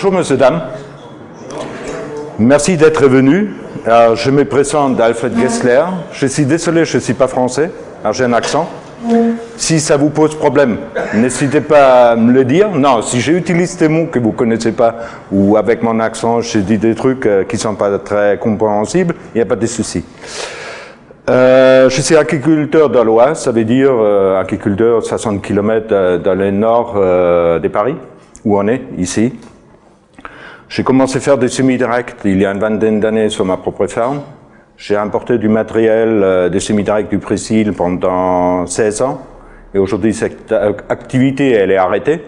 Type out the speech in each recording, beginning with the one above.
Bonjour, monsieur, dames. Merci d'être venu. Alors, je me présente Alfred Gessler. Je suis désolé, je ne suis pas français. J'ai un accent. Si ça vous pose problème, n'hésitez pas à me le dire. Non, si j'utilise des mots que vous ne connaissez pas ou avec mon accent, je dis des trucs euh, qui ne sont pas très compréhensibles, il n'y a pas de souci. Euh, je suis agriculteur dans l'Oise, ça veut dire euh, agriculteur 60 km dans le nord de Paris, où on est, ici. J'ai commencé à faire des semi-directs il y a une vingtaine d'années sur ma propre ferme. J'ai importé du matériel euh, des semi-directs du Brésil pendant 16 ans. Et aujourd'hui, cette activité, elle est arrêtée.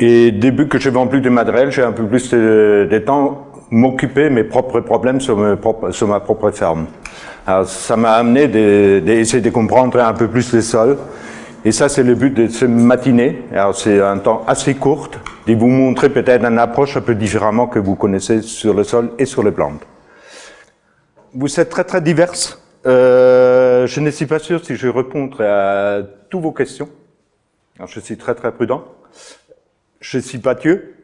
Et début que je vends plus de matériel, j'ai un peu plus de, de temps m'occuper mes propres problèmes sur, ma propre ferme. Alors, ça m'a amené d'essayer de, de, comprendre un peu plus les sols. Et ça, c'est le but de ce matinée. Alors, c'est un temps assez court de vous montrer peut-être une approche un peu différemment que vous connaissez sur le sol et sur les plantes. Vous êtes très très diverses. Euh, je ne suis pas sûr si je répondrai à toutes vos questions. Alors, je suis très très prudent. Je suis pas Dieu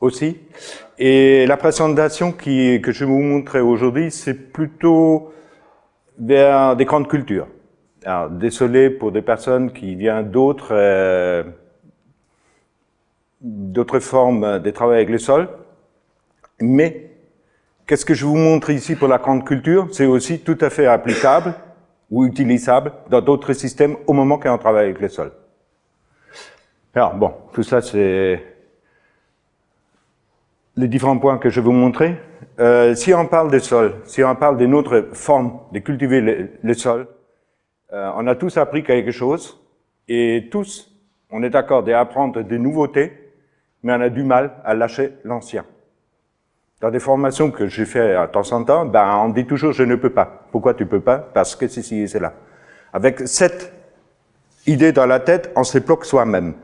aussi. Et la présentation qui, que je vais vous montrer aujourd'hui, c'est plutôt vers des grandes cultures. Alors, désolé pour des personnes qui viennent d'autres euh, d'autres formes de travail avec le sol. Mais, qu'est-ce que je vous montre ici pour la grande culture? C'est aussi tout à fait applicable ou utilisable dans d'autres systèmes au moment qu'on travaille avec le sol. Alors, bon, tout ça, c'est les différents points que je vais vous montrer. Euh, si on parle des sols, si on parle d'une autre forme de cultiver le, le sol, euh, on a tous appris quelque chose et tous, on est d'accord d'apprendre des nouveautés mais on a du mal à lâcher l'ancien. Dans des formations que j'ai fait à temps en temps, ben, on dit toujours je ne peux pas. Pourquoi tu peux pas? Parce que c'est ci et c'est là. Avec cette idée dans la tête, on se bloque soi-même.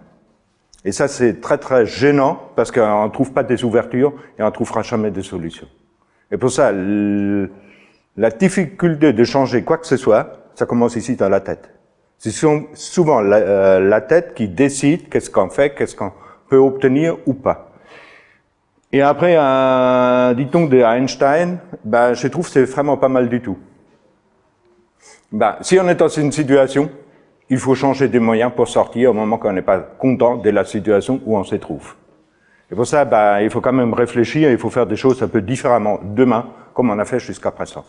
Et ça, c'est très très gênant parce qu'on ne trouve pas des ouvertures et on ne trouvera jamais des solutions. Et pour ça, la difficulté de changer quoi que ce soit, ça commence ici dans la tête. C'est souvent la, euh, la tête qui décide qu'est-ce qu'on fait, qu'est-ce qu'on peut obtenir ou pas. Et après, un dicton de Einstein, ben, je trouve que c'est vraiment pas mal du tout. Ben, si on est dans une situation, il faut changer des moyens pour sortir au moment qu'on n'est pas content de la situation où on se trouve. Et pour ça, ben, il faut quand même réfléchir, il faut faire des choses un peu différemment demain, comme on a fait jusqu'à présent.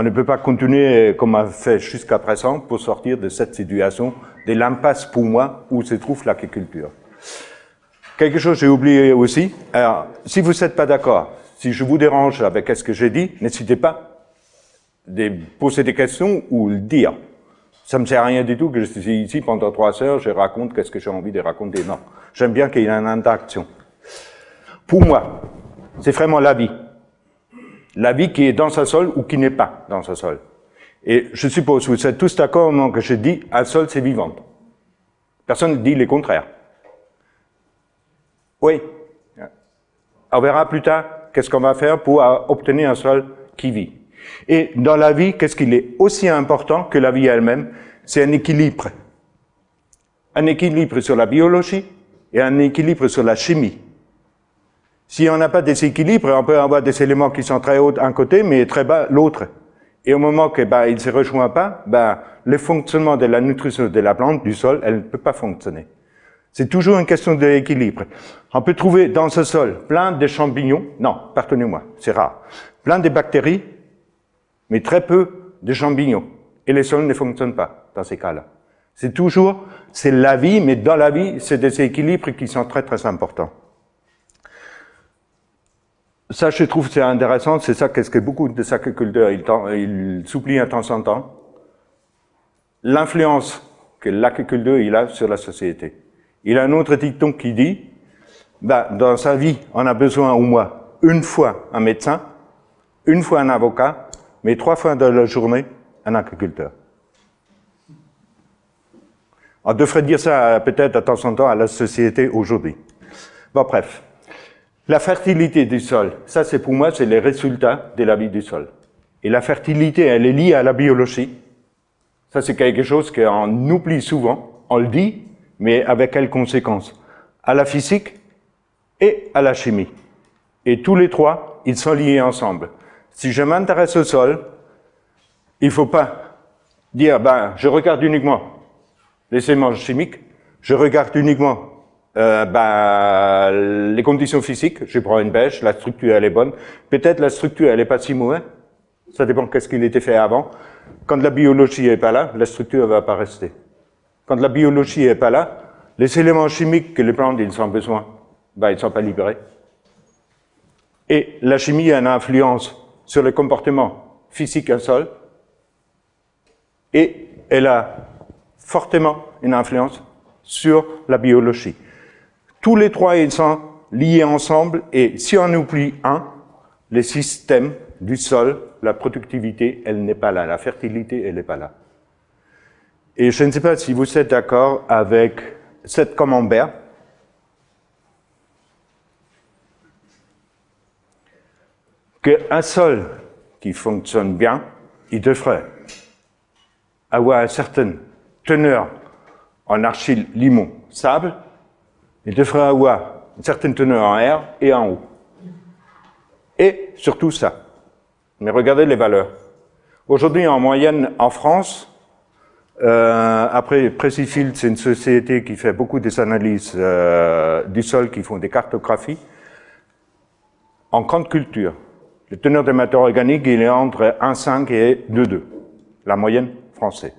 On ne peut pas continuer comme on a fait jusqu'à présent pour sortir de cette situation, de l'impasse pour moi où se trouve l'agriculture. Quelque chose j'ai oublié aussi. Alors, si vous n'êtes pas d'accord, si je vous dérange avec ce que j'ai dit, n'hésitez pas de poser des questions ou le dire. Ça me sert à rien du tout que je suis ici pendant trois heures, je raconte qu'est-ce que j'ai envie de raconter. Non. J'aime bien qu'il y ait une interaction. Pour moi, c'est vraiment la vie. La vie qui est dans sa sol ou qui n'est pas dans sa sol. Et je suppose que vous êtes tous d'accord au moment que je dis un sol c'est vivant. Personne ne dit le contraire. Oui. On verra plus tard qu'est-ce qu'on va faire pour obtenir un sol qui vit. Et dans la vie, qu'est-ce qu'il est aussi important que la vie elle-même? C'est un équilibre. Un équilibre sur la biologie et un équilibre sur la chimie. Si on n'a pas d'équilibre, on peut avoir des éléments qui sont très hauts d'un côté, mais très bas l'autre. Et au moment que ben, ils ne se rejoignent pas, ben, le fonctionnement de la nutrition de la plante, du sol, elle ne peut pas fonctionner. C'est toujours une question d'équilibre. On peut trouver dans ce sol plein de champignons, non, pardonnez-moi, c'est rare, plein de bactéries, mais très peu de champignons. Et les sols ne fonctionnent pas dans ces cas-là. C'est toujours, c'est la vie, mais dans la vie, c'est des équilibres qui sont très très importants. Ça, je trouve, c'est intéressant. C'est ça qu'est-ce que beaucoup de agriculteurs ils, ils s'oublient de temps en temps. L'influence que l'agriculteur il a sur la société. Il a un autre dicton qui dit, bah, dans sa vie, on a besoin au moins une fois un médecin, une fois un avocat, mais trois fois dans la journée, un agriculteur. On devrait dire ça peut-être de temps en temps à la société aujourd'hui. Bon, bref. La fertilité du sol, ça c'est pour moi, c'est les résultats de la vie du sol. Et la fertilité, elle est liée à la biologie. Ça c'est quelque chose qu'on oublie souvent. On le dit, mais avec quelles conséquences? À la physique, et à la chimie. Et tous les trois, ils sont liés ensemble. Si je m'intéresse au sol, il ne faut pas dire, ben, je regarde uniquement les éléments chimiques, je regarde uniquement euh, ben, les conditions physiques, je prends une bêche, la structure elle est bonne, peut-être la structure elle est pas si mauvaise, ça dépend qu'est-ce qu'il était fait avant. Quand la biologie est pas là, la structure va pas rester. Quand la biologie est pas là, les éléments chimiques que les plantes ils ont besoin, ben, ils sont pas libérés. Et la chimie a une influence sur le comportement physique d'un sol, et elle a fortement une influence sur la biologie. Tous les trois, ils sont liés ensemble, et si on oublie un, les systèmes du sol, la productivité, elle n'est pas là, la fertilité, elle n'est pas là. Et je ne sais pas si vous êtes d'accord avec cette camembert. Qu'un sol qui fonctionne bien, il devrait avoir une certaine teneur en argile, limon, sable, il devrait avoir une certaine teneur en R et en O. Et surtout ça. Mais regardez les valeurs. Aujourd'hui, en moyenne, en France, euh, après, Precifield, c'est une société qui fait beaucoup des analyses euh, du sol, qui font des cartographies. En grande culture, le teneur de matière organique, il est entre 1,5 et 2,2, la moyenne française.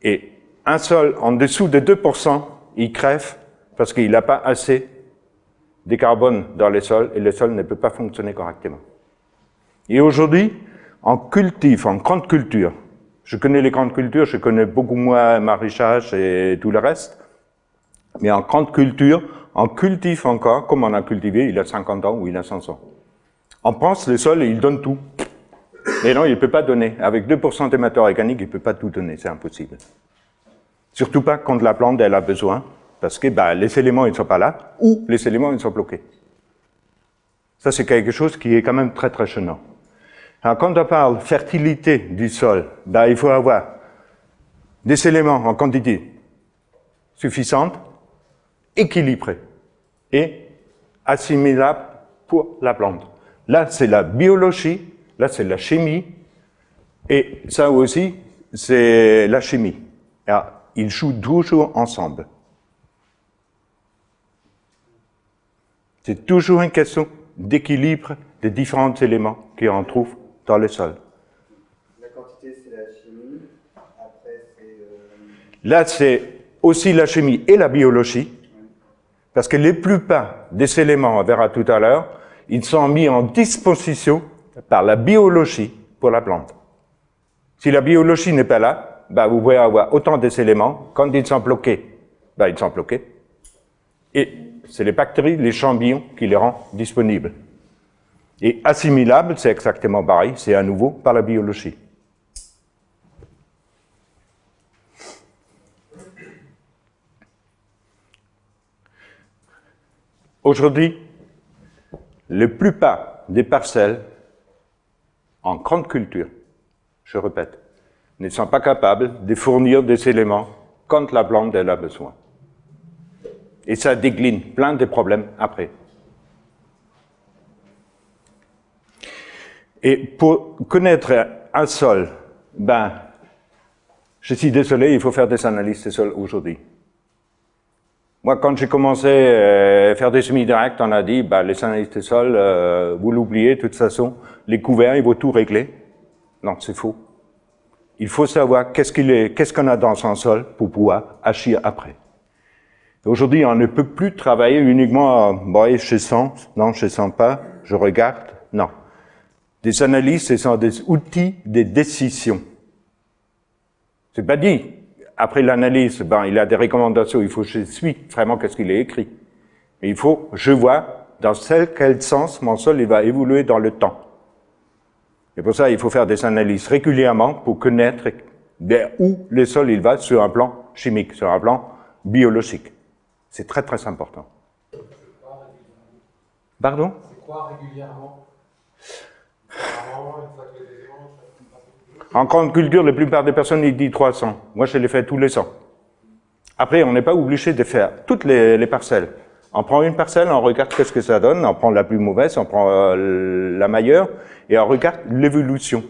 Et un sol en dessous de 2%, il crève parce qu'il n'a pas assez de carbone dans les sols et le sol ne peut pas fonctionner correctement. Et aujourd'hui, en cultive, en grande culture, je connais les grandes cultures, je connais beaucoup moins maraîchage et tout le reste, mais en grande culture, en cultive encore, comme on a cultivé il y a 50 ans ou il y a 100 ans. En France, le sol, il donne tout. Mais non, il ne peut pas donner. Avec 2% de matière organique, il ne peut pas tout donner, c'est impossible. Surtout pas quand la plante, elle a besoin, parce que bah, les éléments, ne sont pas là, ou les éléments, ils sont bloqués. Ça, c'est quelque chose qui est quand même très, très gênant. Alors, quand on parle fertilité du sol, bah, il faut avoir des éléments en quantité suffisante, équilibrés et assimilables pour la plante. Là, c'est la biologie, là, c'est la chimie, et ça aussi, c'est la chimie. Alors, ils jouent toujours ensemble. C'est toujours une question d'équilibre des différents éléments qu'on trouve dans le sol. La quantité, c'est la chimie. Après, c'est. Euh... Là, c'est aussi la chimie et la biologie. Parce que les plupart des éléments, on verra tout à l'heure, ils sont mis en disposition par la biologie pour la plante. Si la biologie n'est pas là, bah, vous pouvez avoir autant d'éléments, quand ils sont bloqués, bah, ils sont bloqués. Et c'est les bactéries, les champignons qui les rendent disponibles. Et assimilable, c'est exactement pareil, c'est à nouveau par la biologie. Aujourd'hui, la plupart des parcelles en grande culture, je répète, ne sont pas capables de fournir des éléments quand la plante elle a besoin. Et ça décline plein de problèmes après. Et pour connaître un sol, ben, je suis désolé, il faut faire des analyses de sol aujourd'hui. Moi, quand j'ai commencé euh, à faire des semi-directs, on a dit, ben, les analyses de sol, euh, vous l'oubliez, de toute façon, les couverts, ils vont tout régler. Non, c'est faux. Il faut savoir qu'est-ce qu'il est, qu'est-ce qu'on a dans son sol pour pouvoir agir après. Aujourd'hui, on ne peut plus travailler uniquement, je sens, non, je sens pas, je regarde, non. Des analyses, ce sont des outils de décision. C'est pas dit. Après l'analyse, ben, il a des recommandations, il faut que je suis vraiment qu'est-ce qu'il est écrit. Mais il faut, je vois, dans quel sens mon sol il va évoluer dans le temps. Et pour ça, il faut faire des analyses régulièrement pour connaître où le sol il va sur un plan chimique, sur un plan biologique. C'est très très important. Pardon? C'est quoi régulièrement? En grande culture, la plupart des personnes, ils disent 300. Moi, je les fais tous les ans. Après, on n'est pas obligé de faire toutes les, parcelles. On prend une parcelle, on regarde qu'est-ce que ça donne, on prend la plus mauvaise, on prend euh, la meilleure, et on regarde l'évolution.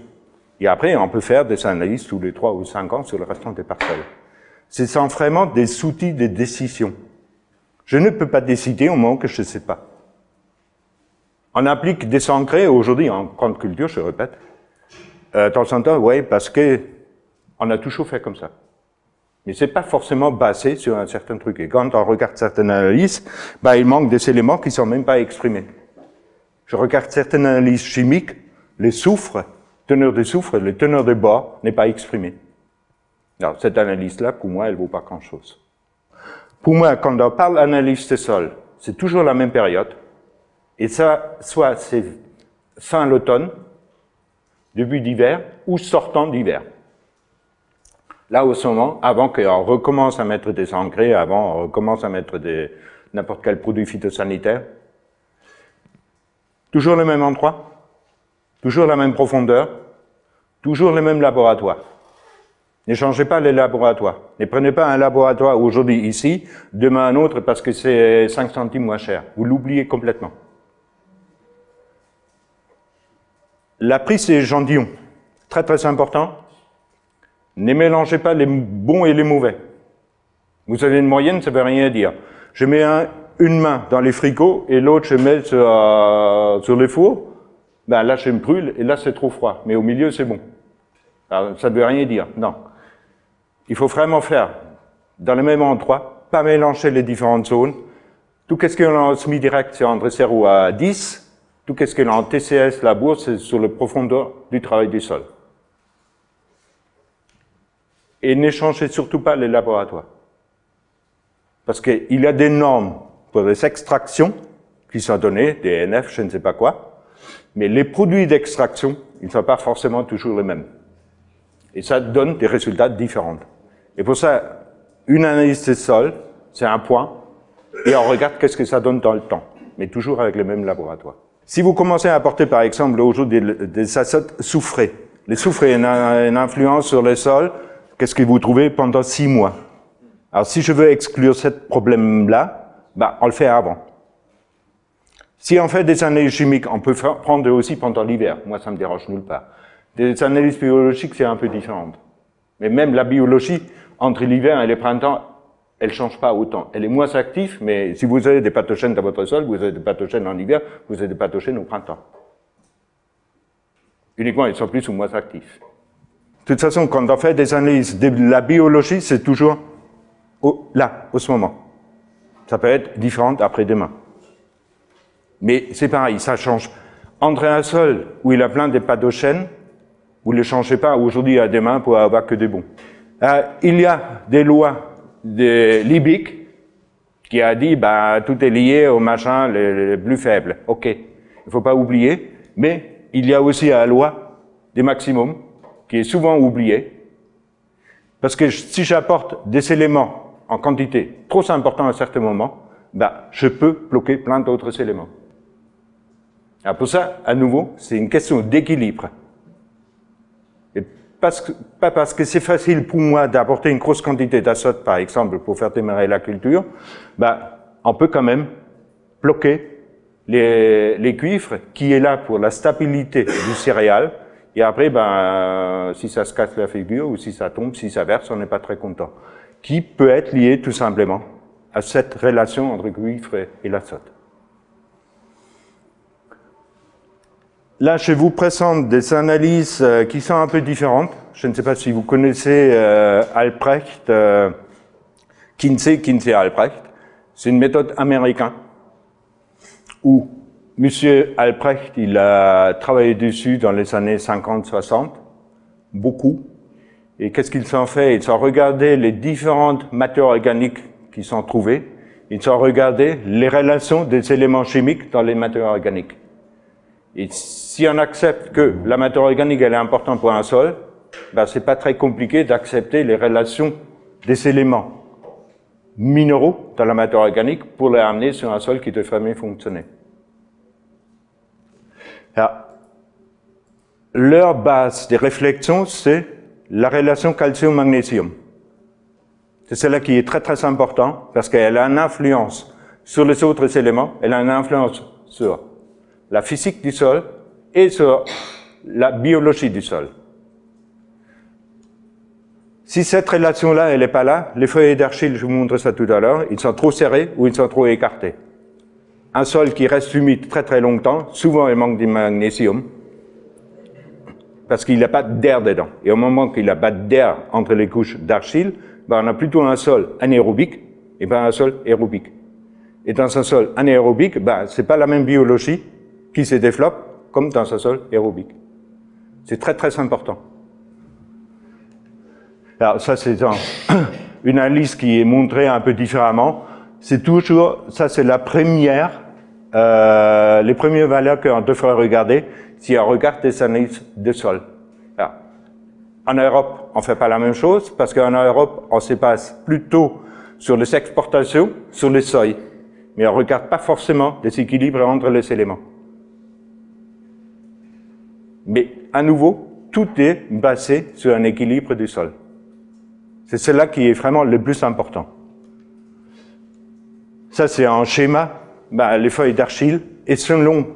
Et après, on peut faire des analyses tous les trois ou cinq ans sur le restant des parcelles. Ce sont vraiment des outils de décision. Je ne peux pas décider au moment que je ne sais pas. On applique des engrais aujourd'hui en grande culture, je répète, euh, temps en temps, oui, parce que on a toujours fait comme ça. Mais c'est pas forcément basé sur un certain truc. Et quand on regarde certaines analyses, bah, il manque des éléments qui sont même pas exprimés. Je regarde certaines analyses chimiques, les soufres, teneur de soufre, le teneur de bois n'est pas exprimé. Alors, cette analyse-là, pour moi, elle vaut pas grand-chose. Pour moi, quand on parle d'analyse des sols, c'est toujours la même période. Et ça, soit c'est fin l'automne, début d'hiver, ou sortant d'hiver. Là, au moment, avant qu'on recommence à mettre des engrais, avant on recommence à mettre n'importe quel produit phytosanitaire, toujours le même endroit, toujours la même profondeur, toujours le même laboratoire. Ne changez pas les laboratoires. Ne prenez pas un laboratoire aujourd'hui ici, demain un autre parce que c'est 5 centimes moins cher. Vous l'oubliez complètement. La prise d'échantillons, très très important. Ne mélangez pas les bons et les mauvais. Vous avez une moyenne, ça ne veut rien dire. Je mets une main dans les fricots et l'autre je mets sur, euh, les fours. Ben là, je me brûle et là, c'est trop froid. Mais au milieu, c'est bon. Alors, ça ne veut rien dire. Non. Il faut vraiment faire dans le même endroit, pas mélanger les différentes zones. Tout ce qu'on a en semi-direct, c'est entre 0 à 10. Tout ce qu'on a en TCS, la bourse, c'est sur la profondeur du travail du sol et n'échangez surtout pas les laboratoires. Parce qu'il y a des normes pour les extractions qui sont données, des NF, je ne sais pas quoi, mais les produits d'extraction, ils ne sont pas forcément toujours les mêmes. Et ça donne des résultats différents. Et pour ça, une analyse des sols, c'est un point, et on regarde qu'est-ce que ça donne dans le temps, mais toujours avec les mêmes laboratoires. Si vous commencez à apporter, par exemple, aujourd'hui des, des azotes les soufrés ont une influence sur les sols, qu'est-ce que vous trouvez pendant six mois? Alors si je veux exclure ce problème-là, bah, on le fait avant. Si on fait des analyses chimiques, on peut prendre aussi pendant l'hiver. Moi, ça me dérange nulle part. Des analyses biologiques, c'est un peu différent. Mais même la biologie, entre l'hiver et le printemps, elle change pas autant. Elle est moins active, mais si vous avez des pathogènes dans votre sol, vous avez des pathogènes en hiver, vous avez des pathogènes au printemps. Uniquement, ils sont plus ou moins actifs. De toute façon, quand on fait des analyses de la biologie, c'est toujours là, au ce moment. Ça peut être différent après-demain. Mais c'est pareil, ça change. Entre un sol où il a plein de pathogènes, vous ne le changez pas aujourd'hui à demain pour avoir que des bons. Euh, il y a des lois de Libic qui a dit bah tout est lié au machin le, plus faible. Ok, il faut pas oublier. Mais il y a aussi la loi des maximums qui est souvent oublié, parce que si j'apporte des éléments en quantité trop importante à certains moments, ben, je peux bloquer plein d'autres éléments. Alors pour ça, à nouveau, c'est une question d'équilibre. Et parce que, pas parce que c'est facile pour moi d'apporter une grosse quantité d'azote, par exemple, pour faire démarrer la culture, ben, on peut quand même bloquer les, les cuivres qui est là pour la stabilité du céréal, et après, ben, si ça se casse la figure ou si ça tombe, si ça verse, on n'est pas très content. Qui peut être lié tout simplement à cette relation entre cuivre et l'azote. Là, je vous présente des analyses euh, qui sont un peu différentes. Je ne sais pas si vous connaissez euh, Albrecht, euh, Kinsey, Kinsey Albrecht. C'est une méthode américaine où Monsieur Albrecht, il a travaillé dessus dans les années 50-60, beaucoup. Et qu'est-ce qu'ils ont fait? Ils ont regardé les différentes matières organiques qui sont trouvées. Ils ont regardé les relations des éléments chimiques dans les matières organiques. Si on accepte que la matière organique elle est importante pour un sol, ben c'est pas très compliqué d'accepter les relations des éléments minéraux dans la matière organique pour les amener sur un sol qui devrait mieux fonctionner. Leur base de réflexion, c'est la relation calcium-magnésium. C'est celle-là qui est très très important parce qu'elle a une influence sur les autres éléments, elle a une influence sur la physique du sol et sur la biologie du sol. Si cette relation-là, elle n'est pas là, les feuilles d'argile, je vous montre ça tout à l'heure, ils sont trop serrés ou ils sont trop écartés. Un sol qui reste humide très très longtemps, souvent il manque du magnésium, parce qu'il n'a pas d'air dedans. Et au moment qu'il n'a pas d'air entre les couches d'argile, ben on a plutôt un sol anaérobique et pas un sol aérobique. Et dans un sol anaérobique, ben, c'est pas la même biologie qui se développe comme dans un sol aérobique. C'est très très important. Alors ça c'est une analyse qui est montrée un peu différemment. C'est toujours, ça c'est la première, euh, les premières valeurs qu'on devrait regarder si on regarde des analyses de sol. Alors, en Europe, on fait pas la même chose parce qu'en Europe, on se passe plutôt sur les exportations, sur les seuils. Mais on regarde pas forcément les équilibres entre les éléments. Mais à nouveau, tout est basé sur un équilibre du sol. C'est cela qui est vraiment le plus important. Ça, c'est un schéma, ben, les feuilles d'argile, et selon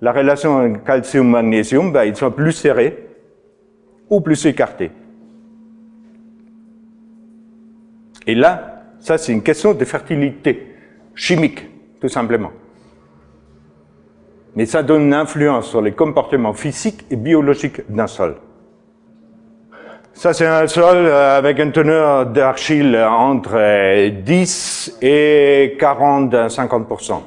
la relation calcium-magnésium, ben, ils sont plus serrés ou plus écartés. Et là, ça c'est une question de fertilité chimique, tout simplement. Mais ça donne une influence sur les comportements physiques et biologiques d'un sol. Ça, c'est un sol euh, avec une teneur d'argile entre 10 et 40, 50%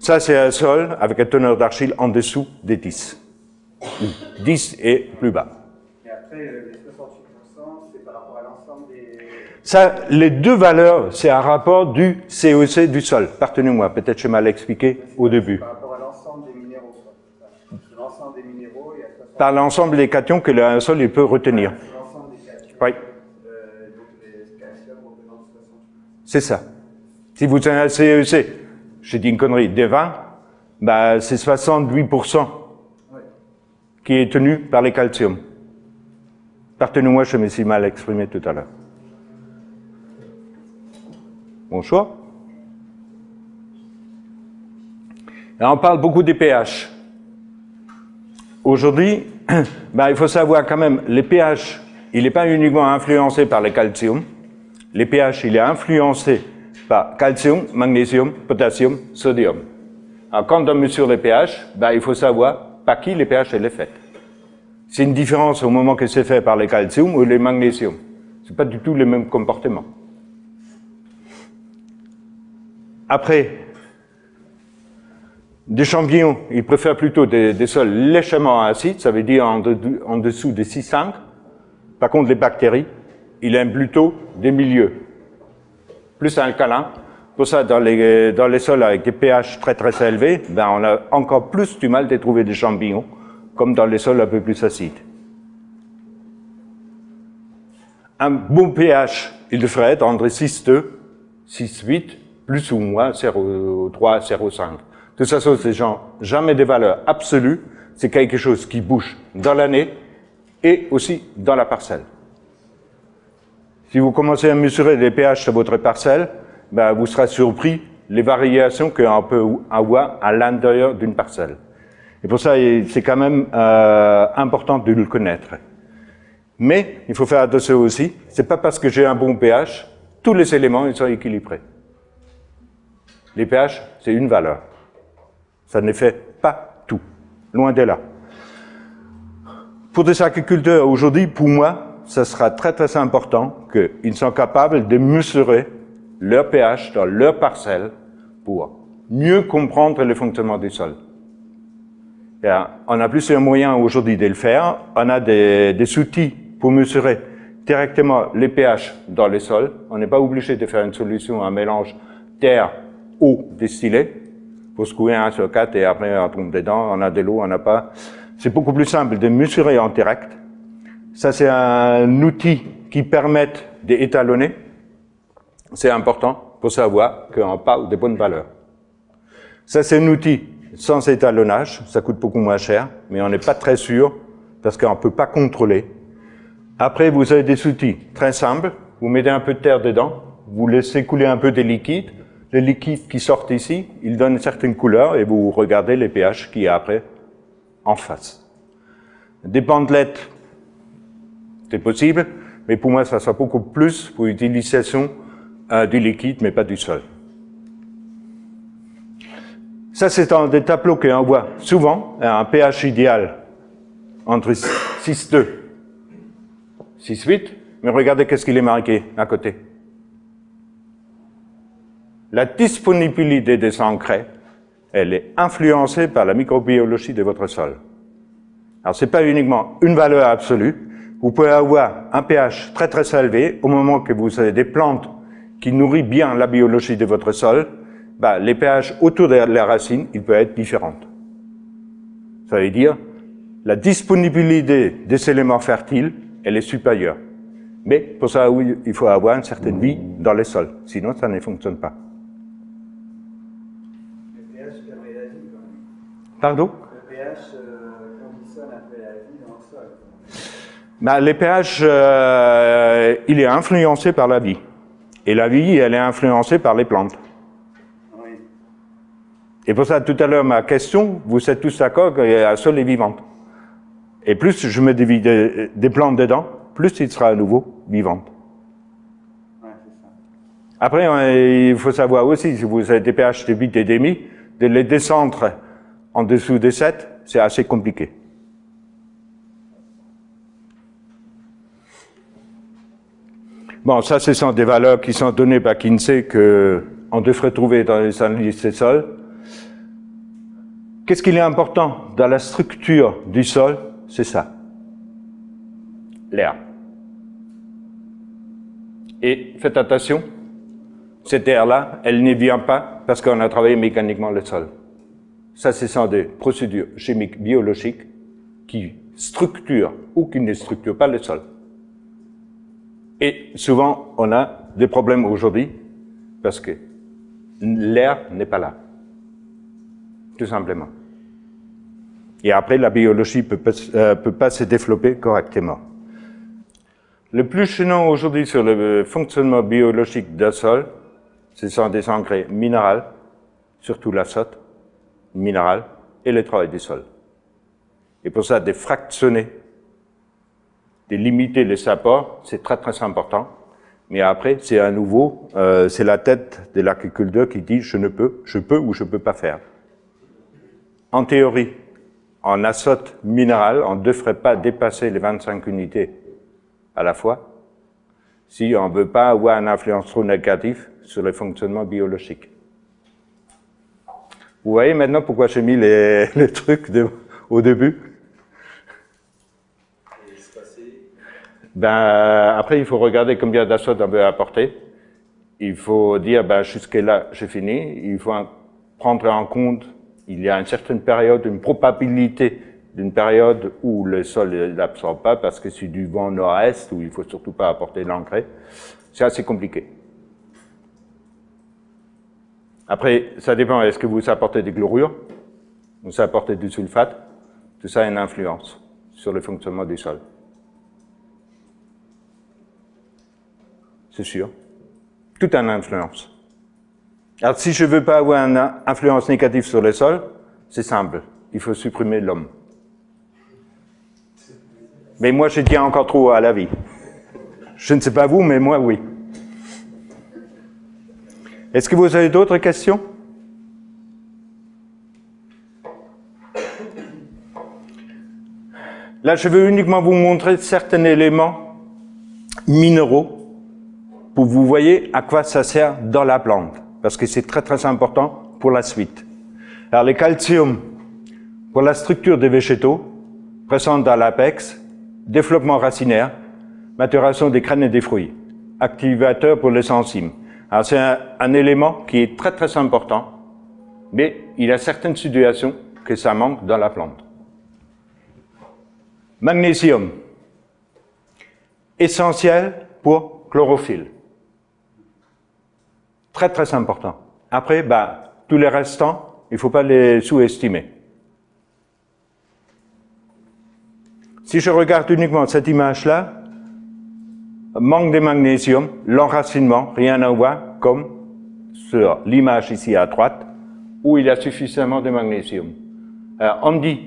Ça, c'est un sol avec une teneur d'argile en dessous des 10. 10 et plus bas. Et après, les 68%, c'est par rapport à l'ensemble des... Ça, les deux valeurs, c'est un rapport du COC du sol. Pardonnez-moi, peut-être j'ai mal expliqué au début. Par rapport à l'ensemble des minéraux, quoi. L'ensemble des minéraux et à 60... Par l'ensemble des cations que le sol peut retenir. Oui, donc les calcium représentent 68%. c'est ça. Si vous avez un CEC, j'ai dit une connerie, des 20, bah, c'est 68% Ouais. qui est tenu par les calciums. Pardonnez-moi, je me suis mal exprimé tout à l'heure. Bon choix. On parle beaucoup des pH. Aujourd'hui, ben, il faut savoir quand même, les pH, il n'est pas uniquement influencé par les calcium. Les pH, il est influencé par calcium, magnésium, potassium, sodium. Alors, quand on mesure les pH, ben, il faut savoir par qui les pH est faite. C'est une différence au moment que c'est fait par les calcium ou les magnésium. C'est pas du tout le même comportement. Après, des champignons, ils préfèrent plutôt des, sols légèrement acides, ça veut dire en dessous de 6,5. Par contre, les bactéries, ils aiment plutôt des milieux plus alcalins. Pour ça, dans les, dans les sols avec des pH très très élevés, ben, on a encore plus du mal de trouver des champignons, comme dans les sols un peu plus acides. Un bon pH, il devrait être entre 6,2, 6,8, plus ou moins 0,3, 0,5. De toute façon, c'est genre jamais des valeurs absolues, c'est quelque chose qui bouge dans l'année et aussi dans la parcelle. Si vous commencez à mesurer les pH sur votre parcelle, ben, vous serez surpris les variations qu'on peut avoir à l'intérieur d'une parcelle. Et pour ça, c'est quand même euh, important de le connaître. Mais il faut faire attention aussi, c'est pas parce que j'ai un bon pH, tous les éléments ils sont équilibrés. Les pH, c'est une valeur. Ça ne fait pas tout. Loin de là. Pour des agriculteurs aujourd'hui, pour moi, ça sera très très important qu'ils soient capables de mesurer leur pH dans leur parcelle pour mieux comprendre le fonctionnement du sol. Et, euh, on a plusieurs moyens aujourd'hui de le faire. On a des, outils pour mesurer directement les pH dans les sols. On n'est pas obligé de faire une solution, un mélange terre, eau, distillée, pour secouer un sur quatre et après on tombe dedans, on a de l'eau, on n'a pas. C'est beaucoup plus simple de mesurer en direct. Ça, c'est un outil qui permet d'étalonner. C'est important pour savoir qu'on parle des bonnes valeurs. Ça, c'est un outil sans étalonnage. Ça coûte beaucoup moins cher, mais on n'est pas très sûr parce qu'on ne peut pas contrôler. Après, vous avez des outils très simples. Vous mettez un peu de terre dedans, vous laissez couler un peu des liquides. Le liquide qui sort ici, il donne une certaine couleur et vous regardez les pH qui est après en face. Des bandelettes, c'est possible, mais pour moi, ça sera beaucoup plus pour l'utilisation euh, du liquide, mais pas du sol. Ça, c'est un des tableaux qu'on voit souvent, un pH idéal entre 6,2 6,8, mais regardez qu'est-ce qu'il est marqué à côté. La disponibilité des engrais, elle est influencée par la microbiologie de votre sol. Alors, ce n'est pas uniquement une valeur absolue. Vous pouvez avoir un pH très très élevé au moment que vous avez des plantes qui nourrissent bien la biologie de votre sol. Bah, les pH autour de la racine, il peut être différents. Ça veut dire, la disponibilité des éléments fertiles, elle est supérieure. Mais pour ça, oui, il faut avoir une certaine vie dans les sols. Sinon, ça ne fonctionne pas. Pardon? Le pH euh, conditionne un peu la vie dans le sol. bah, Les pH, euh, il est influencé par la vie. Et la vie, elle est influencée par les plantes. Oui. Et pour ça, tout à l'heure, ma question, vous êtes tous d'accord que la sol est vivante. Et plus je mets des, des, des plantes dedans, plus il sera à nouveau vivante. Ouais, ça. Après, euh, il faut savoir aussi, si vous avez des pH de 8 et demi, de les descendre en dessous des 7, c'est assez compliqué. Bon, ça, ce sont des valeurs qui sont données par Kinsey que on devrait trouver dans les analyses des sols. Qu'est-ce qu'il est important dans la structure du sol? C'est ça. L'air. Et faites attention, cette air-là, elle ne vient pas parce qu'on a travaillé mécaniquement le sol. Ça, ce sont des procédures chimiques, biologiques qui structurent ou qui ne structurent pas le sol. Et souvent, on a des problèmes aujourd'hui parce que l'air n'est pas là. Tout simplement. Et après, la biologie peut pas, euh, peut pas se développer correctement. Le plus gênant aujourd'hui sur le fonctionnement biologique d'un sol, ce sont des engrais minéraux, surtout l'azote, minéral, et le travail du sol. Et pour ça, de fractionner, de limiter les apports, c'est très très important. Mais après, c'est à nouveau, euh, c'est la tête de l'agriculteur qui dit je ne peux, je peux ou je peux pas faire. En théorie, en azote minéral, on ne devrait pas dépasser les 25 unités à la fois, si on ne veut pas avoir une influence trop négative sur le fonctionnement biologique. Vous voyez maintenant pourquoi j'ai mis les, les trucs au début? Ben, Après, il faut regarder combien d'azote on veut apporter. Il faut dire, ben, jusque-là, j'ai fini. Il faut en- prendre en compte, il y a une certaine période, une probabilité d'une période où le sol ne l'absorbe pas parce que c'est du vent nord-est où il faut surtout pas apporter l'engrais. C'est assez compliqué. Après, ça dépend. Est-ce que vous apportez des chlorures Vous apportez du sulfate Tout ça a une influence sur le fonctionnement du sol. C'est sûr. Tout a une influence. Alors, si je veux pas avoir une influence négative sur le sol, c'est simple. Il faut supprimer l'homme. Mais moi, je tiens encore trop à la vie. Je ne sais pas vous, mais moi, oui. Est-ce que vous avez d'autres questions? Là, je veux uniquement vous montrer certains éléments minéraux pour que vous voyez à quoi ça sert dans la plante, parce que c'est très très important pour la suite. Alors, le calcium, pour la structure des végétaux, présente dans l'apex, développement racinaire, maturation des graines et des fruits, activateur pour les enzymes. C'est un, un élément qui est très très important, mais il y a certaines situations que ça manque dans la plante. Magnésium, essentiel pour chlorophylle. Très très important. Après, bah, tous les restants, il ne faut pas les sous-estimer. Si je regarde uniquement cette image-là, manque de magnésium, l'enracinement, rien à voir, comme sur l'image ici à droite, où il y a suffisamment de magnésium. On me dit,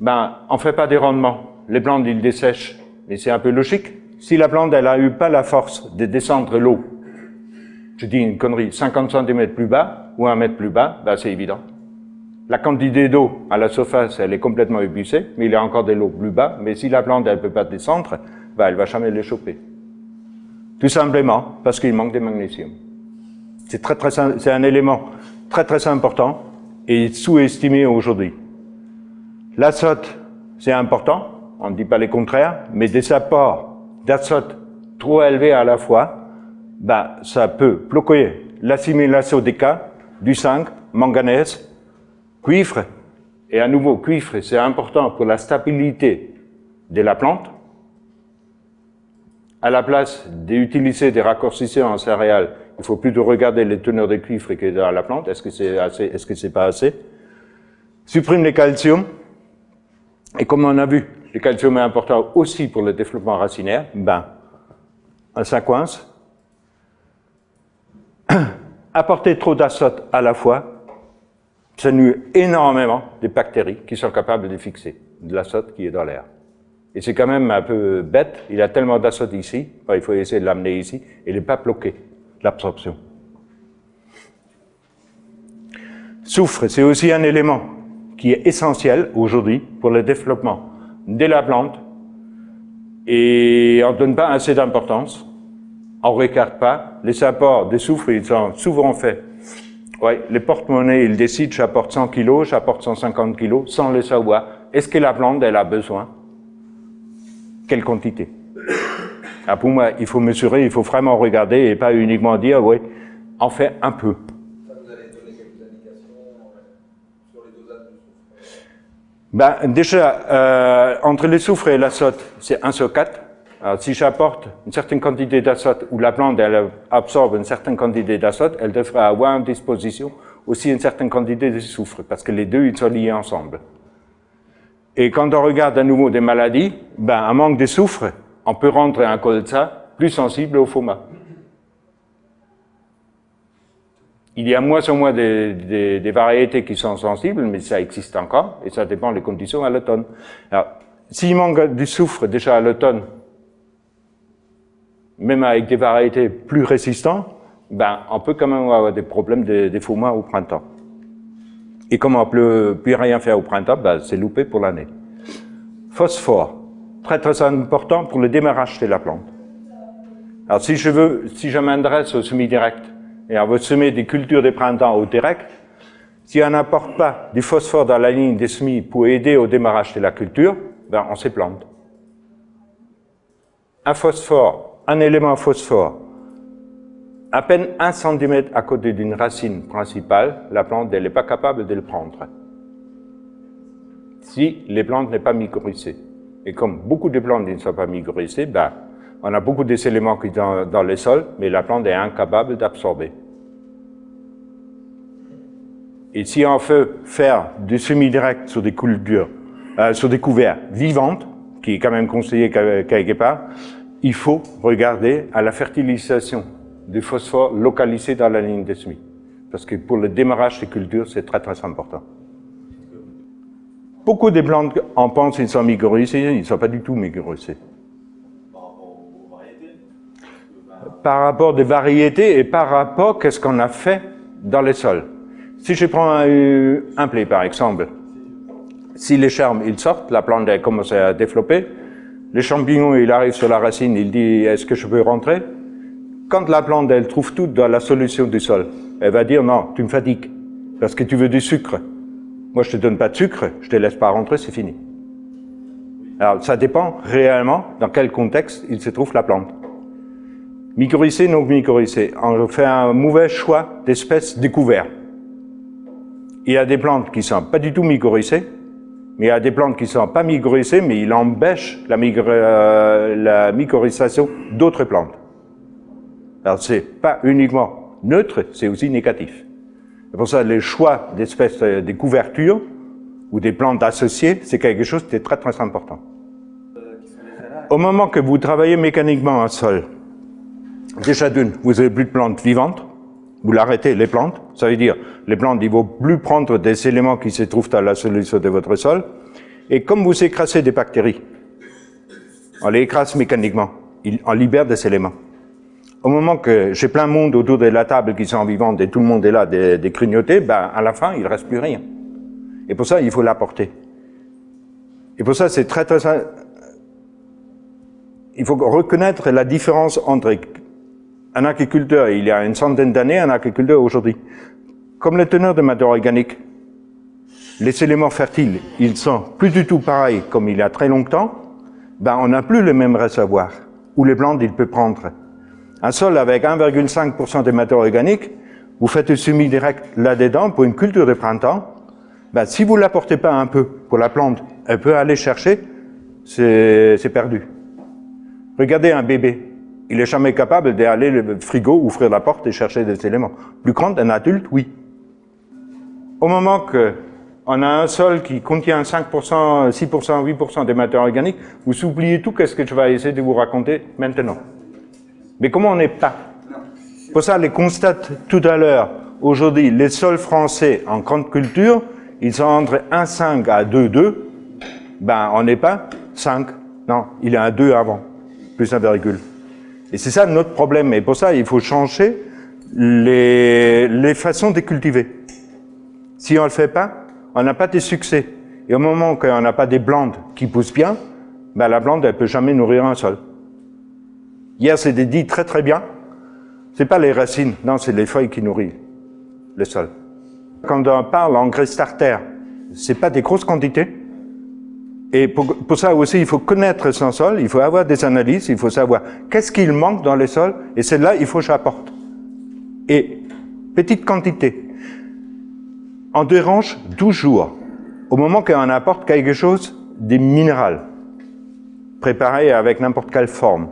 ben, on fait pas des rendements, les plantes, ils dessèchent, mais c'est un peu logique. Si la plante, elle a eu pas la force de descendre l'eau, je dis une connerie, 50 cm plus bas ou un mètre plus bas, ben, c'est évident. La quantité d'eau à la surface, elle est complètement épuisée, mais il y a encore de l'eau plus bas. Mais si la plante, elle peut pas descendre, ben, elle va jamais les choper. Tout simplement parce qu'il manque de magnésium. C'est très, très, c'est un élément très, très important et sous-estimé aujourd'hui. L'azote, c'est important, on ne dit pas les contraires, mais des apports d'azote trop élevés à la fois, ben, ça peut bloquer l'assimilation des cas, du zinc, manganèse, Cuivre, et à nouveau, cuivre, c'est important pour la stabilité de la plante. À la place d'utiliser des raccourcisseurs en céréales, il faut plutôt regarder les teneurs de cuivre qui est dans la plante. Est-ce que c'est assez, est-ce que c'est pas assez? Supprime le calcium. Et comme on a vu, le calcium est important aussi pour le développement racinaire. Ben, ça coince. Apporter trop d'azote à la fois, ça nuit énormément des bactéries qui sont capables de fixer de l'azote qui est dans l'air. Et c'est quand même un peu bête, il a tellement d'azote ici, il faut essayer de l'amener ici, et il n'est pas bloqué, l'absorption. Soufre, c'est aussi un élément qui est essentiel aujourd'hui pour le développement de la plante, et on ne donne pas assez d'importance, on ne regarde pas, les apports de soufre, ils sont souvent faits. Oui, les porte-monnaies, ils décident, j'apporte 100 kilos, j'apporte 150 kilos, sans le savoir. Est-ce que la plante, elle a besoin Quelle quantité ah, Pour moi, il faut mesurer, il faut vraiment regarder et pas uniquement dire, oui, en fait un peu. Soufre ben, Déjà, euh, entre les soufres et l'azote, c'est 1 sur 4. Alors, si j'apporte une certaine quantité d'azote ou la plante elle absorbe une certaine quantité d'azote, elle devrait avoir en disposition aussi une certaine quantité de soufre, parce que les deux ils sont liés ensemble. Et quand on regarde à nouveau des maladies, ben, un manque de soufre, on peut rendre un colza plus sensible au FOMA. Il y a moins en moins des, des, variétés qui sont sensibles, mais ça existe encore, et ça dépend des conditions à l'automne. Alors, s'il manque du soufre déjà à l'automne, même avec des variétés plus résistantes, ben, on peut quand même avoir des problèmes des de mois au printemps. Et comme on ne peut plus rien faire au printemps, ben, c'est loupé pour l'année. Phosphore, très très important pour le démarrage de la plante. Alors si je veux, si je m'adresse au semi-direct et on veut semer des cultures de printemps au direct, si on n'apporte pas du phosphore dans la ligne des semis pour aider au démarrage de la culture, ben on s'éplante. Un phosphore un élément phosphore, à peine un centimètre à côté d'une racine principale, la plante n'est pas capable de le prendre. Si les plantes n'est pas mycorhizées. Et comme beaucoup de plantes ne sont pas mycorhizées, ben, on a beaucoup d'éléments qui sont dans, les sols, mais la plante est incapable d'absorber. Et si on veut faire du semi-direct sur des euh, sur des couverts vivantes, qui est quand même conseillé quelque part, il faut regarder à la fertilisation du phosphore localisé dans la ligne des semis. Parce que pour le démarrage des cultures, c'est très très important. Beaucoup de plantes, on pense qu'ils sont mycorhizés, ils ne sont pas du tout mycorhizés. Par rapport des variétés et par rapport à ce qu'on a fait dans les sols? Si je prends un, un blé par exemple, si les charmes ils sortent, la plante a commencé à développer, les champignons, il arrive sur la racine, il dit, est-ce que je peux rentrer? Quand la plante, elle trouve tout dans la solution du sol, elle va dire, non, tu me fatigues, parce que tu veux du sucre. Moi, je te donne pas de sucre, je te laisse pas rentrer, c'est fini. Alors, ça dépend réellement dans quel contexte il se trouve la plante. Mycorhizée, non mycorhizée. On fait un mauvais choix d'espèces découvertes. Il y a des plantes qui sont pas du tout mycorhizées, mais il y a des plantes qui sont pas mycorhizées, mais il empêche la, euh, la mycorhization d'autres plantes. Alors c'est pas uniquement neutre, c'est aussi négatif. C'est pour ça les choix d'espèces euh, de couvertures ou des plantes associées, c'est quelque chose de très très important. Au moment que vous travaillez mécaniquement un sol, déjà d'une, vous avez plus de plantes vivantes, vous l'arrêtez, les plantes, ça veut dire, les plantes, il ne vont plus prendre des éléments qui se trouvent à la solution de votre sol, et comme vous écrasez des bactéries, on les écrase mécaniquement, on libère des éléments. Au moment que j'ai plein de monde autour de la table qui sont vivants et tout le monde est là, des, des crignotés, ben, à la fin, il ne reste plus rien. Et pour ça, il faut l'apporter. Et pour ça, c'est très, très... Il faut reconnaître la différence entre un agriculteur il y a une centaine d'années un agriculteur aujourd'hui. Comme le teneur de matière organique, les éléments fertiles, ils sont plus du tout pareils comme il y a très longtemps, ben on n'a plus le même réservoir où les plantes, il peut prendre. Un sol avec 1,5% de matière organique, vous faites une semi direct là-dedans pour une culture de printemps, ben, si vous ne l'apportez pas un peu pour la plante, elle peut aller chercher, c'est perdu. Regardez un bébé, il est jamais capable d'aller le frigo, ouvrir la porte et chercher des éléments. Plus grand, un adulte, oui. Au moment que on a un sol qui contient 5%, 6%, 8% de matière organique, vous oubliez tout ce que je vais essayer de vous raconter maintenant. Mais comment on n'est pas Pour ça, les constate tout à l'heure, aujourd'hui, les sols français en grande culture, ils sont entre 1,5 à 2,2. Ben, on n'est pas 5. Non, il a un 2 avant, plus un virgule. Et c'est ça notre problème. Et pour ça, il faut changer les, les façons de cultiver. Si on ne le fait pas, on n'a pas de succès. Et au moment qu'on n'a pas des blandes qui poussent bien, ben la blande, elle peut jamais nourrir un sol. Hier, c'était dit très très bien. C'est pas les racines, non, c'est les feuilles qui nourrissent le sol. Quand on parle engrais starter, c'est pas des grosses quantités. Et pour, pour, ça aussi, il faut connaître son sol, il faut avoir des analyses, il faut savoir qu'est-ce qu'il manque dans le sol, et c'est là il faut que j'apporte. Et petite quantité, on dérange toujours, au moment qu'on apporte quelque chose, des minérales, préparés avec n'importe quelle forme.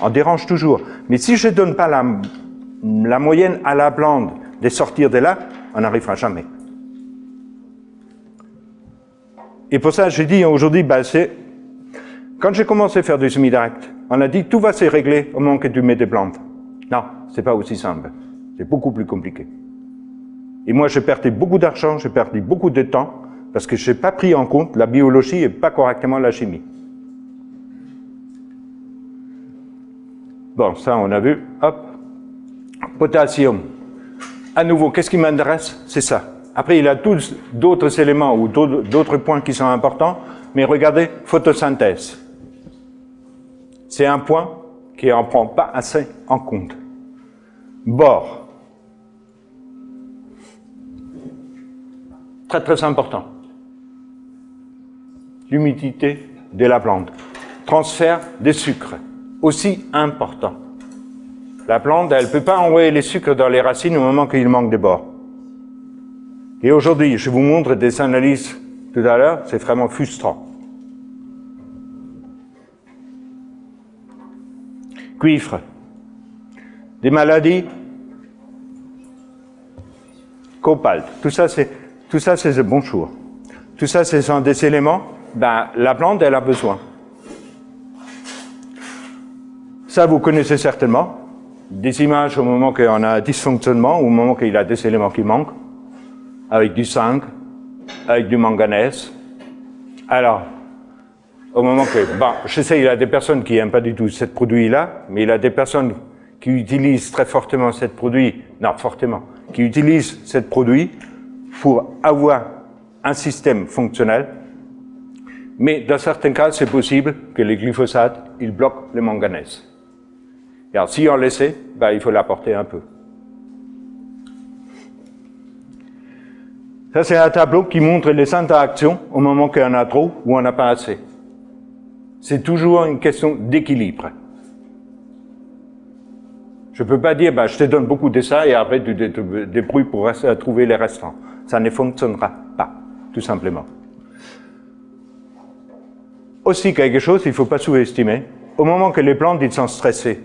On dérange toujours. Mais si je ne donne pas la, moyenne à la blande de sortir de là, on n'arrivera jamais. Et pour ça, j'ai dit aujourd'hui, bah, c'est quand j'ai commencé à faire du semi-direct, on a dit tout va se régler au moment que tu mets des plantes. Non, c'est pas aussi simple. C'est beaucoup plus compliqué. Et moi, j'ai perdu beaucoup d'argent, j'ai perdu beaucoup de temps, parce que je n'ai pas pris en compte la biologie et pas correctement la chimie. Bon, ça, on a vu. Hop. Potassium. À nouveau, qu'est-ce qui m'intéresse? C'est ça. Après, il y a tous d'autres éléments ou d'autres points qui sont importants, mais regardez, photosynthèse. C'est un point qui n'en prend pas assez en compte. Bord. Très très important. L'humidité de la plante. Transfert des sucres, aussi important. La plante, elle ne peut pas envoyer les sucres dans les racines au moment qu'il manque de bord. Et aujourd'hui, je vous montre des analyses tout à l'heure, c'est vraiment frustrant. Cuivre. Des maladies. Copalt. Tout ça, c'est tout ça, c'est bon bonjour. Tout ça, ce sont des éléments, ben, la plante, elle a besoin. Ça, vous connaissez certainement. Des images au moment qu'on a un dysfonctionnement, au moment qu'il y a des éléments qui manquent, avec du zinc, avec du manganèse. Alors, au moment que, bon, je sais, il y a des personnes qui n'aiment pas du tout ce produit-là, mais il y a des personnes qui utilisent très fortement ce produit, non, fortement, qui utilisent ce produit pour avoir un système fonctionnel, mais dans certains cas, c'est possible que les glyphosates, ils bloquent le manganèse. Si on laissait, ben, il faut l'apporter un peu. Ça, c'est un tableau qui montre les interactions au moment qu'il en a trop ou on n'a pas assez. C'est toujours une question d'équilibre. Je ne peux pas dire, ben, je te donne beaucoup de ça et après tu te débrouilles pour trouver les restants ça ne fonctionnera pas, tout simplement. Aussi quelque chose, il ne faut pas sous-estimer, au moment que les plantes ils sont stressées,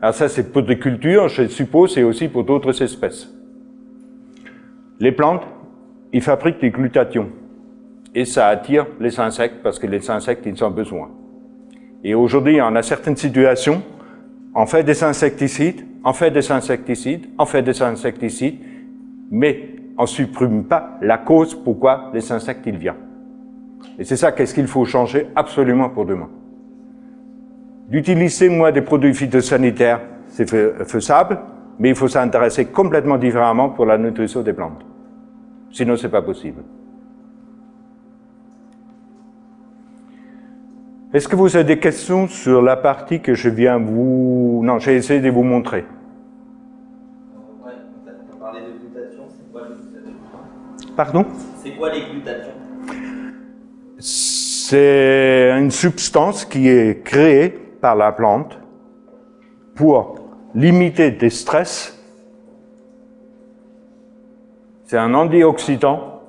alors ça c'est pour des cultures, je suppose, et aussi pour d'autres espèces. Les plantes, ils fabriquent des glutations, et ça attire les insectes parce que les insectes ils ont besoin. Et aujourd'hui, on a certaines situations, on fait des insecticides, on fait des insecticides, on fait des insecticides, mais on supprime pas la cause pourquoi les insectes ils viennent. Et c'est ça qu'est-ce qu'il faut changer absolument pour demain. D'utiliser, moi, des produits phytosanitaires, c'est faisable, mais il faut s'intéresser complètement différemment pour la nutrition des plantes. Sinon, c'est pas possible. Est-ce que vous avez des questions sur la partie que je viens vous... Non, j'ai essayé de vous montrer. Pardon? C'est quoi les glutations? C'est une substance qui est créée par la plante pour limiter des stress. C'est un antioxydant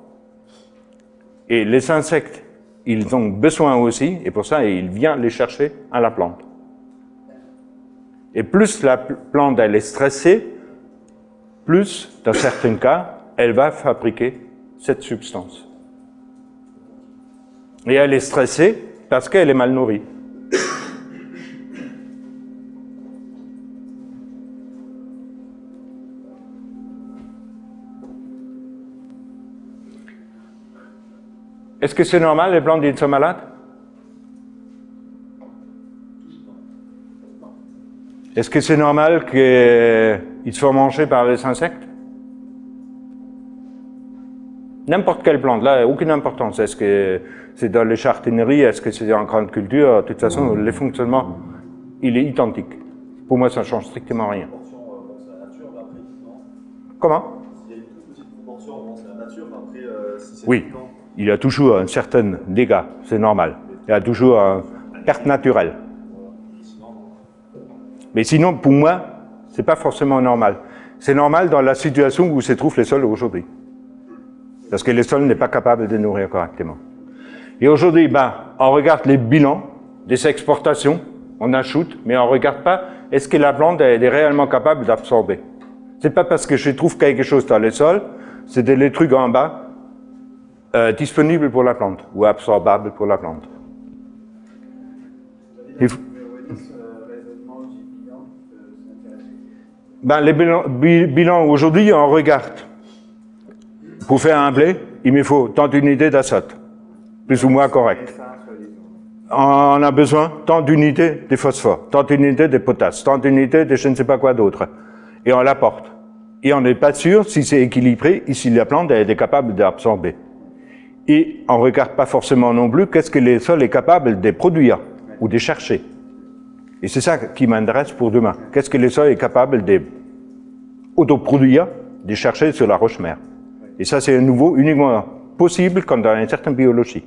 et les insectes ils ont besoin aussi, et pour ça, il vient les chercher à la plante. Et plus la plante elle est stressée, plus, dans certains cas, elle va fabriquer cette substance. Et elle est stressée parce qu'elle est mal nourrie. Est-ce que c'est normal, les plantes ils sont malades? Est-ce que c'est normal qu'ils soient mangés par les insectes? N'importe quelle plante, là, aucune importance. Est-ce que c'est dans les chartineries Est-ce que c'est en grande culture? De toute façon, le fonctionnement, il est identique. Pour moi, ça ne change strictement rien. Comment? Oui il y a toujours un certain dégât, c'est normal. Il y a toujours une perte naturelle. Mais sinon, pour moi, c'est pas forcément normal. C'est normal dans la situation où se trouvent les sols aujourd'hui. Parce que les sols n'est pas capable de nourrir correctement. Et aujourd'hui, ben, on regarde les bilans des exportations, on ajoute, mais on regarde pas est-ce que la plante est réellement capable d'absorber? C'est pas parce que je trouve quelque chose dans les sols, c'est des trucs en bas euh, disponible pour la plante ou absorbable pour la plante. Ben, les bilans, aujourd'hui, on regarde. Pour faire un blé, il me faut tant d'unités d'azote, plus ou moins correct. On a besoin tant d'unités de phosphore, tant d'unités de potasse, tant d'unités de je ne sais pas quoi d'autre. Et on l'apporte. Et on n'est pas sûr si c'est équilibré et si la plante est capable d'absorber. Et on ne regarde pas forcément non plus qu'est-ce que les sols est capable de produire ou de chercher. Et c'est ça qui m'intéresse pour demain. Qu'est-ce que les sols est capable de autoproduire, de chercher sur la roche-mère. Et ça, c'est un nouveau uniquement possible quand on a une certaine biologie.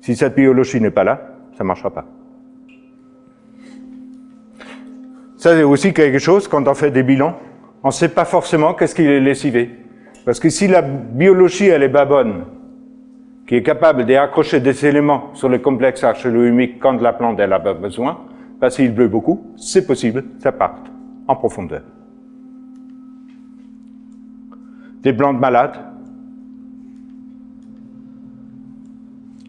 Si cette biologie n'est pas là, ça ne marchera pas. Ça, c'est aussi quelque chose, quand on fait des bilans, on ne sait pas forcément qu'est-ce qui est lessivé. Parce que si la biologie, elle est pas bonne, qui est capable d'accrocher des éléments sur le complexe archélo-humique quand la plante elle a besoin, parce qu'il pleut beaucoup, c'est possible, ça part en profondeur. Des plantes malades,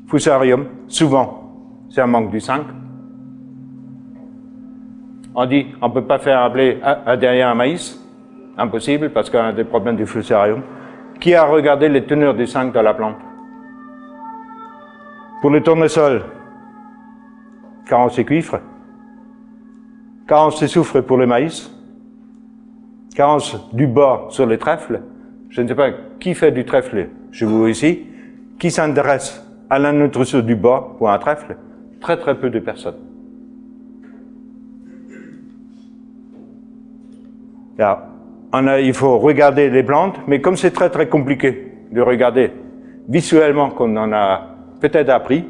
Fusarium, souvent, c'est un manque du 5. On dit, on ne peut pas faire appeler derrière un maïs, impossible, parce qu'on a des problèmes du fusarium. Qui a regardé les teneurs du 5 dans la plante pour le tournesol, carence et cuivre. Carence et soufre pour le maïs. Carence du bas sur les trèfles. Je ne sais pas qui fait du trèfle chez vous ici. Qui s'intéresse à la nutrition du bas pour un trèfle? Très très peu de personnes. Alors, il faut regarder les plantes, mais comme c'est très très compliqué de regarder visuellement qu'on en a peut-être appris,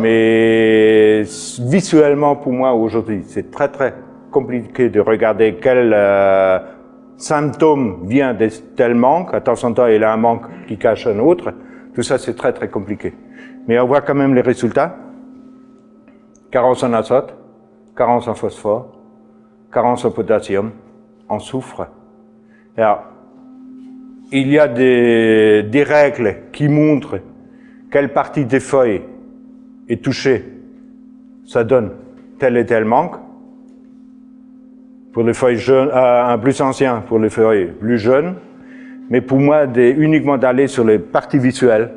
mais visuellement pour moi aujourd'hui, c'est très très compliqué de regarder quel euh, symptôme vient de tel manque. À temps en temps, il y a un manque qui cache un autre. Tout ça, c'est très très compliqué. Mais on voit quand même les résultats. Carence en azote, carence en phosphore, carence en potassium, en soufre. Alors, il y a des, des règles qui montrent quelle partie des feuilles est touchée, ça donne tel et tel manque. pour les feuilles jeunes, euh, un plus ancien pour les feuilles plus jeunes. Mais pour moi, des, uniquement d'aller sur les parties visuelles,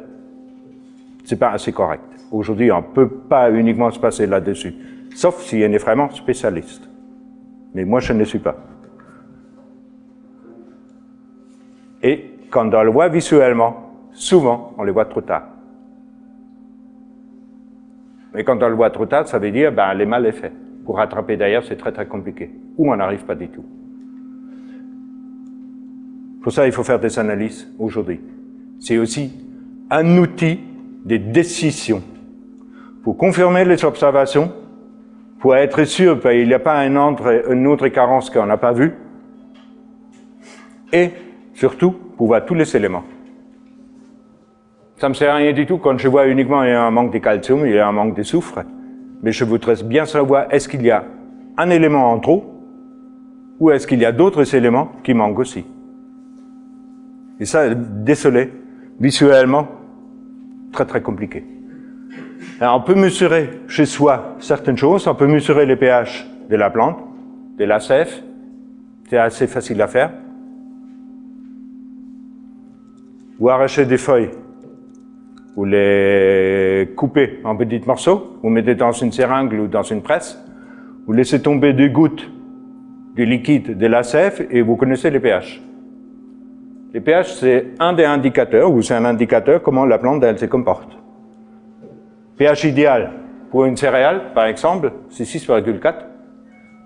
c'est pas assez correct. Aujourd'hui, on peut pas uniquement se passer là-dessus, sauf si on est vraiment spécialiste. Mais moi, je ne le suis pas. Et quand on le voit visuellement, souvent, on le voit trop tard. Mais quand on le voit trop tard, ça veut dire, ben, les mal est fait. Pour rattraper d'ailleurs, c'est très très compliqué. Ou on n'arrive pas du tout. Pour ça, il faut faire des analyses aujourd'hui. C'est aussi un outil de décision. Pour confirmer les observations, pour être sûr qu'il n'y a pas une autre, une autre carence qu'on n'a pas vue, et surtout pour voir tous les éléments. Ça me sert à rien du tout quand je vois uniquement il y a un manque de calcium, il y a un manque de soufre, mais je voudrais bien savoir est-ce qu'il y a un élément en trop ou est-ce qu'il y a d'autres éléments qui manquent aussi? Et ça, désolé, visuellement, très très compliqué. Alors, on peut mesurer chez soi certaines choses, on peut mesurer les pH de la plante, de la sève, c'est assez facile à faire. Ou arracher des feuilles, ou les couper en petits morceaux, vous mettez dans une seringue ou dans une presse, vous laissez tomber des gouttes du liquide de la et vous connaissez les pH. Les pH, c'est un des indicateurs, ou c'est un indicateur comment la plante elle se comporte pH idéal pour une céréale, par exemple, c'est 6,4.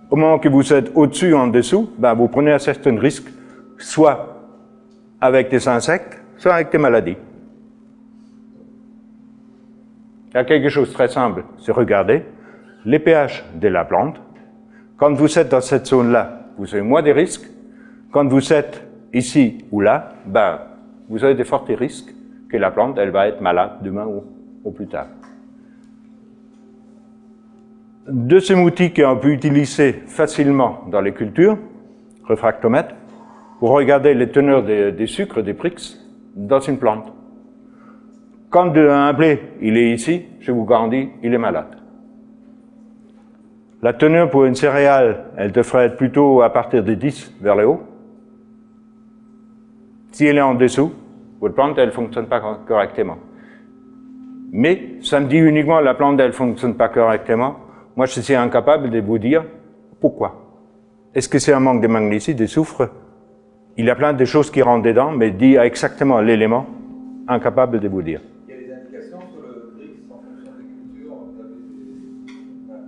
Au moment que vous êtes au-dessus ou en dessous, ben, vous prenez un certain risque, soit avec des insectes, soit avec des maladies. Il y a quelque chose de très simple, c'est regarder les pH de la plante. Quand vous êtes dans cette zone-là, vous avez moins de risques. Quand vous êtes ici ou là, ben, vous avez de forts risques que la plante elle va être malade demain ou plus tard. Deuxième outil qu'on peut utiliser facilement dans les cultures, réfractomètre, pour regarder les teneurs des, sucres, des prix, dans une plante. Quand un blé, il est ici, je vous garantis, il est malade. La teneur pour une céréale, elle devrait être plutôt à partir de 10 vers le haut. Si elle est en dessous, votre plante, elle ne fonctionne pas correctement. Mais ça me dit uniquement la plante, elle ne fonctionne pas correctement moi, je suis incapable de vous dire pourquoi. Est-ce que c'est un manque de magnésie, de soufre Il y a plein de choses qui rentrent dedans, mais dit exactement l'élément, incapable de vous dire.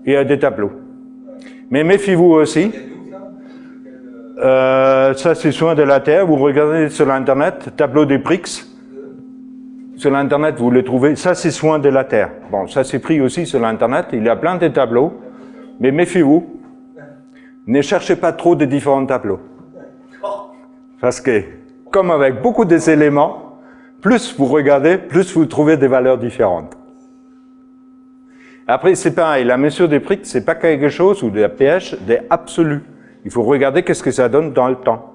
Il y a des tableaux. Mais méfiez-vous aussi. Euh, ça, c'est soin de la Terre. Vous regardez sur l'Internet, tableau des BRICS sur l'Internet, vous le trouvez. Ça, c'est soin de la terre. Bon, ça, c'est pris aussi sur l'Internet. Il y a plein de tableaux. Mais méfiez-vous. Ne cherchez pas trop de différents tableaux. Parce que, comme avec beaucoup des éléments, plus vous regardez, plus vous trouvez des valeurs différentes. Après, c'est pareil, la mesure des prix, c'est pas quelque chose, ou de la pH, des absolus. Il faut regarder qu'est-ce que ça donne dans le temps.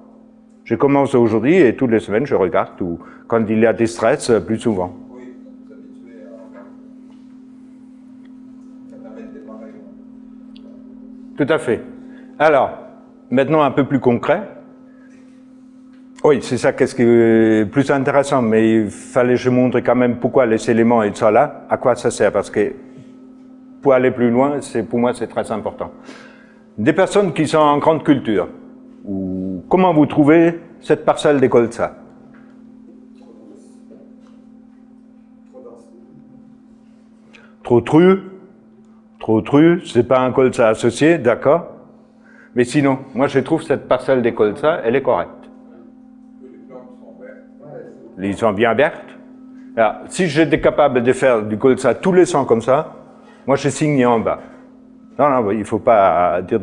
Je commence aujourd'hui et toutes les semaines, je regarde ou quand il y a des stress, plus souvent. Oui, Tout à fait. Alors, maintenant un peu plus concret. Oui, c'est ça qu'est-ce qui est plus intéressant, mais il fallait que je montre quand même pourquoi les éléments et ça là, à quoi ça sert, parce que pour aller plus loin, c'est pour moi c'est très important. Des personnes qui sont en grande culture, ou comment vous trouvez cette parcelle des colza? Trop tru Trop tru, c'est pas un colza associé, d'accord Mais sinon, moi je trouve cette parcelle des colza, elle est correcte. Ils sont bien vertes. Si j'étais capable de faire du colza tous les sons comme ça, moi je signe en bas. Non, non, il ne faut pas dire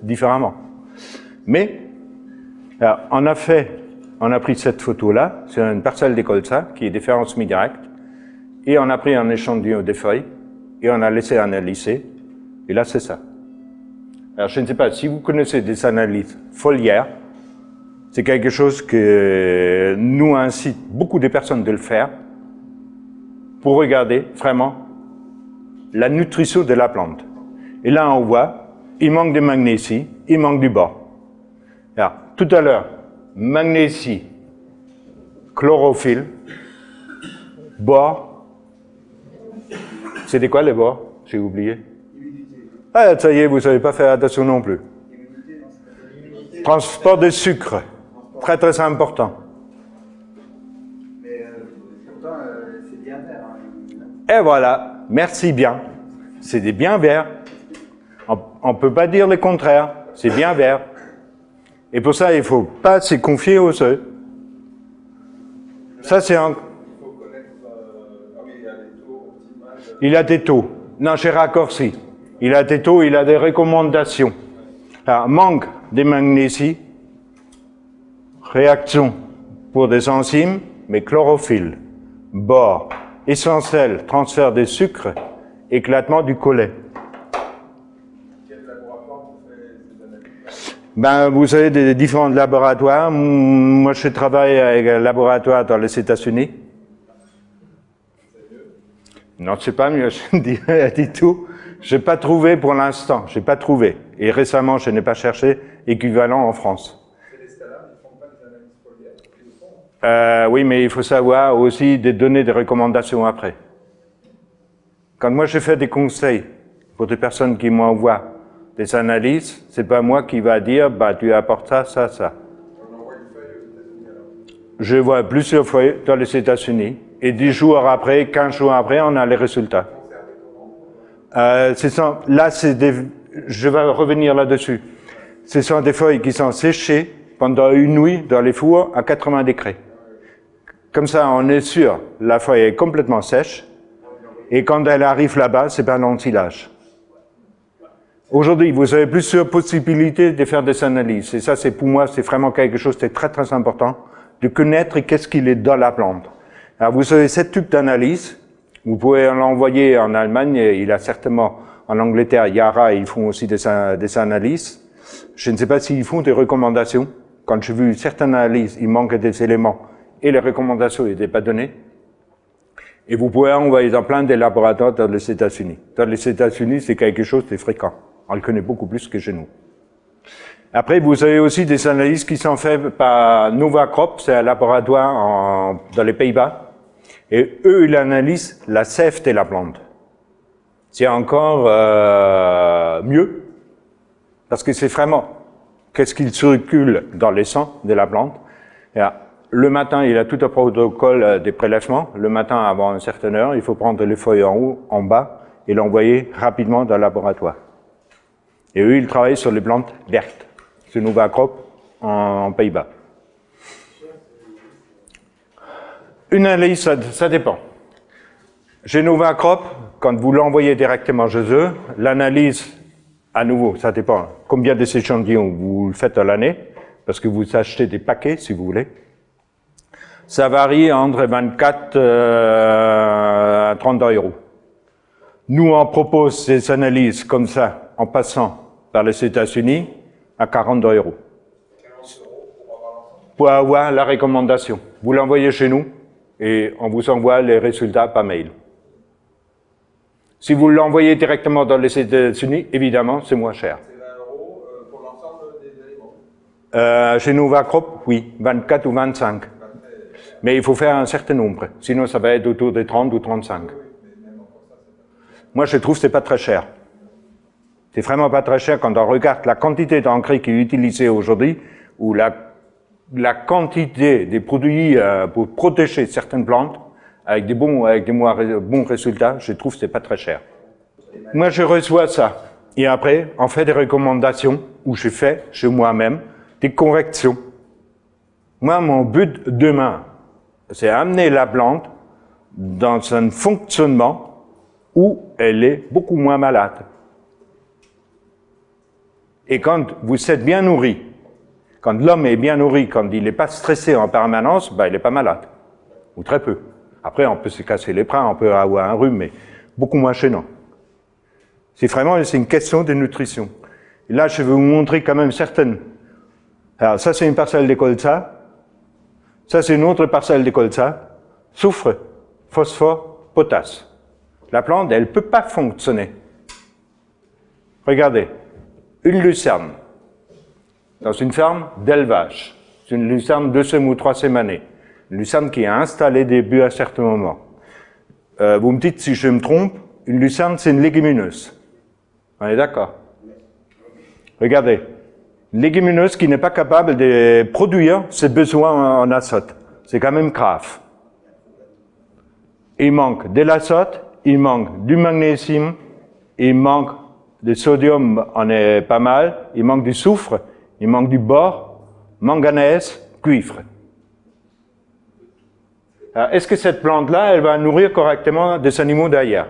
différemment. Mais, on a fait, on a pris cette photo-là, c'est une parcelle des colza qui est différente semi-direct, et on a pris un échantillon des feuilles, et on a laissé analyser, et là c'est ça. Alors je ne sais pas, si vous connaissez des analyses foliaires, c'est quelque chose que nous incite beaucoup de personnes de le faire, pour regarder vraiment la nutrition de la plante. Et là on voit, il manque de magnésie, il manque du bord. Alors, tout à l'heure, magnésie, chlorophylle, bord. C'était quoi les bords J'ai oublié. Ah, ça y est, vous savez pas faire attention non plus. Transport de sucre, très très important. Mais euh, euh, c'est bien vert. Hein. Et voilà, merci bien. C'est des bien verts. On ne peut pas dire le contraire. C'est bien vert. Et pour ça, il ne faut pas se confier au seuil. Ça, c'est un... Il ah a des taux. Non, j'ai raccourci. Il a des taux, il a des recommandations. Alors, manque de magnésie, réaction pour des enzymes, mais chlorophylle, bord, essentiel, transfert des sucres, éclatement du collet. Ben, vous savez, des différents laboratoires. Moi, je travaille avec un laboratoire dans les États-Unis. Non, c'est pas mieux, je ne dirais du tout. Je n'ai pas trouvé pour l'instant, je n'ai pas trouvé. Et récemment, je n'ai pas cherché équivalent en France. C'est les Stella, ils ne font pas des analyses foliaires Ils le font. Euh, oui, mais il faut savoir aussi donner des recommandations après. Quand moi je fais des conseils pour des personnes qui m'envoient des analyses, c'est pas moi qui va dire bah tu apportes ça, ça, ça. Je vois plusieurs fois dans les États-Unis et dix jours après, 15 jours après, on a les résultats. Euh, là, c'est je vais revenir là-dessus. Ce sont des feuilles qui sont séchées pendant une nuit dans les fours à 80 degrés. Comme ça, on est sûr, la feuille est complètement sèche. Et quand elle arrive là-bas, c'est pas un ensilage. Aujourd'hui, vous avez plusieurs possibilités de faire des analyses. Et ça, c'est pour moi, c'est vraiment quelque chose de très très important, de connaître qu'est-ce qu'il est dans la plante. Alors, vous avez cette type d'analyse. Vous pouvez l'envoyer en Allemagne. et Il a certainement en Angleterre, Yara, ils font aussi des, des analyses. Je ne sais pas s'ils font des recommandations. Quand j'ai vu certaines analyses, il manque des éléments et les recommandations n'étaient pas données. Et vous pouvez envoyer dans plein de laboratoires dans les États-Unis. Dans les États-Unis, c'est quelque chose de fréquent. On le connaît beaucoup plus que chez nous. Après, vous avez aussi des analyses qui sont faites par Novacrop, c'est un laboratoire dans les Pays-Bas. Et eux, ils analysent la sève de la plante. C'est encore euh, mieux, parce que c'est vraiment qu'est-ce qu'il circule dans les sangs de la plante? Le matin, il a tout un protocole euh, des prélèvements. Le matin, avant une certaine heure, il faut prendre les feuilles en haut, en bas, et l'envoyer rapidement dans le laboratoire. Et eux, ils travaillent sur les plantes vertes. C'est Novacrop en, en Pays-Bas. Une analyse, ça, ça dépend. Chez Novacrop, quand vous l'envoyez directement chez eux, l'analyse, à nouveau, ça dépend combien de échantillons vous faites à l'année, parce que vous achetez des paquets, si vous voulez. Ça varie entre 24 euh, à 30 euros. Nous, on propose ces analyses comme ça, en passant par les États-Unis, à 40 euros. Pour avoir la recommandation. Vous l'envoyez chez nous et on vous envoie les résultats par mail. Si vous l'envoyez directement dans les États-Unis, évidemment, c'est moins cher. C'est 20 euros euh, pour l'ensemble des éléments. Euh, chez Novacrop, oui, 24 ou 25. Mais il faut faire un certain nombre, sinon ça va être autour des 30 ou 35. Moi, je trouve que c'est pas très cher. C'est vraiment pas très cher quand on regarde la quantité d'engrais qui est utilisée aujourd'hui ou la, la quantité des produits euh, pour protéger certaines plantes avec des bons, avec des bons résultats. Je trouve que c'est pas très cher. Moi, je reçois ça. Et après, on fait des recommandations où je fais chez moi-même des corrections. Moi, mon but demain, c'est amener la plante dans un fonctionnement où elle est beaucoup moins malade. Et quand vous êtes bien nourri, quand l'homme est bien nourri, quand il n'est pas stressé en permanence, ben, il n'est pas malade. Ou très peu. Après, on peut se casser les bras, on peut avoir un rhume, mais beaucoup moins gênant. C'est vraiment c'est une question de nutrition. Et là, je vais vous montrer quand même certaines. Alors, ça, c'est une parcelle de colza. Ça, c'est une autre parcelle de colza. Soufre, phosphore, potasse. La plante, elle ne peut pas fonctionner. Regardez, une lucerne. dans une ferme d'élevage. C'est une lucerne deuxième ou troisième année. Une lucerne qui a installé des buts à certains moments. Euh, vous me dites si je me trompe, une lucerne c'est une légumineuse. On est d'accord Regardez, légumineuse qui n'est pas capable de produire ses besoins en azote. C'est quand même grave. Il manque de l'azote, il manque du magnésium, il manque du sodium, on est pas mal, il manque du soufre, il manque du bore, manganèse, cuivre. Est-ce que cette plante-là, elle va nourrir correctement des animaux d'ailleurs?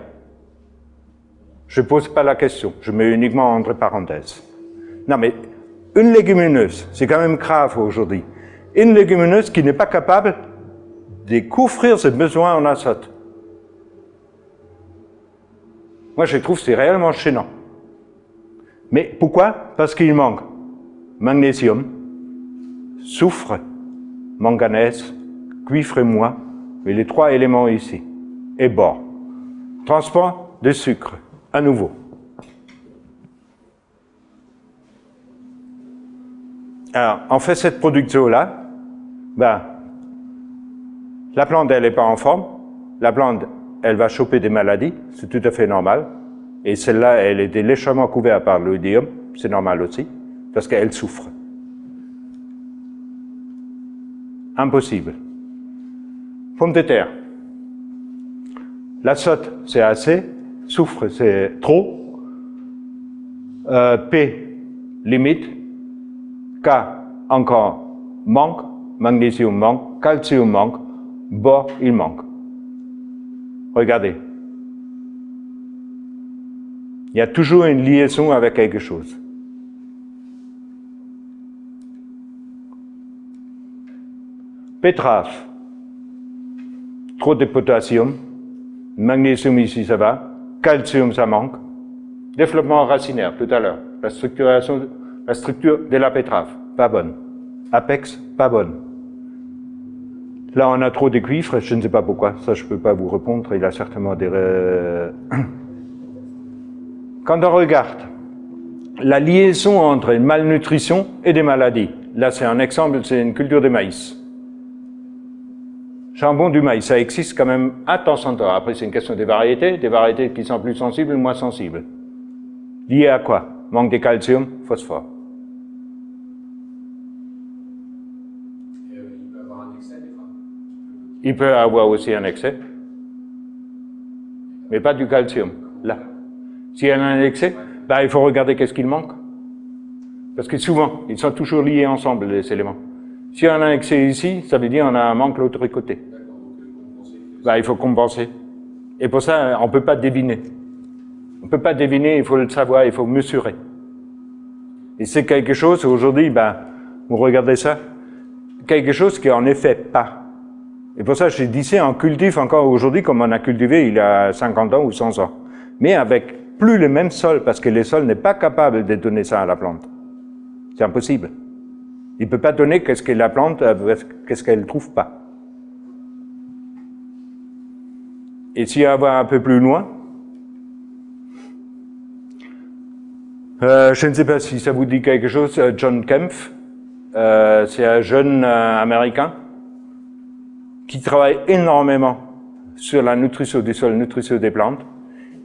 Je ne pose pas la question, je mets uniquement entre parenthèses. Non mais, une légumineuse, c'est quand même grave aujourd'hui. Une légumineuse qui n'est pas capable de couvrir ses besoins en azote. Moi, je trouve que c'est réellement gênant. Mais pourquoi? Parce qu'il manque magnésium, soufre, manganèse, cuivre et moi, mais les trois éléments ici, et bord. Transport de sucre, à nouveau. Alors, on fait cette production-là, ben, la plante, elle n'est pas en forme, la plante, elle va choper des maladies, c'est tout à fait normal. Et celle-là, elle était légèrement couverte par l'oïdium, c'est normal aussi, parce qu'elle souffre. Impossible. Pomme de terre. L'azote, c'est assez, soufre, c'est trop. Euh, P, limite. K, encore, manque. Magnésium manque, calcium manque, bore, il manque. Regardez. Il y a toujours une liaison avec quelque chose. Pétrave. Trop de potassium. Magnésium ici, ça va. Calcium, ça manque. Développement racinaire, tout à l'heure. La structuration, la structure de la pétrave, pas bonne. Apex, pas bonne. Là, on a trop de cuivre, je ne sais pas pourquoi, ça je ne peux pas vous répondre, il a certainement des... Quand on regarde la liaison entre une malnutrition et des maladies, là c'est un exemple, c'est une culture de maïs. Jambon du maïs, ça existe quand même un temps en temps. Après, c'est une question des variétés, des variétés qui sont plus sensibles moins sensibles. Lié à quoi? Manque de calcium, phosphore. Il peut avoir aussi un excès, mais pas du calcium, là. S'il y a un excès, bah, il faut regarder qu'est-ce qu'il manque. Parce que souvent, ils sont toujours liés ensemble, les éléments. S'il y a un excès ici, ça veut dire qu'on a un manque l'autre côté. Bah, il faut compenser. Et pour ça, on ne peut pas deviner. On ne peut pas deviner, il faut le savoir, il faut mesurer. Et c'est quelque chose, aujourd'hui, bah, vous regardez ça, quelque chose qui en effet pas. Et pour ça, je disais, on cultive encore aujourd'hui comme on a cultivé il y a 50 ans ou 100 ans. Mais avec plus le même sol, parce que le sol n'est pas capable de donner ça à la plante. C'est impossible. Il ne peut pas donner qu'est-ce que la plante, qu'est-ce qu'elle ne trouve pas. Et si on va un peu plus loin, euh, je ne sais pas si ça vous dit quelque chose, euh, John Kempf, euh, c'est un jeune euh, américain qui travaille énormément sur la nutrition du sol, nutrition des plantes.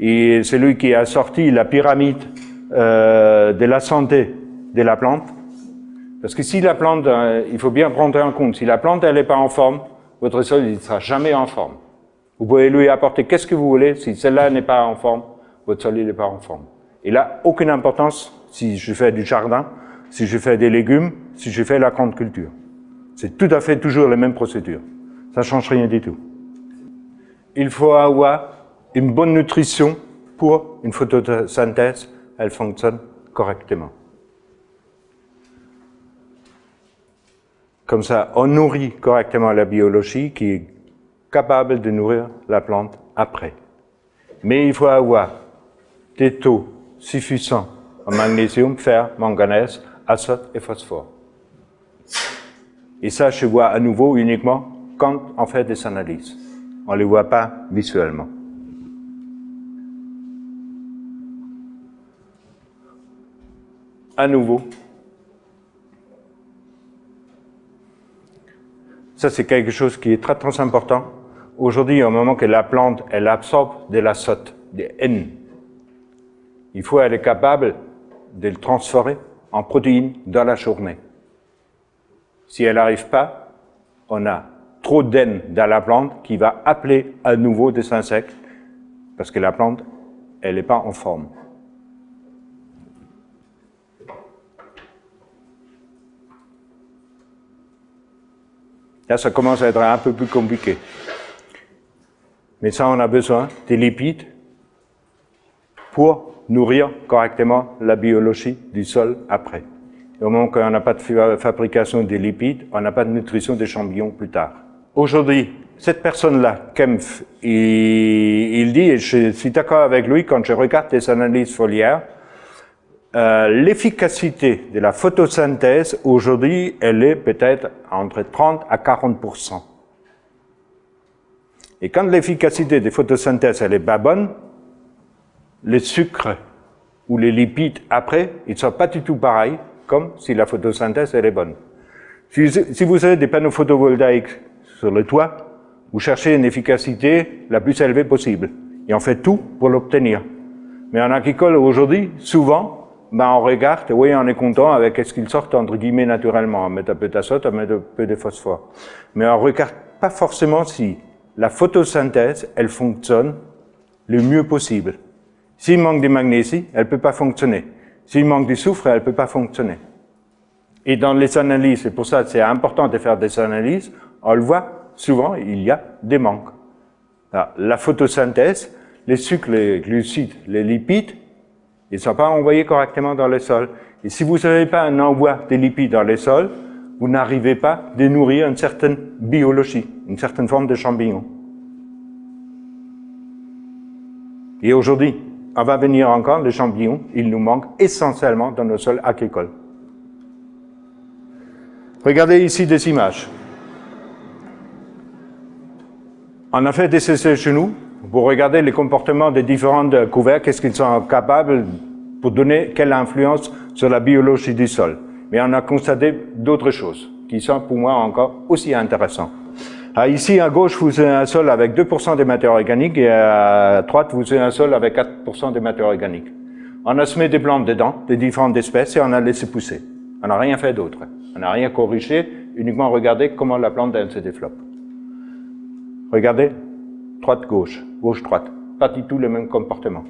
Et c'est lui qui a sorti la pyramide euh, de la santé de la plante. Parce que si la plante, euh, il faut bien prendre en compte, si la plante elle n'est pas en forme, votre sol ne sera jamais en forme. Vous pouvez lui apporter qu'est-ce que vous voulez, si celle-là n'est pas en forme, votre sol n'est pas en forme. Il n'a aucune importance si je fais du jardin, si je fais des légumes, si je fais la grande culture. C'est tout à fait toujours les mêmes procédures. Ça ne change rien du tout. Il faut avoir une bonne nutrition pour une photosynthèse, elle fonctionne correctement. Comme ça, on nourrit correctement la biologie qui est capable de nourrir la plante après. Mais il faut avoir des taux suffisants en magnésium, fer, manganèse, azote et phosphore. Et ça, je vois à nouveau uniquement quand on fait des analyses. On ne les voit pas visuellement. À nouveau, ça c'est quelque chose qui est très très important. Aujourd'hui, au moment que la plante elle absorbe de l'azote, de N, il faut être capable de le transférer en protéines dans la journée. Si elle n'arrive pas, on a trop d'N dans la plante qui va appeler à nouveau des insectes parce que la plante, elle n'est pas en forme. Là, ça commence à être un peu plus compliqué. Mais ça, on a besoin des lipides pour nourrir correctement la biologie du sol après. au moment qu'on n'a pas de fabrication des lipides, on n'a pas de nutrition des champignons plus tard. Aujourd'hui, cette personne-là, Kempf, il, dit, et je suis d'accord avec lui quand je regarde les analyses foliaires, euh, l'efficacité de la photosynthèse aujourd'hui, elle est peut-être entre 30 à 40% Et quand l'efficacité des photosynthèses elle est pas bonne, les sucres ou les lipides après, ils ne sont pas du tout pareils comme si la photosynthèse elle est bonne. Si, si vous avez des panneaux photovoltaïques sur le toit, vous cherchez une efficacité la plus élevée possible. Et on fait tout pour l'obtenir. Mais en agricole, aujourd'hui, souvent, ben on regarde, oui, on est content avec ce qu'ils sortent, entre guillemets, naturellement. On met un peu d'azote, on met un peu de phosphore. Mais on regarde pas forcément si la photosynthèse, elle fonctionne le mieux possible. S'il manque de magnésie, elle peut pas fonctionner. S'il manque du soufre, elle peut pas fonctionner. Et dans les analyses, c'est pour ça c'est important de faire des analyses, on le voit, souvent, il y a des manques. la photosynthèse, les sucres, les glucides, les lipides, ils ne sont pas envoyés correctement dans le sol. Et si vous n'avez pas un envoi des lipides dans les sols, vous n'arrivez pas à nourrir une certaine biologie, une certaine forme de champignon. Et aujourd'hui, on va venir encore, les champignons, ils nous manquent essentiellement dans nos sols agricoles. Regardez ici des images. On a fait des essais chez nous pour regarder les comportements des différents couverts, qu'est-ce qu'ils sont capables pour donner quelle influence sur la biologie du sol. Mais on a constaté d'autres choses qui sont pour moi encore aussi intéressantes. Ah, ici, à gauche, vous avez un sol avec 2% de matière organique et à droite, vous avez un sol avec 4% de matière organique. On a semé des plantes dedans, de différentes espèces, et on a laissé pousser. On n'a rien fait d'autre. On n'a rien corrigé, uniquement regardé comment la plante elle, se développe. Regardez, droite-gauche, gauche-droite. Pas du tout le même comportement.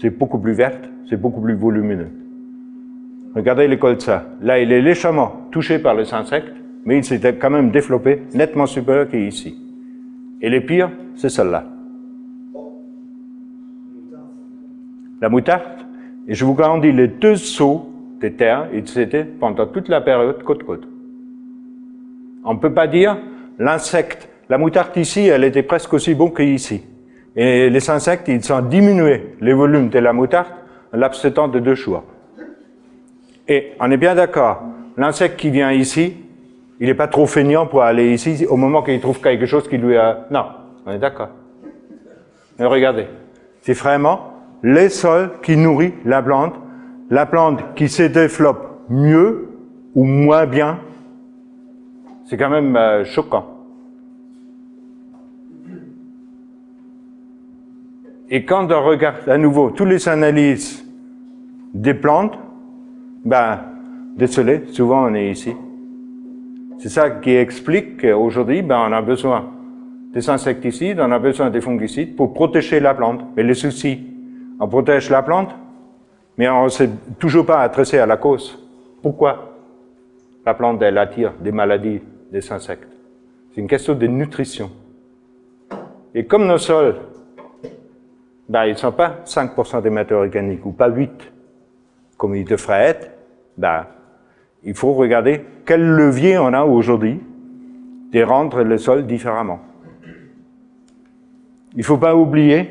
C'est beaucoup plus verte, c'est beaucoup plus volumineux. Regardez les colza. Là, il est légèrement touché par les insectes, mais il s'est quand même développé nettement supérieur qu'ici. Et le pire, c'est celle-là. La moutarde. Et je vous garantis, les deux sauts de terre, ils étaient pendant toute la période côte-côte. On ne peut pas dire l'insecte la moutarde ici, elle était presque aussi bonne qu'ici. Et les insectes, ils ont diminué les volumes de la moutarde en l'abstant de deux jours. Et on est bien d'accord, l'insecte qui vient ici, il n'est pas trop feignant pour aller ici au moment qu'il trouve quelque chose qui lui a... Non, on est d'accord. Mais regardez, c'est vraiment les sols qui nourrissent la plante, la plante qui se développe mieux ou moins bien. C'est quand même euh, choquant. Et quand on regarde à nouveau toutes les analyses des plantes, ben, désolé, souvent on est ici. C'est ça qui explique qu'aujourd'hui, ben, on a besoin des insecticides, on a besoin des fongicides pour protéger la plante. Mais le souci, on protège la plante, mais on ne sait toujours pas adresser à la cause. Pourquoi la plante, elle attire des maladies des insectes? C'est une question de nutrition. Et comme nos sols ben, ils ne sont pas 5% des matières organiques ou pas 8, comme ils devraient être, ben, il faut regarder quel levier on a aujourd'hui de rendre le sol différemment. Il ne faut pas oublier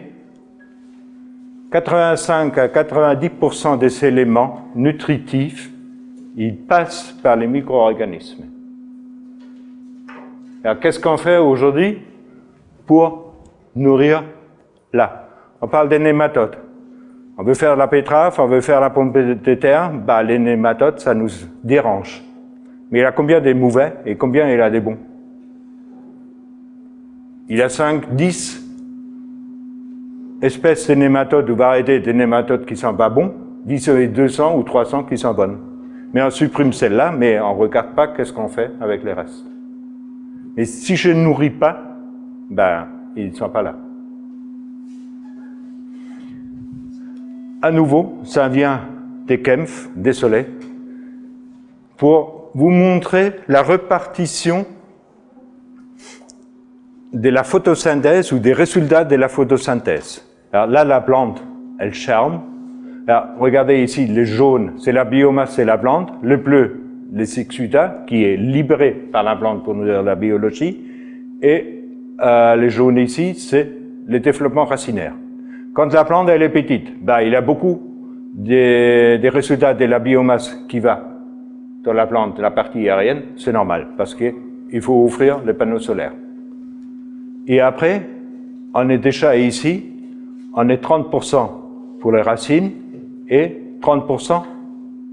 85 à 90% des éléments nutritifs, passent par les micro-organismes. Alors, qu'est-ce qu'on fait aujourd'hui pour nourrir là? On parle des nématodes. On veut faire la pétrave, on veut faire la pompe de terre, bah, les nématodes, ça nous dérange. Mais il a combien des mauvais et combien il a des bons? Il a 5, 10 espèces de nématodes ou variétés de nématodes qui sont pas bons, 10 sur les 200 ou 300 qui sont bonnes. Mais on supprime celle-là, mais on regarde pas qu'est-ce qu'on fait avec les restes. Et si je ne nourris pas, ben, ils ne sont pas là. À nouveau, ça vient des KEMF, des soleils, pour vous montrer la répartition de la photosynthèse ou des résultats de la photosynthèse. Alors là, la plante, elle charme. Alors, regardez ici, le jaune, c'est la biomasse, c'est la plante. Le bleu, les sexuda, qui est libéré par la plante pour nourrir la biologie. Et euh, le jaune ici, c'est le développement racinaire. Quand la plante, elle est petite, bah, il y a beaucoup des, résultats de la biomasse qui va dans la plante, la partie aérienne, c'est normal, parce qu'il faut offrir les panneaux solaires. Et après, on est déjà ici, on est 30% pour les racines et 30%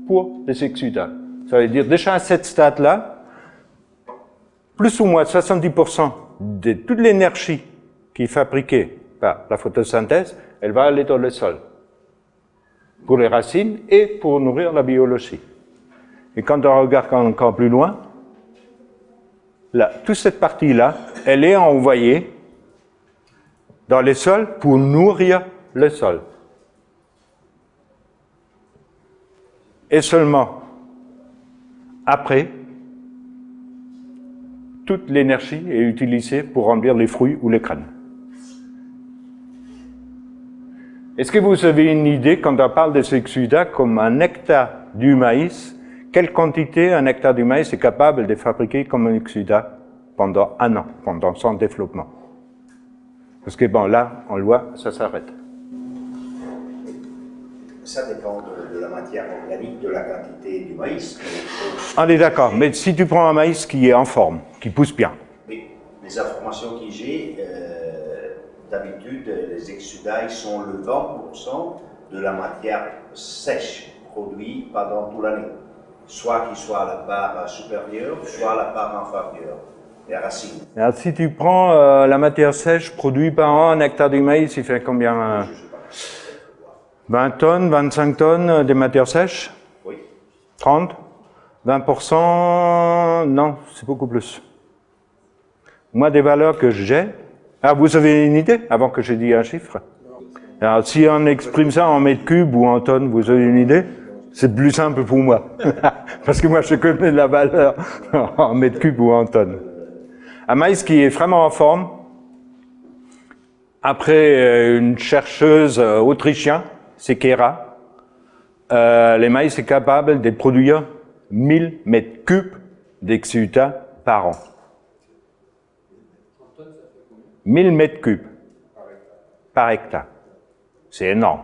pour les exudats. Ça veut dire déjà à cette stade-là, plus ou moins 70% de toute l'énergie qui est fabriquée par la photosynthèse, elle va aller dans le sol. Pour les racines et pour nourrir la biologie. Et quand on regarde encore plus loin, toute cette partie-là, elle est envoyée dans le sol pour nourrir le sol. Et seulement après, toute l'énergie est utilisée pour remplir les fruits ou les crânes. Est-ce que vous avez une idée, quand on parle de sexuda comme un hectare du maïs, quelle quantité un hectare du maïs est capable de fabriquer comme un exudat pendant un an, pendant son développement? Parce que bon, là, on le voit, ça s'arrête. Ça dépend de, de la matière organique, de la quantité du maïs. On est d'accord, mais si tu prends un maïs qui est en forme, qui pousse bien, Mais les informations que j'ai, euh, d'habitude, les exsudats ils sont le 20% de la matière sèche produite pendant toute l'année. Soit qu'il soit à la part supérieure, soit à la part inférieure. Les racines. Alors, si tu prends euh, la matière sèche produite par an, un hectare du maïs, il fait combien euh, 20 tonnes, 25 tonnes de matière sèche? Oui. 30 20% Non, c'est beaucoup plus. Moi, des valeurs que j'ai... Ah, vous avez une idée avant que je dise un chiffre? Alors, si on exprime ça en mètres cubes ou en tonnes, vous avez une idée? C'est plus simple pour moi. Parce que moi, je connais la valeur en mètres cubes ou en tonnes. Un maïs qui est vraiment en forme, après euh, une chercheuse euh, autrichienne, c'est Kera, euh, le maïs est capable de produire 1000 mètres cubes d'exuta par an. 1000 mètres cubes par hectare. C'est énorme.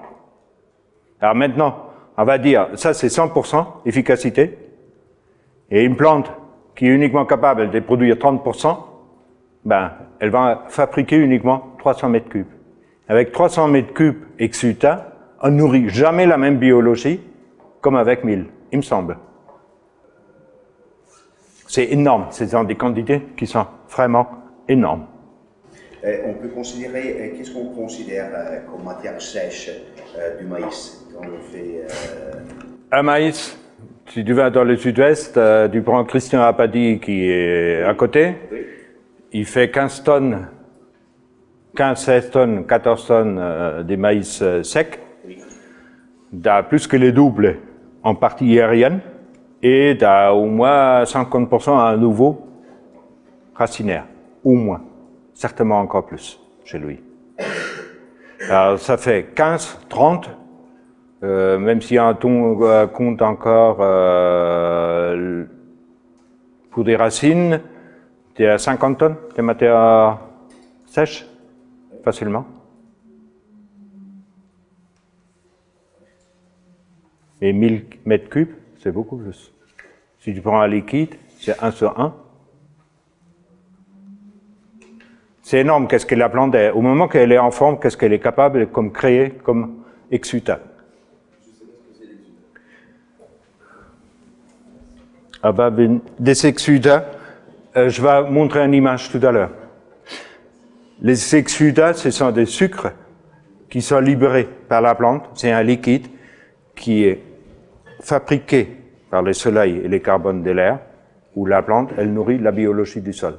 Alors maintenant, on va dire, ça c'est 100% efficacité, et une plante qui est uniquement capable de produire 30%, ben, elle va fabriquer uniquement 300 mètres cubes. Avec 300 mètres cubes exuta, on nourrit jamais la même biologie comme avec 1000, il me semble. C'est énorme, ce sont des quantités qui sont vraiment énormes. Euh, on peut considérer, euh, qu'est-ce qu'on considère euh, comme matière sèche du maïs quand on fait euh, Un maïs, si tu vas dans le sud-ouest, euh, tu prends Christian Apadi qui est à côté, oui, il fait 15 tonnes, 15, 16 tonnes, 14 tonnes euh, de maïs euh, sec, oui. plus que les doubles en partie aérienne, et t'as au moins 50% à nouveau racinaire, au moins, certainement encore plus chez lui. Alors, ça fait 15, 30, euh, même si on ton- euh, compte encore euh, pour des racines, tu à 50 tonnes de matière sèche, facilement. Et 1000 mètres cubes, c'est beaucoup plus. Si tu prends un liquide, c'est 1 sur 1. C'est énorme qu'est-ce que la plante est. Au moment qu'elle est en forme, qu'est-ce qu'elle est capable comme créer comme exutat. Ah bah, ben, des exudats, euh, je vais montrer une image tout à l'heure. Les exudats, ce sont des sucres qui sont libérés par la plante. C'est un liquide qui est fabriqué par le soleil et les carbones de l'air, où la plante, elle nourrit la biologie du sol.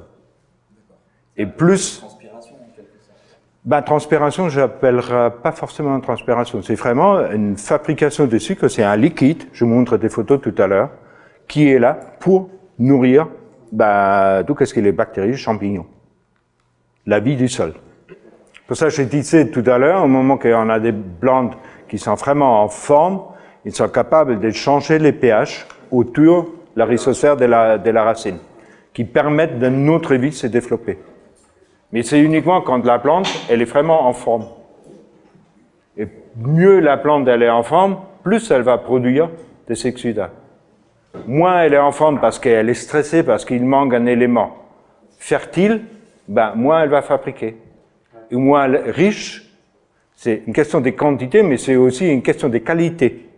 Et plus... Transpiration, en quelque transpiration, j'appellerai pas forcément transpiration. C'est vraiment une fabrication de sucre. C'est un liquide, je vous montre des photos tout à l'heure, qui est là pour nourrir ben, tout ce qui est les bactéries, champignons. La vie du sol. Pour ça, je disais tout à l'heure, au moment qu'on a des plantes qui sont vraiment en forme, ils sont capables de changer les pH autour de la rhizosphère de la, de la racine, qui permettent de notre vie se développer. Mais c'est uniquement quand la plante, elle est vraiment en forme. Et mieux la plante, elle est en forme, plus elle va produire des exudats. Moins elle est en forme parce qu'elle est stressée, parce qu'il manque un élément fertile, ben, moins elle va fabriquer ou moins riche, c'est une question des quantités, mais c'est aussi une question des qualités.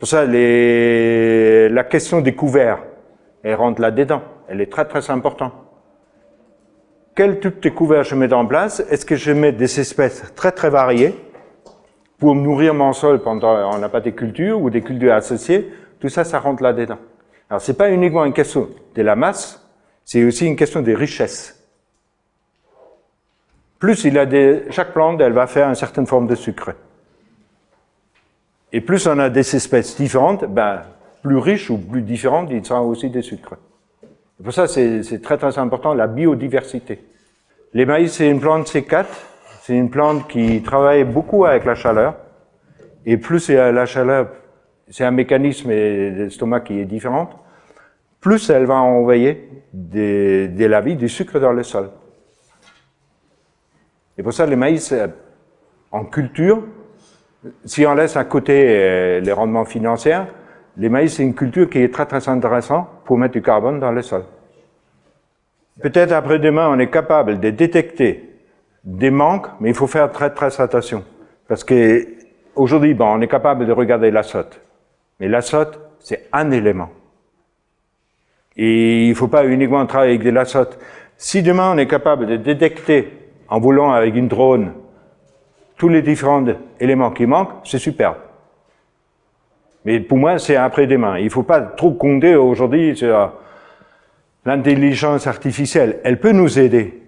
Pour ça, la question des couverts, elle rentre là-dedans. Elle est très très importante. Quel type de couvert je mets en place Est-ce que je mets des espèces très très variées pour nourrir mon sol pendant on n'a pas des cultures ou des cultures associées? Tout ça, ça rentre là-dedans. Alors, c'est pas uniquement une question de la masse, c'est aussi une question des richesses. Plus il a des, chaque plante, elle va faire une certaine forme de sucre. Et plus on a des espèces différentes, ben, plus riches ou plus différentes, il sera aussi des sucres. Pour ça, c'est très très important, la biodiversité. Les maïs, c'est une plante C4, c'est une plante qui travaille beaucoup avec la chaleur. Et plus a la chaleur, c'est un mécanisme d'estomac qui est différent, plus elle va envoyer de la vie du sucre dans le sol. Et pour ça, le maïs, euh, en culture, si on laisse à côté euh, les rendements financiers, le maïs, c'est une culture qui est très très intéressante pour mettre du carbone dans le sol. Peut-être après-demain, on est capable de détecter des manques, mais il faut faire très très attention. Parce que aujourd'hui, bon, on est capable de regarder l'azote. Mais l'azote, c'est un élément. Et il ne faut pas uniquement travailler avec de l'azote. Si demain on est capable de détecter en voulant avec une drone tous les différents éléments qui manquent, c'est superbe. Mais pour moi, c'est après-demain. Il ne faut pas trop compter aujourd'hui sur l'intelligence artificielle. Elle peut nous aider.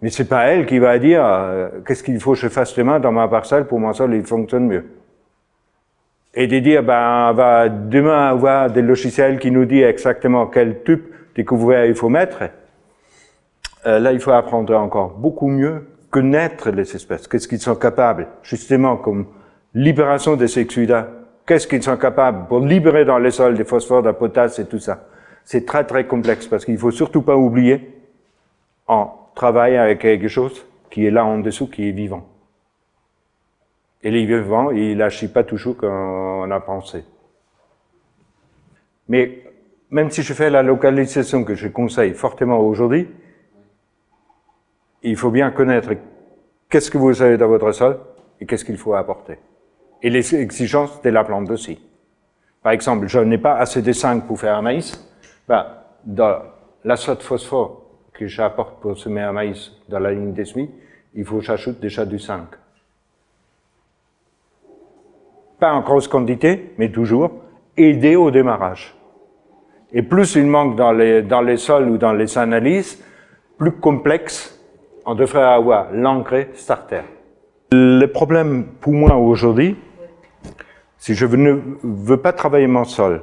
Mais c'est pas elle qui va dire euh, qu'est-ce qu'il faut que je fasse demain dans ma parcelle pour mon sol il fonctionne mieux. Et de dire ben on va demain avoir des logiciels qui nous disent exactement quel type de couvert il faut mettre. Euh, là, il faut apprendre encore beaucoup mieux connaître les espèces. Qu'est-ce qu'ils sont capables, justement, comme libération des exudats. Qu'est-ce qu'ils sont capables pour libérer dans les sols des phosphores, de potasse et tout ça? C'est très très complexe parce qu'il faut surtout pas oublier, en travaillant avec quelque chose qui est là en dessous, qui est vivant. Et les vivants, ils n'agissent pas toujours comme on a pensé. Mais même si je fais la localisation que je conseille fortement aujourd'hui, il faut bien connaître qu'est-ce que vous avez dans votre sol et qu'est-ce qu'il faut apporter. Et les exigences de la plante aussi. Par exemple, je n'ai pas assez de 5 pour faire un maïs. Ben, dans l'azote phosphore que j'apporte pour semer un maïs dans la ligne des semis, il faut que j'ajoute déjà du 5. Pas en grosse quantité, mais toujours aider au démarrage. Et plus il manque dans les, dans les sols ou dans les analyses, plus complexe on devrait avoir l'engrais starter. Le problème pour moi aujourd'hui, si je ne veux pas travailler mon sol,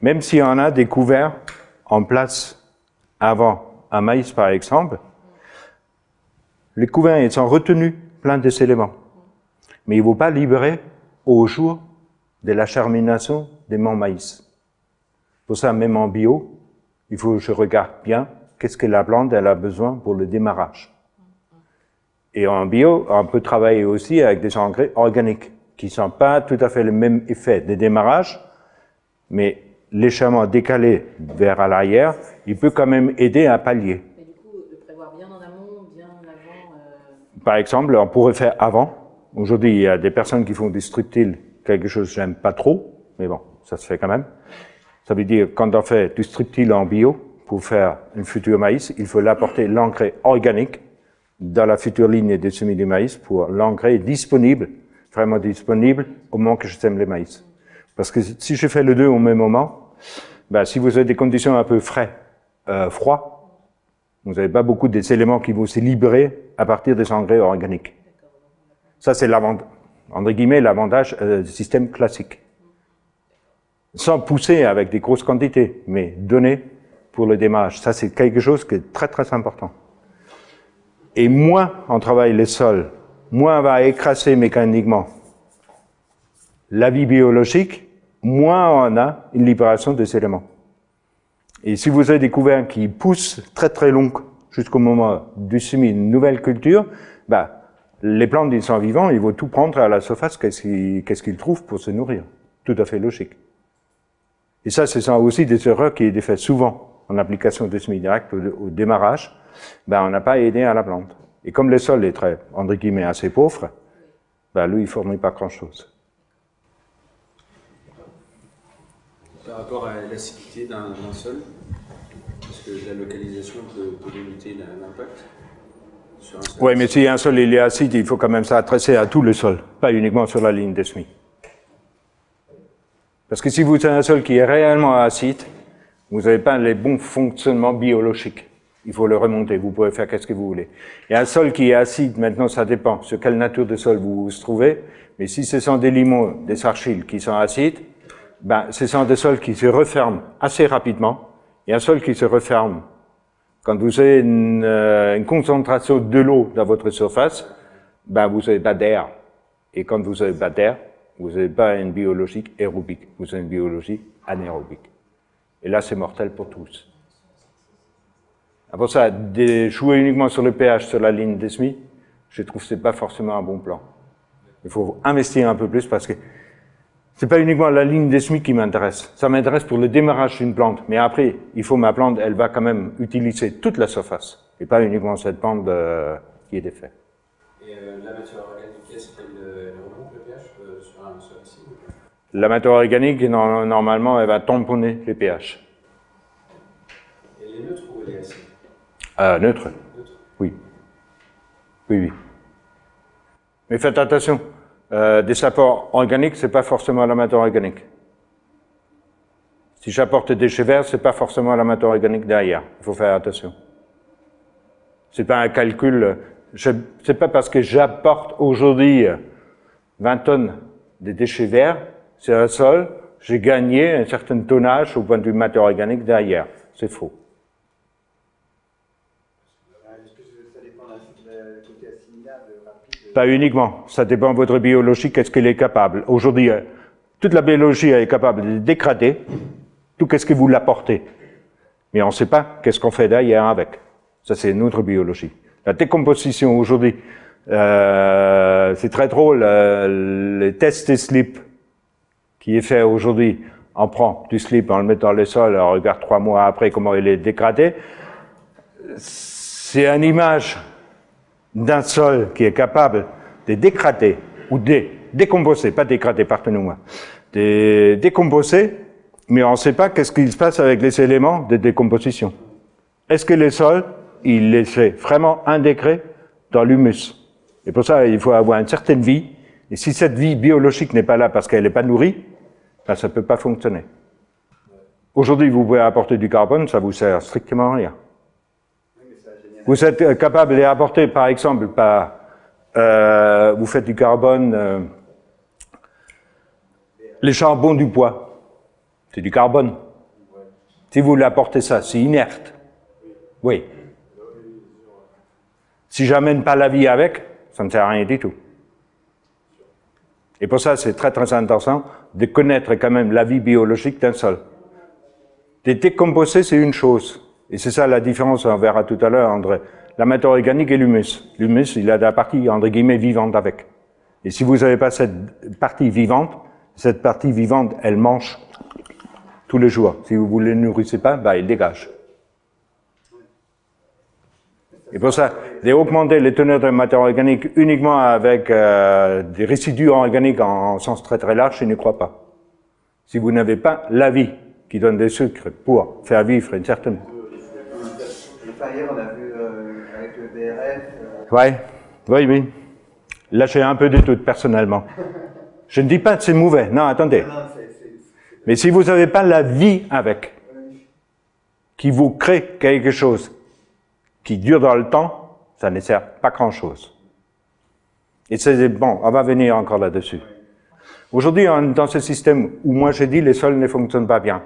même si on a des couverts en place avant un maïs par exemple, les couverts ils sont retenus plein de éléments. Mais il ne faut pas libérer au jour de la germination des mon maïs. Pour ça, même en bio, il faut que je regarde bien qu'est-ce que la plante elle a besoin pour le démarrage. Et en bio, on peut travailler aussi avec des engrais organiques qui ne sont pas tout à fait le même effet de démarrage, mais légèrement décalé vers l'arrière, il peut quand même aider à pallier. Mais du coup, de prévoir bien en amont, bien en avant. Euh... Par exemple, on pourrait faire avant. Aujourd'hui, il y a des personnes qui font du structile, quelque chose que j'aime pas trop, mais bon, ça se fait quand même. Ça veut dire, quand on fait du structile en bio, pour faire une future maïs, il faut l'apporter l'engrais organique dans la future ligne des semis du maïs pour l'engrais disponible, vraiment disponible au moment que je sème les maïs. Parce que si je fais les deux au même moment, ben, si vous avez des conditions un peu frais, euh, froids, vous n'avez pas beaucoup des éléments qui vont se libérer à partir des engrais organiques. Ça, c'est l'avantage, entre guillemets, l'avantage euh, du système classique. Sans pousser avec des grosses quantités, mais donner pour le démarrage. Ça, c'est quelque chose qui est très, très important. Et moins on travaille les sols, moins va écraser mécaniquement la vie biologique, moins on a une libération des éléments. Et si vous avez des couverts qui poussent très très longs jusqu'au moment du semis d'une nouvelle culture, bah, les plantes, ils sont vivants, ils vont tout prendre à la surface, qu'est-ce qu'ils trouvent pour se nourrir. Tout à fait logique. Et ça, c'est ça aussi des erreurs qui sont faites souvent en application de semis direct au, démarrage, ben, on n'a pas aidé à la plante. Et comme le sol est très, entre guillemets, assez pauvre, ben, lui, il ne fournit pas grand-chose. Par rapport à l'acidité d'un sol, est-ce que la localisation peut, peut limiter l'impact Oui, mais si un sol il est acide, il faut quand même s'adresser à tout le sol, pas uniquement sur la ligne des semis. Parce que si vous avez un sol qui est réellement acide, vous n'avez pas les bons fonctionnements biologiques. Il faut le remonter, vous pouvez faire qu'est-ce que vous voulez. Et un sol qui est acide, maintenant ça dépend sur quelle nature de sol vous vous trouvez, mais si ce sont des limons, des argiles qui sont acides, ben, ce sont des sols qui se referment assez rapidement, et un sol qui se referme, quand vous avez une, euh, une concentration de l'eau dans votre surface, ben, vous n'avez pas d'air. Et quand vous n'avez pas d'air, vous n'avez pas une biologie aérobique, vous avez une biologie anaérobique. Et là, c'est mortel pour tous. Après ça, jouer uniquement sur le pH sur la ligne des SMI, je trouve que ce n'est pas forcément un bon plan. Il faut investir un peu plus parce que c'est pas uniquement la ligne des SMI qui m'intéresse. Ça m'intéresse pour le démarrage d'une plante. Mais après, il faut ma plante, elle va quand même utiliser toute la surface. Et pas uniquement cette pente euh, qui est défaite. Et euh, la matière organique, est-ce qu'elle euh, remonte le pH sur un sol ici la matière organique, normalement, elle va tamponner les pH. Elle est neutre ou elle est acide euh, Neutre. Oui. Oui, oui. Mais faites attention. Euh, des apports organiques, c'est pas forcément la matière organique. Si j'apporte des déchets verts, c'est pas forcément la matière organique derrière. Il faut faire attention. C'est pas un calcul. C'est pas parce que j'apporte aujourd'hui 20 tonnes de déchets verts c'est un sol, j'ai gagné un certain tonnage au point de vue matière organique derrière. C'est faux. Pas uniquement. Ça dépend de votre biologie, qu'est-ce qu'elle est capable. Aujourd'hui, euh, toute la biologie est capable de dégrader tout qu'est-ce que vous l'apportez. Mais on ne sait pas qu'est-ce qu'on fait derrière avec. Ça, c'est notre biologie. La décomposition aujourd'hui, euh, c'est très drôle, euh, les tests et slip qui est fait aujourd'hui, on prend du slip, on le met dans le sol, on regarde trois mois après comment il est dégradé. C'est une image d'un sol qui est capable de dégrader ou de décomposer, pas dégrader, pardonnez-moi, de décomposer, mais on ne sait pas qu'est-ce qui se passe avec les éléments de décomposition. Est-ce que le sol, il laisse vraiment un degré dans l'humus? Et pour ça, il faut avoir une certaine vie. Et si cette vie biologique n'est pas là parce qu'elle n'est pas nourrie, ben, ça ne peut pas fonctionner. Aujourd'hui, vous pouvez apporter du carbone, ça vous sert strictement à rien. Vous êtes euh, capable d'apporter, par exemple, par, euh, vous faites du carbone, euh, les charbons du bois, c'est du carbone. Si vous l'apportez ça, c'est inerte. Oui. Si j'amène pas la vie avec, ça ne sert à rien du tout. Et pour ça, c'est très très intéressant de connaître quand même la vie biologique d'un sol. De décomposer, c'est une chose. Et c'est ça la différence, on verra tout à l'heure, entre la matière organique et l'humus. L'humus, il a la partie, entre guillemets, vivante avec. Et si vous n'avez pas cette partie vivante, cette partie vivante, elle mange tous les jours. Si vous ne la nourrissez pas, bah, elle dégage. Et pour ça, d'augmenter les teneurs de matière organique uniquement avec euh, des résidus organiques en, sens très très large, je ne crois pas. Si vous n'avez pas la vie qui donne des sucres pour faire vivre une certaine On a vu euh, avec le BRF. euh, Ouais, oui, oui. Là, j'ai un peu de doute, personnellement. Je ne dis pas que c'est mauvais. Non, attendez. non, Mais si vous n'avez pas la vie avec, oui. qui vous crée quelque chose qui dure dans le temps, ça ne sert pas grand-chose. Et c'est bon, on va venir encore là-dessus. Aujourd'hui, dans ce système où moi j'ai dit les sols ne fonctionnent pas bien.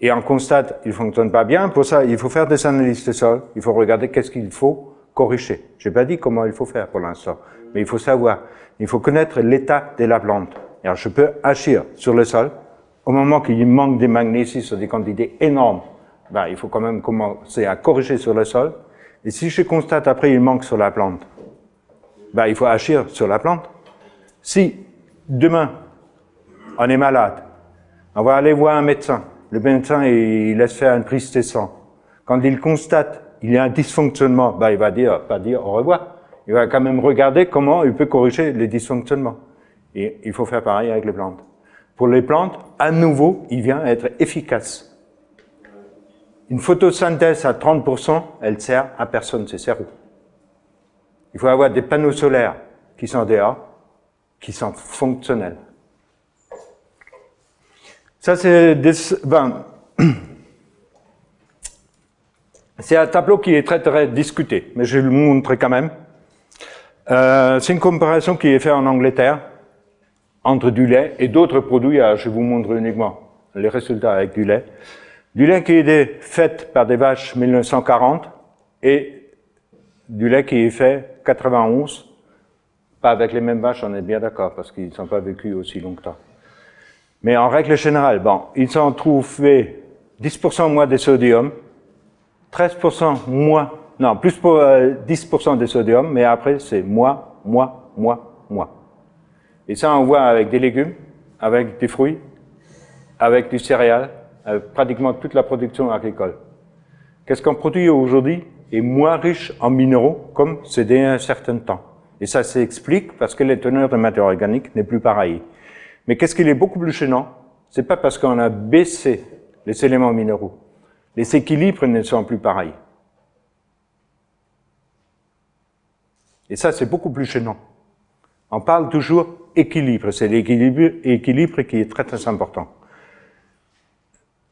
Et on constate qu'ils ne fonctionnent pas bien. Pour ça, il faut faire des analyses de sol. Il faut regarder qu'est-ce qu'il faut corriger. Je n'ai pas dit comment il faut faire pour l'instant. Mais il faut savoir. Il faut connaître l'état de la plante. Alors, je peux agir sur le sol. Au moment qu'il manque des magnésies sur des quantités énormes, ben, il faut quand même commencer à corriger sur le sol. Et si je constate après il manque sur la plante, ben, il faut agir sur la plante. Si demain, on est malade, on va aller voir un médecin. Le médecin, il laisse faire un triste sang. Quand il constate il y a un dysfonctionnement, ben, il va dire, pas dire au revoir. Il va quand même regarder comment il peut corriger les dysfonctionnements. Et il faut faire pareil avec les plantes. Pour les plantes, à nouveau, il vient être efficace. Une photosynthèse à 30%, elle sert à personne, c'est zéro. Il faut avoir des panneaux solaires qui sont dehors, qui sont fonctionnels. Ça, c'est ben, un tableau qui est très, très discuté, mais je vais le montrer quand même. Euh, c'est une comparaison qui est faite en Angleterre entre du lait et d'autres produits. Alors, je vous montre uniquement les résultats avec du lait. Du lait qui est fait par des vaches 1940 et du lait qui est fait 91. Pas avec les mêmes vaches, on est bien d'accord, parce qu'ils ne sont pas vécus aussi longtemps. Mais en règle générale, bon, ils ont trouvé 10% moins de sodium, 13% moins, non, plus pour euh, 10% de sodium, mais après c'est moins, moins, moins, moins. Et ça, on voit avec des légumes, avec des fruits, avec du céréal, avec pratiquement toute la production agricole. Qu'est-ce qu'on produit aujourd'hui est moins riche en minéraux, comme c'était un certain temps. Et ça s'explique parce que les teneurs de matière organique n'est plus pareille. Mais qu'est-ce qui est beaucoup plus gênant C'est pas parce qu'on a baissé les éléments minéraux. Les équilibres ne sont plus pareils. Et ça, c'est beaucoup plus gênant. On parle toujours équilibre. C'est l'équilibre équilibre qui est très très important.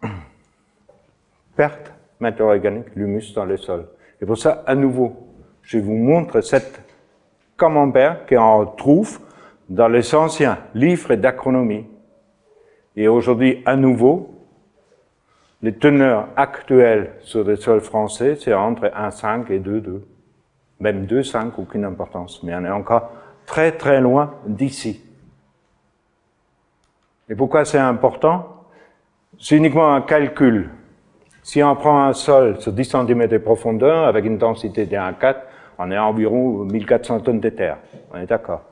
Perte matière organique, l'humus dans le sol. Et pour ça, à nouveau, je vous montre cette camembert qu'on trouve dans les anciens livres d'agronomie. Et aujourd'hui, à nouveau, les teneurs actuelles sur les sols français, c'est entre 1,5 et 2,2. Même 2,5, aucune importance. Mais on est encore très très loin d'ici. Et pourquoi c'est important? C'est uniquement un calcul. Si on prend un sol sur 10 cm de profondeur avec une densité de 1,4, on est à environ 1400 tonnes de terre. On est d'accord.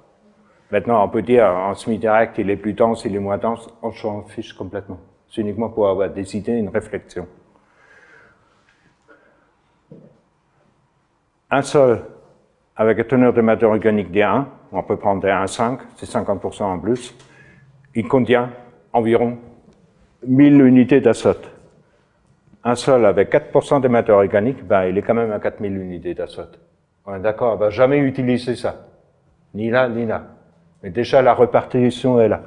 Maintenant, on peut dire en semi-direct, il est plus dense, il est moins dense, on s'en fiche complètement. C'est uniquement pour avoir des idées, une réflexion. Un sol avec une teneur de matière organique de 1, on peut prendre des 1,5, c'est 50% en plus, il contient environ 1000 unités d'azote. Un sol avec 4% de matière organique, ben, il est quand même à 4000 unités d'azote. On est d'accord, on va jamais utiliser ça. Ni là, ni là. Mais déjà, la répartition est là.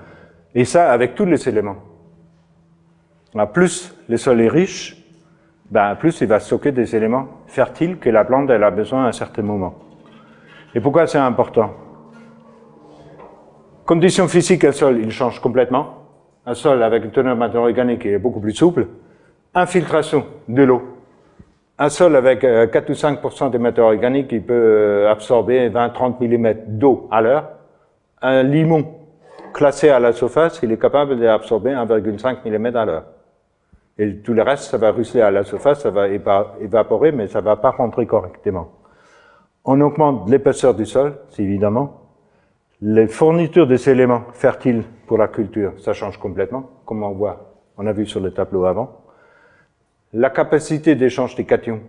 Et ça, avec tous les éléments. En plus le sol est riche, ben, plus il va stocker des éléments fertiles que la plante elle a besoin à un certain moment. Et pourquoi c'est important? Conditions physiques, un sol, il change complètement. Un sol avec une teneur matière organique est beaucoup plus souple. Infiltration de l'eau. Un sol avec 4 ou 5% de matière organique qui peut absorber 20-30 mm d'eau à l'heure. Un limon classé à la surface, il est capable d'absorber 1,5 mm à l'heure. Et tout le reste, ça va ruisseler à la surface, ça va évaporer, mais ça va pas rentrer correctement. On augmente l'épaisseur du sol, évidemment. Les fournitures des éléments fertiles pour la culture, ça change complètement, comme on voit, on a vu sur le tableau avant. La capacité d'échange des cations,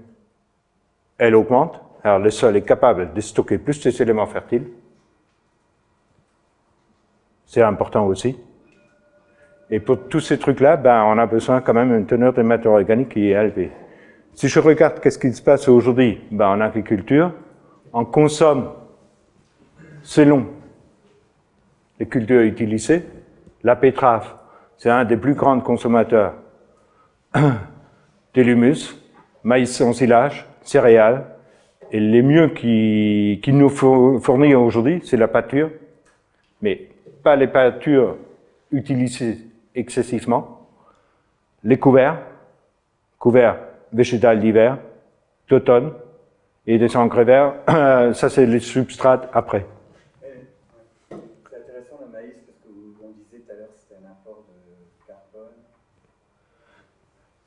elle augmente. Alors le sol est capable de stocker plus des éléments fertiles. C'est important aussi. Et pour tous ces trucs-là, ben, on a besoin quand même d'une teneur de matière organique qui est élevée. Si je regarde qu'est-ce qui se passe aujourd'hui ben, en agriculture, on consomme selon les cultures utilisées. La betterave, c'est un des plus grands consommateurs de l'humus, maïs sans silage, céréales, et les mieux qui, qui nous fournit aujourd'hui, c'est la pâture, mais pas les pâtures utilisées excessivement, les couverts, couverts végétal d'hiver, d'automne, et des engrais verts, ça c'est les substrates après. C'est intéressant le maïs parce que vous, vous disiez tout à l'heure c'était un apport de carbone.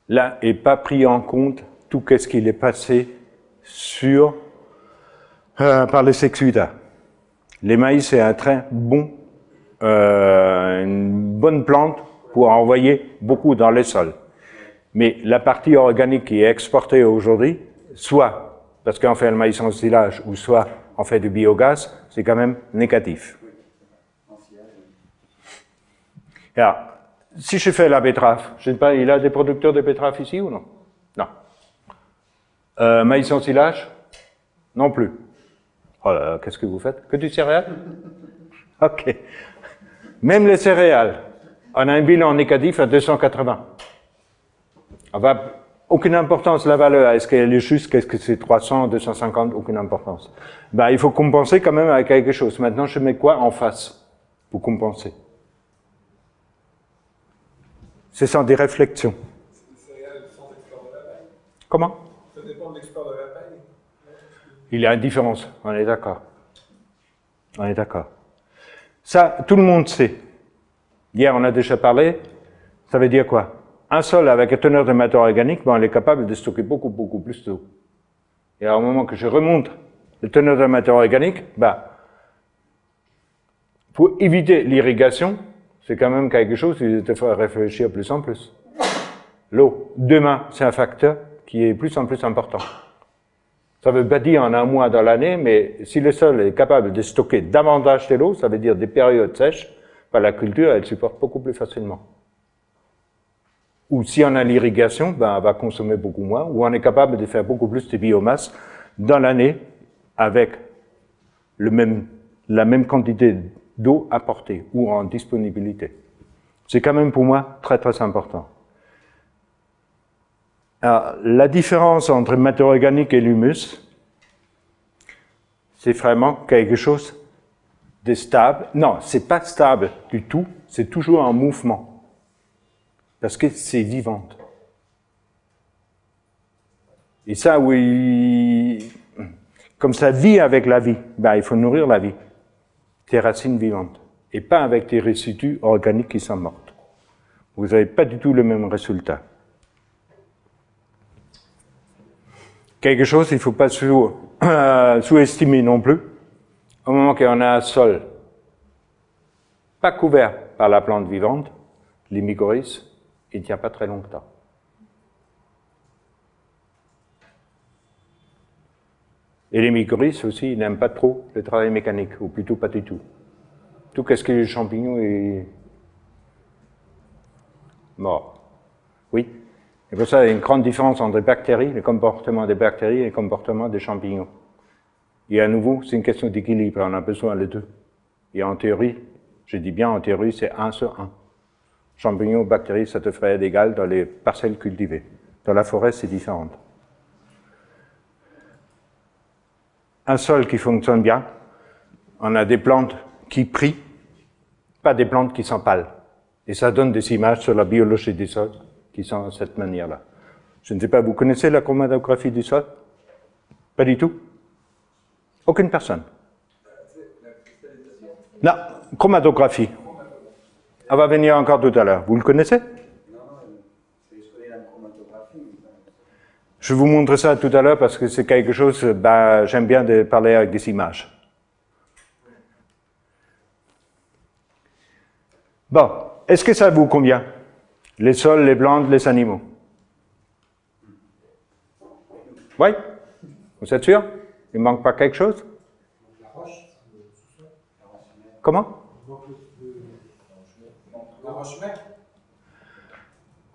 Là, et pas pris en compte tout ce qu'il est passé sur, euh, par les sexuda. Les maïs, c'est un très bon, euh, une bonne plante pour envoyer beaucoup dans les sols. Mais la partie organique qui est exportée aujourd'hui, soit parce qu'on fait le maïs en silage, ou soit on fait du biogaz, c'est quand même négatif. Alors, si je fais la betterave, je sais pas, il a des producteurs de betterave ici ou non? Non. Euh, maïs en silage? Non plus. Oh qu'est-ce que vous faites? Que du céréales? Ok. Même les céréales, on a un bilan négatif à 280. On va, aucune importance la valeur. Est-ce qu'elle est juste? Qu'est-ce que c'est? 300, 250 Aucune importance. Ben, il faut compenser quand même avec quelque chose. Maintenant, je mets quoi en face pour compenser? Ce sont des réflexions. Comment? Ça dépend de l'expert de la taille. Il y a une différence, on est d'accord. On est d'accord. Ça, tout le monde sait. Hier, on a déjà parlé. Ça veut dire quoi? Un sol avec une teneur de matière organique, bon, il est capable de stocker beaucoup, beaucoup plus d'eau. Et au moment que je remonte la teneur de matière organique, bah, pour éviter l'irrigation, c'est quand même quelque chose qui te fait réfléchir plus en plus. L'eau, demain, c'est un facteur qui est plus en plus important. Ça veut pas dire en un mois dans l'année, mais si le sol est capable de stocker davantage de l'eau, ça veut dire des périodes sèches, bah, la culture, elle supporte beaucoup plus facilement. Ou si on a l'irrigation, ben, on va consommer beaucoup moins, ou on est capable de faire beaucoup plus de biomasse dans l'année avec le même, la même quantité d'eau apportée ou en disponibilité. C'est quand même pour moi très très important. Alors, la différence entre matière organique et l'humus, c'est vraiment quelque chose de stable. Non, c'est pas stable du tout, c'est toujours en mouvement parce que c'est vivante. Et ça, oui, comme ça vit avec la vie, ben, il faut nourrir la vie, tes racines vivantes, et pas avec tes résidus organiques qui sont mortes. Vous n'avez pas du tout le même résultat. Quelque chose, il ne faut pas sous-estimer non plus. Au moment qu'on a un sol pas couvert par la plante vivante, les il ne tient pas très longtemps. Et les aussi, ils n'aiment pas trop le travail mécanique, ou plutôt pas du tout. Tout ce qui est champignon est mort. Et pour ça, il y a une grande différence entre les bactéries, le comportement des bactéries et le comportement des champignons. Et à nouveau, c'est une question d'équilibre, on a besoin des deux. Et en théorie, je dis bien en théorie, c'est un sur un champignons, bactéries, ça te ferait égal dans les parcelles cultivées. Dans la forêt, c'est différent. Un sol qui fonctionne bien, on a des plantes qui prient, pas des plantes qui s'empalent. Et ça donne des images sur la biologie du sol qui sont de cette manière-là. Je ne sais pas, vous connaissez la chromatographie du sol? Pas du tout? Aucune personne? Non, chromatographie. Elle va venir encore tout à l'heure. Vous le connaissez? Je vous montre ça tout à l'heure parce que c'est quelque chose, bah, j'aime bien de parler avec des images. Bon, est-ce que ça vous convient? Les sols, les plantes, les animaux. Oui. Vous êtes sûr? Il ne manque pas quelque chose? Comment?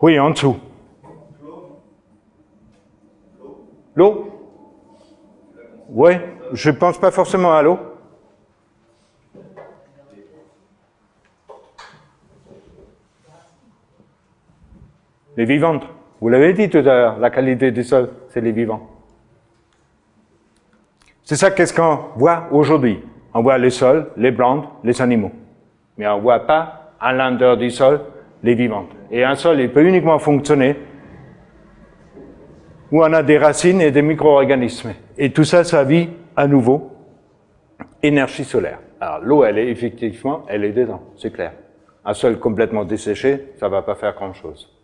Oui, en dessous. L'eau? Oui, je pense pas forcément à l'eau. Les vivantes. Vous l'avez dit tout à l'heure, la qualité du sol, c'est les vivants. C'est ça qu'est-ce qu'on voit aujourd'hui. On voit les sols, les plantes, les animaux. Mais on ne voit pas à l'intérieur du sol les vivantes. Et un sol, il peut uniquement fonctionner où on a des racines et des micro-organismes. Et tout ça, ça vit à nouveau énergie solaire. Alors l'eau, elle est effectivement, elle est dedans, c'est clair. Un sol complètement desséché, ça va pas faire grand-chose.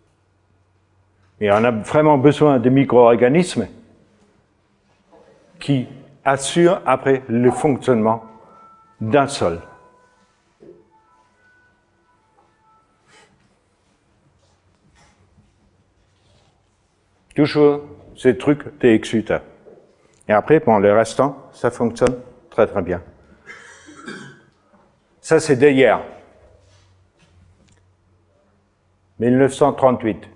Mais on a vraiment besoin de micro-organismes qui assurent après le fonctionnement d'un sol. Toujours ces trucs des exutats. Et après, pour le restant, ça fonctionne très très bien. Ça, c'est d'hier. 1938.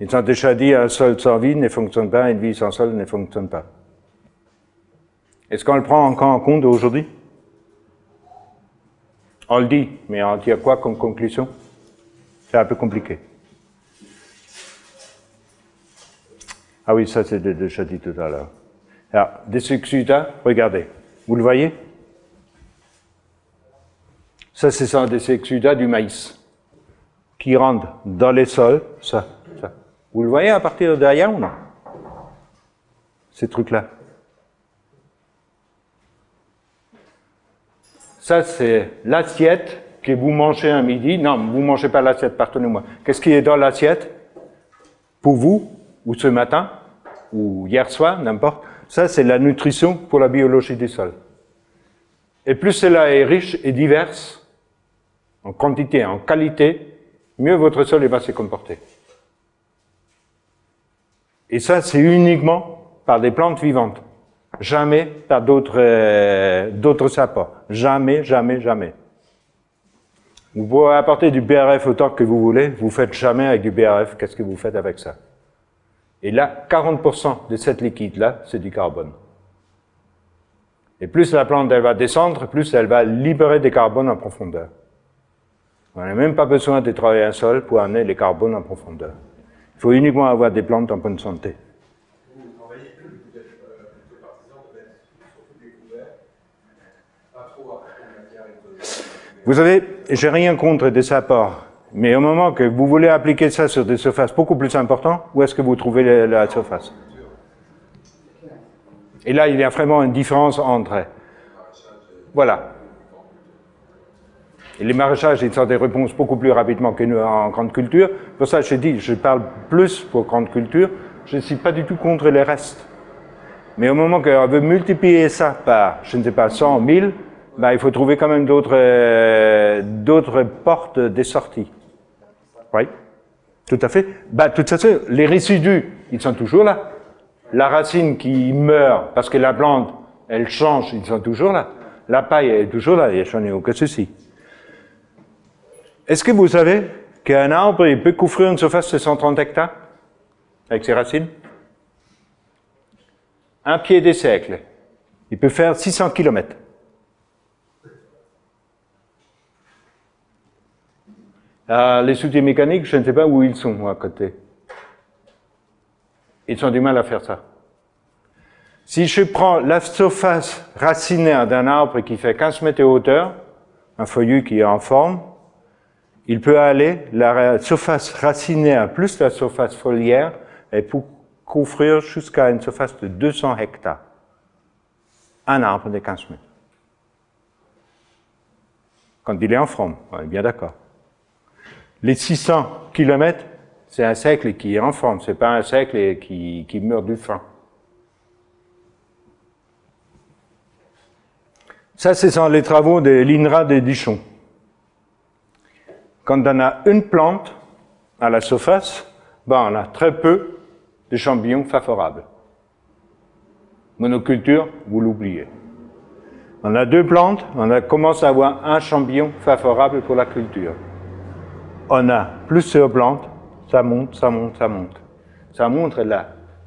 Ils ont déjà dit un sol sans vie ne fonctionne pas, une vie sans sol ne fonctionne pas. Est-ce qu'on le prend encore en compte aujourd'hui? On le dit, mais on tire quoi comme conclusion? C'est un peu compliqué. Ah oui, ça c'est déjà dit tout à l'heure. Alors, des succida, regardez, vous le voyez? Ça, c'est des succida du maïs, qui rentrent dans les sols, ça. Vous le voyez à partir de derrière ou non? Ces trucs-là. Ça, c'est l'assiette que vous mangez un midi. Non, vous ne mangez pas l'assiette, pardonnez-moi. Qu'est-ce qui est dans l'assiette? Pour vous, ou ce matin, ou hier soir, n'importe. Ça, c'est la nutrition pour la biologie du sol. Et plus cela est riche et diverse, en quantité, en qualité, mieux votre sol va se comporter. Et ça, c'est uniquement par des plantes vivantes. Jamais par d'autres euh, apports. Jamais, jamais, jamais. Vous pouvez apporter du BRF autant que vous voulez, vous faites jamais avec du BRF, qu'est-ce que vous faites avec ça? Et là, 40% de cette liquide-là, c'est du carbone. Et plus la plante elle va descendre, plus elle va libérer des carbones en profondeur. On n'a même pas besoin de travailler un sol pour amener les carbones en profondeur. Il faut uniquement avoir des plantes en bonne santé. Vous euh, savez, j'ai rien contre des apports, mais au moment que vous voulez appliquer ça sur des surfaces beaucoup plus importantes, où est-ce que vous trouvez la surface? Et là, il y a vraiment une différence entre... Voilà. Les maraîchages, ils ont des réponses beaucoup plus rapidement que nous en grande culture. Pour ça, je dis, je parle plus pour grande culture. Je ne suis pas du tout contre les restes. Mais au moment qu'on veut multiplier ça par, je ne sais pas, 100, 1000, ben, il faut trouver quand même d'autres euh, d'autres portes des sorties. Oui, tout à fait. Ben, de toute façon, les résidus, ils sont toujours là. La racine qui meurt parce que la plante, elle change, ils sont toujours là. La paille est toujours là, il n'y a aucun souci. Est-ce que vous savez qu'un arbre, il peut couvrir une surface de 130 hectares avec ses racines? Un pied des siècles. Il peut faire 600 kilomètres. Euh, les soutiens mécaniques, je ne sais pas où ils sont à côté. Ils ont du mal à faire ça. Si je prends la surface racinaire d'un arbre qui fait 15 mètres de hauteur, un feuillu qui est en forme, il peut aller, la surface racinaire plus la surface foliaire, et pour couvrir jusqu'à une surface de 200 hectares. Un arbre de 15 mètres. Quand il est en forme, on est bien d'accord. Les 600 km, c'est un cercle qui est en forme, c'est pas un qui, qui meurt du faim. Ça, ce sont les travaux de l'INRA de Dichon. Quand on a une plante à la surface, ben on a très peu de champignons favorables. Monoculture, vous l'oubliez. On a deux plantes, on commence à avoir un champignon favorable pour la culture. On a plusieurs plantes, ça monte, ça monte, ça monte. Ça montre la,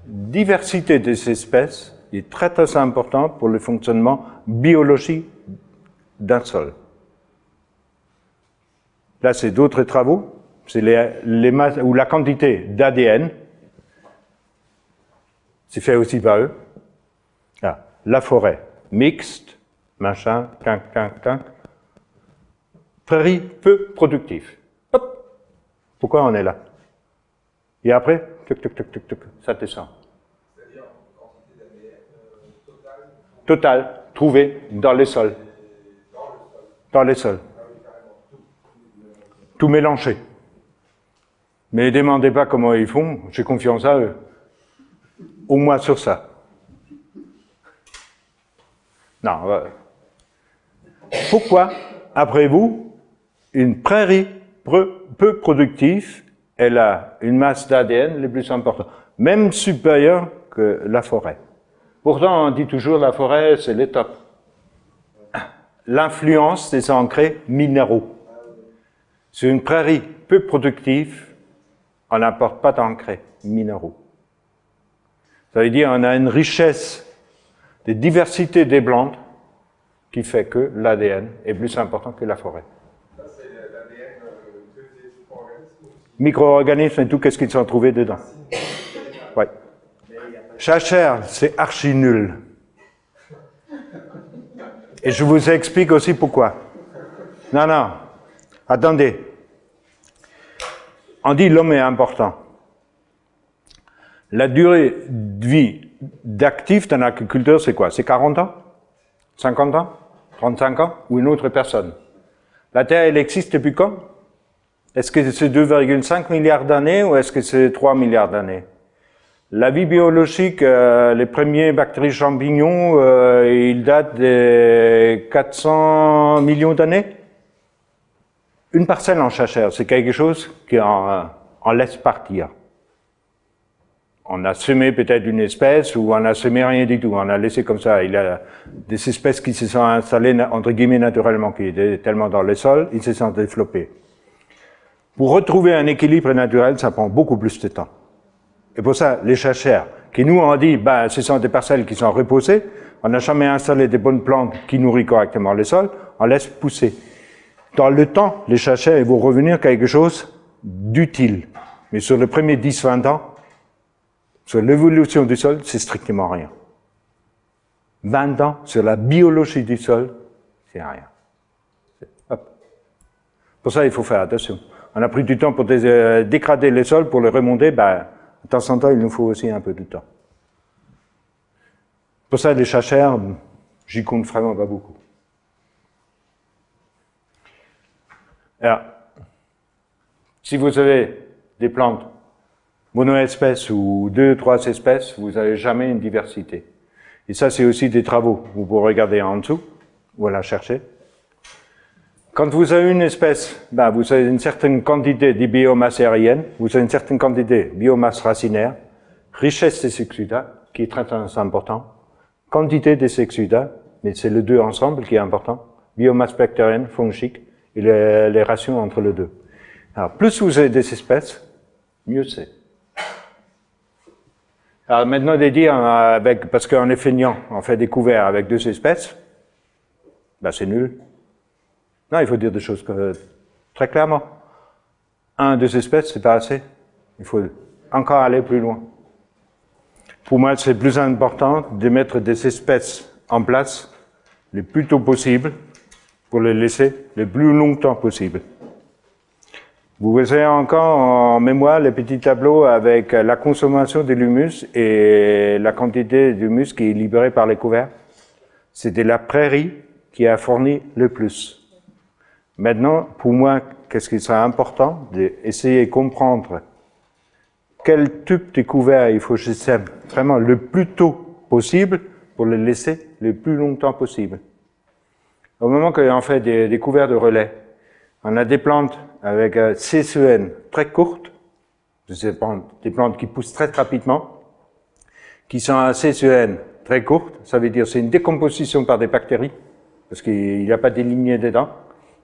diversité des espèces est très très importante pour le fonctionnement biologique d'un sol. Là, c'est d'autres travaux, c'est les, ou la quantité d'ADN, c'est fait aussi par eux. Ah, la forêt mixte, machin, quinc, quinc. Prairie peu productive. Hop Pourquoi on est là? Et après, tuc, tuc, tuc, tuc, tuc, ça descend. Euh, Total, trouvé dans les sols. Dans les sols. Tout. Mélangé. Mais ne demandez pas comment ils font, j'ai confiance à eux. Au moins sur ça. Non. euh, Pourquoi, après vous, une prairie peu, productive, elle a une masse d'ADN les plus importante, même supérieure que la forêt? Pourtant, on dit toujours la forêt, c'est tops. L'influence des engrais minéraux. Sur une prairie peu productive, on n'apporte pas d'engrais minéraux. Ça veut dire qu'on a une richesse de diversité des plantes qui fait que l'ADN est plus important que la forêt. Micro-organismes et tout, qu'est-ce qu'ils sont trouvés dedans? Chachère, c'est archi nul. Et je vous explique aussi pourquoi. Non, non. Attendez. On dit l'homme est important. La durée de vie d'actif d'un agriculteur, c'est quoi? C'est 40 ans? 50 ans? 35 ans? Ou une autre personne? La Terre, elle existe depuis quand? Est-ce que c'est 2,5 milliards d'années ou est-ce que c'est 3 milliards d'années? La vie biologique, euh, les premiers bactéries champignons, euh, ils datent de 400 millions d'années Une parcelle en chachère, c'est quelque chose qu'on on laisse partir on a semé peut-être une espèce ou on a semé rien du tout. On a laissé comme ça. Il y a des espèces qui se sont installées, entre guillemets, naturellement, qui étaient tellement dans le sol, ils se sont développés. Pour retrouver un équilibre naturel, ça prend beaucoup plus de temps. Et pour ça, les chachères, qui nous ont dit, ben, ce sont des parcelles qui sont reposées, on n'a jamais installé des bonnes plantes qui nourrissent correctement le sol, on laisse pousser. Dans le temps, les ils vont revenir quelque chose d'utile. Mais sur les premiers 10-20 ans, sur l'évolution du sol, c'est strictement rien. 20 ans sur la biologie du sol, c'est rien. Hop. Pour ça, il faut faire attention. On a pris du temps pour dé euh, dégrader les sols, pour les remonter, ben, de temps en temps, il nous faut aussi un peu de temps. Pour ça, les chachères, j'y compte vraiment pas beaucoup. Alors, si vous avez des plantes monoespèces ou deux, trois espèces, vous n'avez jamais une diversité. Et ça, c'est aussi des travaux. Vous pouvez regarder en dessous, ou la chercher. Quand vous avez une espèce, ben, vous avez une certaine quantité de biomasse aérienne, vous avez une certaine quantité de biomasse racinaire, richesse des sexuda, qui est très, très important, quantité des sexuda, mais c'est les deux ensemble qui est important, biomasse bactérienne, fongique, les, les rations entre les deux. Alors, plus vous avez des espèces, mieux c'est. Alors maintenant de dire, euh, parce qu'on est feignant, on fait des couverts avec deux espèces, ben c'est nul. Non, il faut dire des choses que, très clairement. Un, deux espèces, c'est pas assez. Il faut encore aller plus loin. Pour moi, c'est plus important de mettre des espèces en place le plus tôt possible pour les laisser le plus longtemps possible. Vous avez encore en mémoire les petits tableaux avec la consommation de l'humus et la quantité d'humus qui est libérée par les couverts. C'était la prairie qui a fourni le plus. Maintenant, pour moi, qu'est-ce qui serait important? D'essayer de comprendre quel type de couvert il faut que je sème vraiment le plus tôt possible pour le laisser le plus longtemps possible. Au moment qu'on fait des, des couverts de relais, on a des plantes avec euh, CCN très courtes, des plantes, qui poussent très rapidement, qui sont à CCN très courtes, ça veut dire c'est une décomposition par des bactéries, parce qu'il n'y a pas des lignées dedans,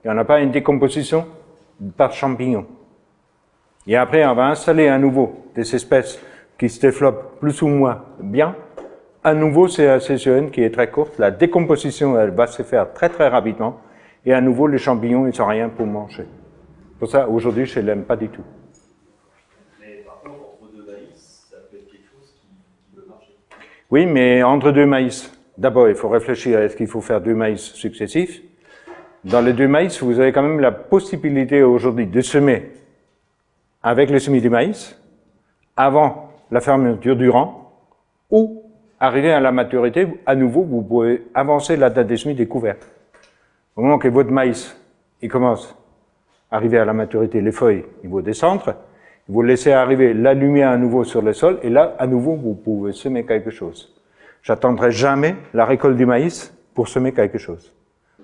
et on n'a pas une décomposition par champignons. Et après, on va installer à nouveau des espèces qui se développe plus ou moins bien. À nouveau, c'est la saison qui est très courte. La décomposition, elle va se faire très très rapidement. Et à nouveau, les champignons, ils sont rien pour manger. Pour ça, aujourd'hui, je ne l'aime pas du tout. Mais par contre, entre deux maïs, ça peut être quelque chose qui, qui peut marcher. Oui, mais entre deux maïs, d'abord, il faut réfléchir à est-ce qu'il faut faire deux maïs successifs. Dans les deux maïs, vous avez quand même la possibilité aujourd'hui de semer avec le semis du maïs avant la fermeture du rang ou arriver à la maturité, à nouveau, vous pouvez avancer la date des semis découvertes. Au moment que votre maïs, il commence à arriver à la maturité, les feuilles, ils vont descendre, vous laissez arriver la lumière à nouveau sur le sol, et là, à nouveau, vous pouvez semer quelque chose. J'attendrai jamais la récolte du maïs pour semer quelque chose.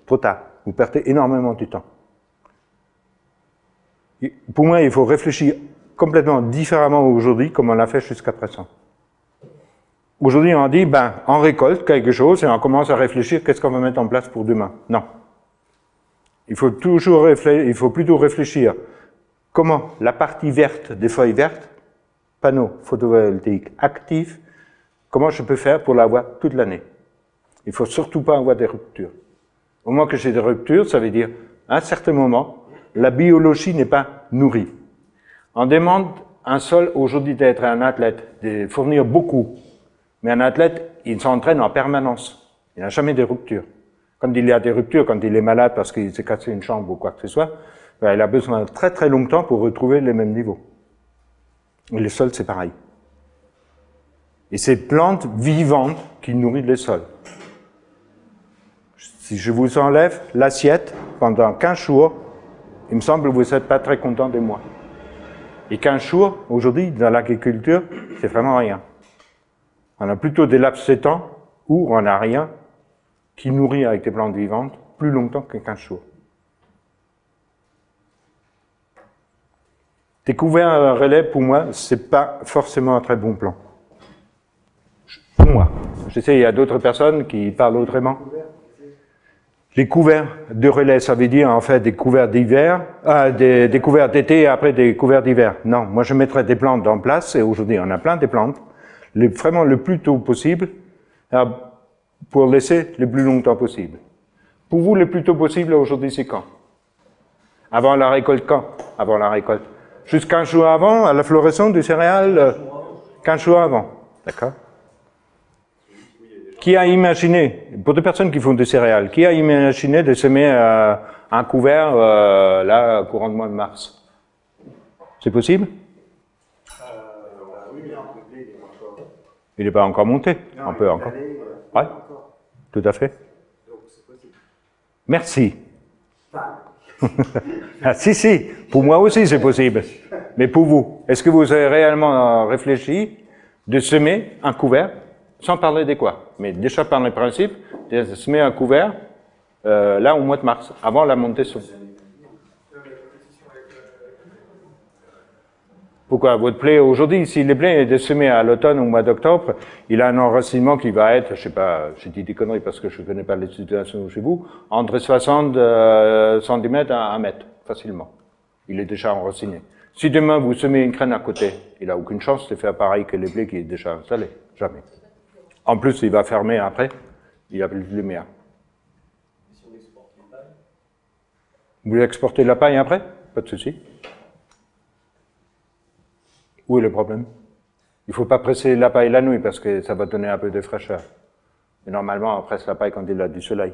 Trop tard. Vous perdez énormément de temps. Pour moi, il faut réfléchir complètement différemment aujourd'hui comme on l'a fait jusqu'à présent. Aujourd'hui, on dit, ben, on récolte quelque chose et on commence à réfléchir qu'est-ce qu'on va mettre en place pour demain? Non. Il faut toujours il faut plutôt réfléchir comment? La partie verte des feuilles vertes, panneau photovoltaïque actif, comment je peux faire pour l'avoir toute l'année? Il faut surtout pas avoir des ruptures. Au moment que j'ai des ruptures, ça veut dire, à un certain moment, la biologie n'est pas nourrie. On demande un sol aujourd'hui d'être un athlète, de fournir beaucoup. Mais un athlète, il s'entraîne en permanence. Il n'a jamais de rupture. Quand il y a des ruptures, quand il est malade parce qu'il s'est cassé une jambe ou quoi que ce soit, ben, il a besoin de très très longtemps pour retrouver les mêmes niveaux. Et le sol, c'est pareil. Et c'est plantes vivantes qui nourrissent le sol. Si je vous enlève l'assiette pendant 15 jours, il me semble que vous n'êtes pas très content de moi. Et 15 jours, aujourd'hui, dans l'agriculture, c'est vraiment rien. On a plutôt des laps de temps où on n'a rien qui nourrit avec des plantes vivantes plus longtemps que 15 jours. Découvrir un relais, pour moi, c'est pas forcément un très bon plan. Pour moi. Je sais, il y a d'autres personnes qui parlent autrement. Les couverts de relais, ça veut dire en fait des couverts d'hiver, euh, des, des couverts d'été et après des couverts d'hiver. Non, moi je mettrais des plantes en place, et aujourd'hui on a plein de plantes, le, vraiment le plus tôt possible, euh, pour laisser le plus longtemps possible. Pour vous, le plus tôt possible aujourd'hui, c'est quand? Avant la récolte, quand? Avant la récolte. Jusqu'à un jour avant, à la floraison du céréal, euh, 15 jours avant. D'accord? Qui a imaginé, pour des personnes qui font des céréales, qui a imaginé de semer euh, un couvert euh, là, courant du mois de mars? C'est possible? Il n'est pas encore monté. On peut encore. Ouais, tout à fait. Merci. ah, si, si, pour moi aussi c'est possible. Mais pour vous, est-ce que vous avez réellement réfléchi de semer un couvert, sans parler des quoi, mais déjà par le principe, de semer un couvert euh, là au mois de mars, avant la montée sur. Pourquoi Votre blé aujourd'hui, si le blé est de semer à l'automne ou au mois d'octobre, il a un enracinement qui va être, je sais pas, j'ai dit des conneries parce que je ne connais pas les situations chez vous, entre 60 euh, cm à 1 mètre, facilement. Il est déjà enraciné. Si demain vous semez une graine à côté, il n'a aucune chance de faire pareil que le blé qui est déjà installé. Jamais. En plus, il va fermer après, il n'y a plus de lumière. Les Vous voulez exporter la paille après? Pas de souci. Où est le problème? Il ne faut pas presser la paille la nuit parce que ça va donner un peu de fraîcheur. Mais normalement, on presse la paille quand il a du soleil.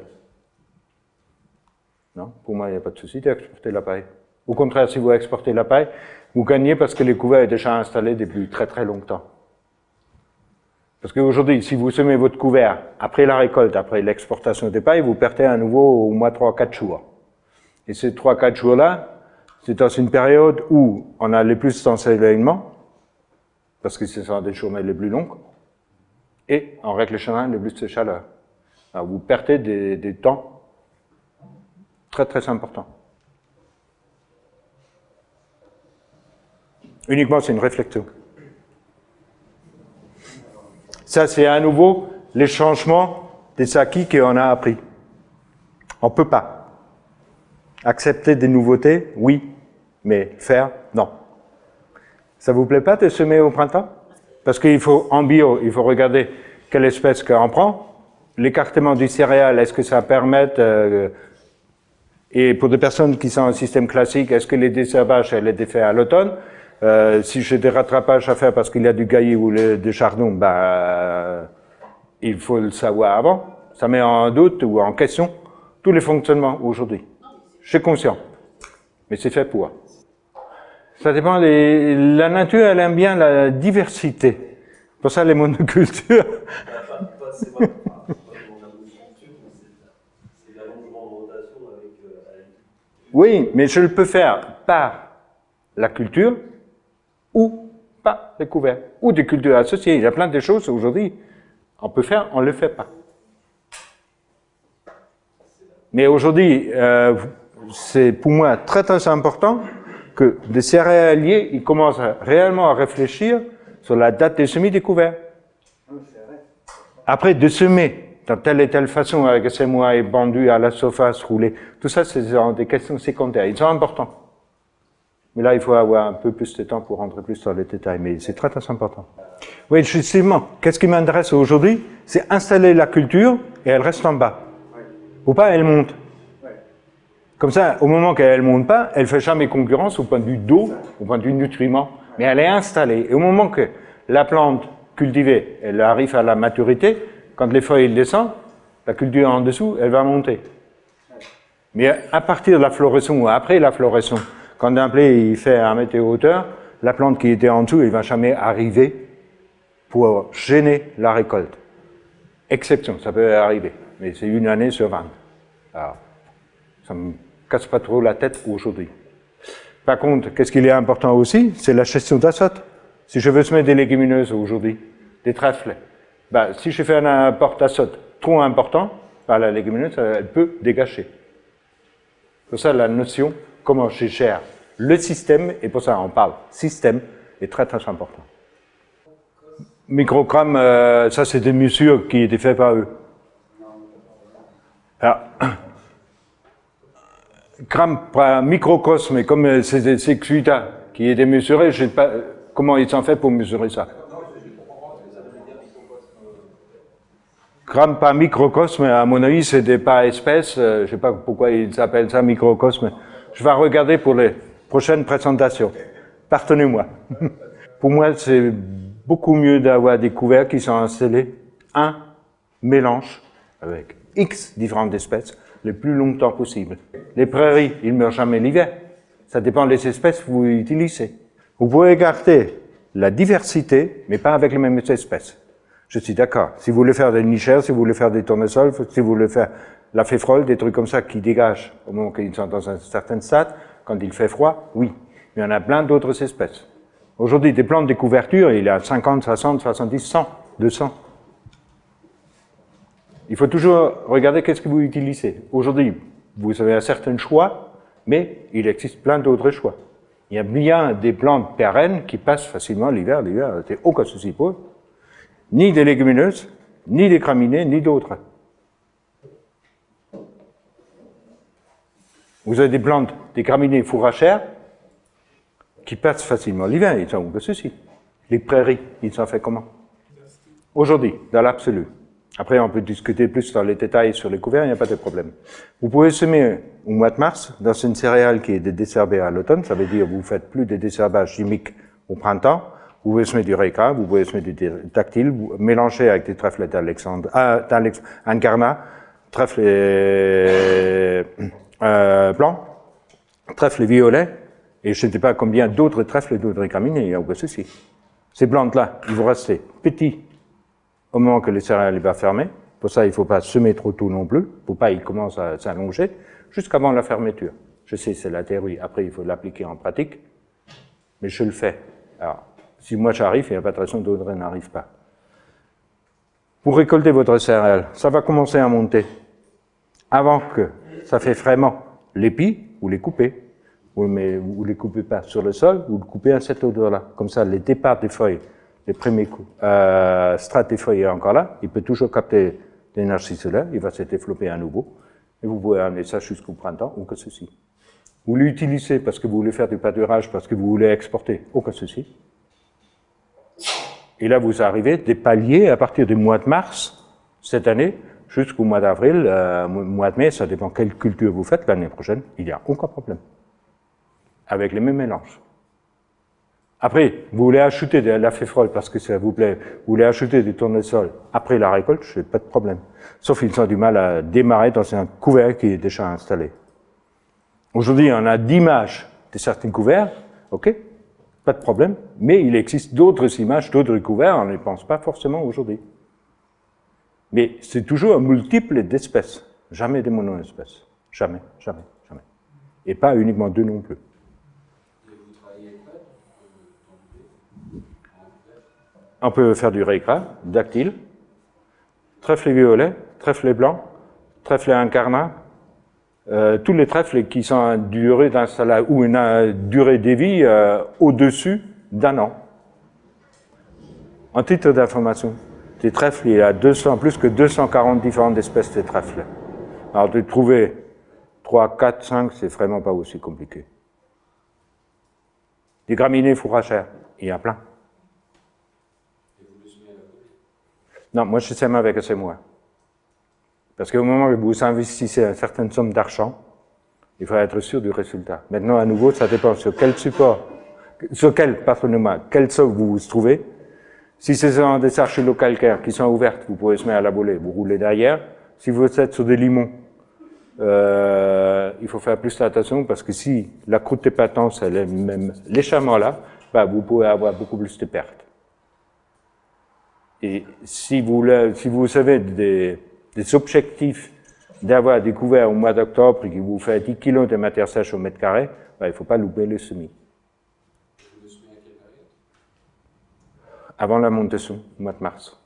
Non? Pour moi, il n'y a pas de souci d'exporter la paille. Au contraire, si vous exportez la paille, vous gagnez parce que les couverts est déjà installé depuis très très longtemps. Parce qu'aujourd'hui, si vous semez votre couvert après la récolte, après l'exportation des pailles, vous perdez à nouveau au moins 3-4 jours. Et ces 3-4 jours-là, c'est dans une période où on a le plus d'ensoleillement, parce que ce sont des journées les plus longues, et en règle générale, le plus de chaleur. Alors vous perdez des, des temps très très importants. Uniquement, c'est une réflexion. Ça, c'est à nouveau les changements des acquis qu'on a appris. On ne peut pas. Accepter des nouveautés, oui, mais faire, non. Ça vous plaît pas de semer au printemps? Parce qu'il faut, en bio, il faut regarder quelle espèce qu'on prend. L'écartement du céréal, est-ce que ça permet, euh, et pour des personnes qui sont en système classique, est-ce que les désherbages, elles étaient faits à l'automne? Euh, Si j'ai des rattrapages à faire parce qu'il y a du gaillet ou le, du chardon, euh, il faut le savoir avant. Ça met en doute ou en question tous les fonctionnements aujourd'hui. Je suis conscient, mais c'est fait pour. Ça dépend. La nature, elle aime bien la diversité. Pour ça, les monocultures. Euh, Oui, mais je le peux faire par la culture ou par les couverts, ou des cultures associées. Il y a plein de choses aujourd'hui. On peut faire, on ne le fait pas. Mais aujourd'hui, euh, c'est pour moi très très important que des céréaliers ils commencent réellement à réfléchir sur la date des semis découverts. Après, de semer dans telle et telle façon, avec ces mois bandus à la surface, roulés, tout ça, c'est des questions secondaires. Ils sont importants. Mais là, il faut avoir un peu plus de temps pour rentrer plus dans les détails, mais c'est très, très important. Oui, justement, qu'est-ce qui m'intéresse aujourd'hui? C'est installer la culture et elle reste en bas. Ou pas, elle monte. Comme ça, au moment qu'elle monte pas, elle fait jamais concurrence au point de vue d'eau, au point de vue nutriments, mais elle est installée. Et au moment que la plante cultivée, elle arrive à la maturité, quand les feuilles descendent, la culture en dessous, elle va monter. Mais à partir de la floraison ou après la floraison, quand un blé fait un mètre de hauteur, la plante qui était en dessous, elle va jamais arriver pour gêner la récolte. Exception, ça peut arriver, mais c'est une année sur 20. Alors, ça me casse pas trop la tête aujourd'hui. Par contre, qu'est-ce qu'il est important aussi C'est la gestion d'azote. Si je veux semer des légumineuses aujourd'hui, des trèfles, ben, si je fais un apport d'azote trop important, ben, la légumineuse, elle peut dégager. Pour ça, la notion, comment je gère le système, et pour ça on parle système, est très très important. Microgrammes, euh, ça c'est des mesures qui étaient faites par eux. Alors, grammes par microcosme, comme euh, c'est Xuita qui est démesuré, je sais pas euh, comment ils ont fait pour mesurer ça. Grammes par microcosme, à mon avis, c'est des par espèces. euh, je sais pas pourquoi ils appellent ça microcosme. Je vais regarder pour les prochaines présentations. Pardonnez-moi. pour moi, c'est beaucoup mieux d'avoir des couverts qui sont installés un mélange avec X différentes espèces le plus longtemps possible. Les prairies, ils ne meurent jamais l'hiver. Ça dépend des espèces que vous utilisez. Vous pouvez garder la diversité, mais pas avec les mêmes espèces. Je suis d'accord. Si vous voulez faire des nichères, si vous voulez faire des tournesols, si vous voulez faire la féfrole, des trucs comme ça qui dégagent au moment qu'ils sont dans un certain stade, quand il fait froid, oui. Mais en a plein d'autres espèces. Aujourd'hui, des plantes de couverture, il y a 50, 60, 70, 100, 200. Il faut toujours regarder qu'est-ce que vous utilisez. Aujourd'hui, vous avez un certain choix, mais il existe plein d'autres choix. Il y a bien des plantes pérennes qui passent facilement l'hiver. L'hiver, c'est aucun souci pour eux. Ni des légumineuses, ni des graminées, ni d'autres. Vous avez des plantes, des graminées fourragères, qui passent facilement l'hiver, ils ont aucun souci. Les prairies, ils s'en fait comment? Aujourd'hui, dans l'absolu. Après, on peut discuter plus dans les détails sur les couverts, il n'y a pas de problème. Vous pouvez semer au mois de mars dans une céréale qui est désherbée à l'automne, ça veut dire que vous faites plus de désherbage chimique au printemps, vous pouvez semer du réca, vous pouvez semer du tactile, vous avec des trèfles d'Alexandre, euh, d'Alex, Angarna, trèfles euh, euh, blancs, trèfles violets, et je ne sais pas combien d'autres trèfles d'autres graminées, il n'y a aucun souci. Ces plantes-là, ils vont rester petits au moment que le céréales va fermer. Pour ça, il ne faut pas semer trop tôt non plus, pour pas qu'il commence à s'allonger, jusqu'avant la fermeture. Je sais, c'est la théorie. Après, il faut l'appliquer en pratique, mais je le fais. Alors, si moi j'arrive, il n'y a pas de raison d'autres n'arrivent pas. Pour récolter votre céréale, ça va commencer à monter. Avant que ça fait vraiment l'épi, vous les coupez. Vous ne les coupez pas sur le sol, vous le coupez à cette hauteur-là. Comme ça, les départs des feuilles, les premiers coups, euh, est encore là, il peut toujours capter l'énergie solaire, il va se développer à nouveau. Et vous pouvez amener ça jusqu'au printemps, aucun souci. Vous l'utilisez parce que vous voulez faire du pâturage, parce que vous voulez exporter, aucun souci. Et là, vous arrivez des paliers à partir du mois de mars, cette année, jusqu'au mois d'avril, euh, mois de mai, ça dépend quelle culture vous faites l'année prochaine, il n'y a aucun problème. Avec les mêmes mélanges. Après, vous voulez acheter de la féfrole parce que ça vous plaît, vous voulez acheter du tournesol après la récolte, je n'ai pas de problème. Sauf qu'ils ont du mal à démarrer dans un couvert qui est déjà installé. Aujourd'hui, on a d'images de certains couverts, ok, pas de problème, mais il existe d'autres images, d'autres couverts, on ne pense pas forcément aujourd'hui. Mais c'est toujours un multiple d'espèces, jamais des mono-espèces. Jamais, jamais, jamais. Et pas uniquement deux non plus. On peut faire du récra, dactyle, trèfle violet, trèfle blanc, trèfle incarnat, euh, tous les trèfles qui sont à durée ou une euh, durée de vie euh, au-dessus d'un an. En titre d'information, des trèfles, il y a 200, plus que 240 différentes espèces de trèfles. Alors de trouver 3, 4, 5, c'est vraiment pas aussi compliqué. Des graminées fourragères, il y a plein. Non, moi je sème avec un semoir. Parce qu'au moment où vous investissez une certaine somme d'argent, il faut être sûr du résultat. Maintenant, à nouveau, ça dépend sur quel support, sur quel, pardonnez-moi, quel sol vous vous trouvez. Si c'est dans des archilo-calcaires qui sont ouvertes, vous pouvez se mettre à la volée, vous roulez derrière. Si vous êtes sur des limons, euh, il faut faire plus attention parce que si la croûte de patence elle est même légèrement là, bah, vous pouvez avoir beaucoup plus de pertes. Et si vous, si vous savez des, objectifs d'avoir découvert au mois d'octobre qui vous fait 10 kg de matière sèche au mètre carré, ben, il ne faut pas louper le semis. Avant la montesson, au mois de mars.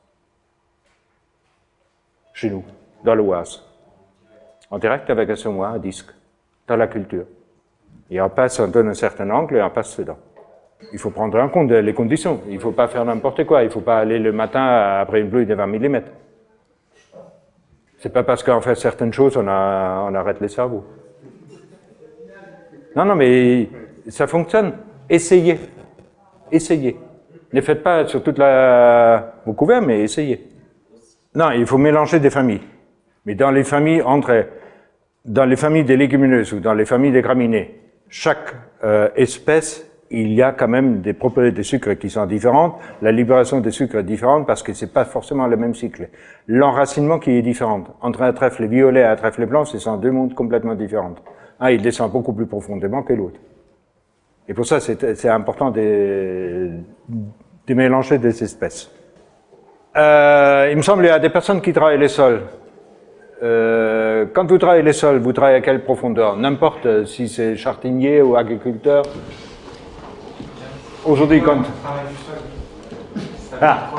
Chez nous, dans l'Oise. En direct avec un semoir, un disque, dans la culture. Et on passe, on donne un certain angle et on passe dedans. Il faut prendre en compte les conditions. Il ne faut pas faire n'importe quoi. Il ne faut pas aller le matin après une pluie de 20 mm. C'est pas parce qu'on fait certaines choses on, arrête les cerveaux. Non, non, mais ça fonctionne. Essayez. Essayez. Ne faites pas sur toute la... couverts, mais essayez. Non, il faut mélanger des familles. Mais dans les familles entre... Dans les familles des légumineuses ou dans les familles des graminées, chaque euh, espèce il y a quand même des propriétés de sucre qui sont différentes, la libération des sucres est différente parce que c'est pas forcément le même cycle. L'enracinement qui est différent. Entre un trèfle violet et un trèfle blanc, ce sont deux mondes complètement différents. Un, il descend beaucoup plus profondément que l'autre. Et pour ça, c'est important de, mélanger des espèces. Euh, il me semble qu'il y a des personnes qui travaillent les sols. Euh, quand vous travaillez les sols, vous travaillez à quelle profondeur? N'importe si c'est chartinier ou agriculteur, Aujourd'hui, quand. Ah.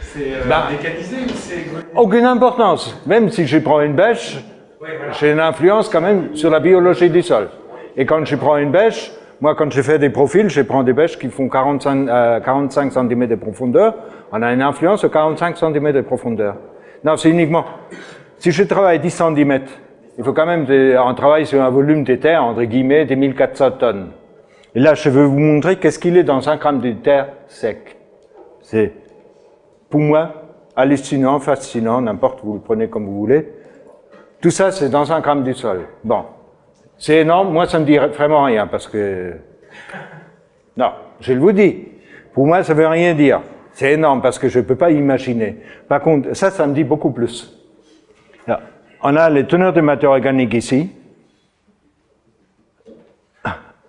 C'est euh, bah. mécanisé ou c'est. Aucune importance. Même si je prends une bêche, j'ai une influence quand même sur la biologie du sol. Et quand je prends une bêche, moi, quand je fais des profils, je prends des bêches qui font 45, 45 cm de profondeur. On a une influence sur 45 cm de profondeur. Non, c'est uniquement. Si je travaille 10 cm, il faut quand même, on travaille sur un volume de terre, entre guillemets, de 1400 tonnes. Et là, je veux vous montrer qu'est-ce qu'il est dans un gramme de terre sec. C'est, pour moi, hallucinant, fascinant, n'importe, vous le prenez comme vous voulez. Tout ça, c'est dans un gramme du sol. Bon. C'est énorme. Moi, ça me dit vraiment rien parce que, non, je vous dis. Pour moi, ça veut rien dire. C'est énorme parce que je ne peux pas imaginer. Par contre, ça, ça me dit beaucoup plus. on a les teneurs de matière organique ici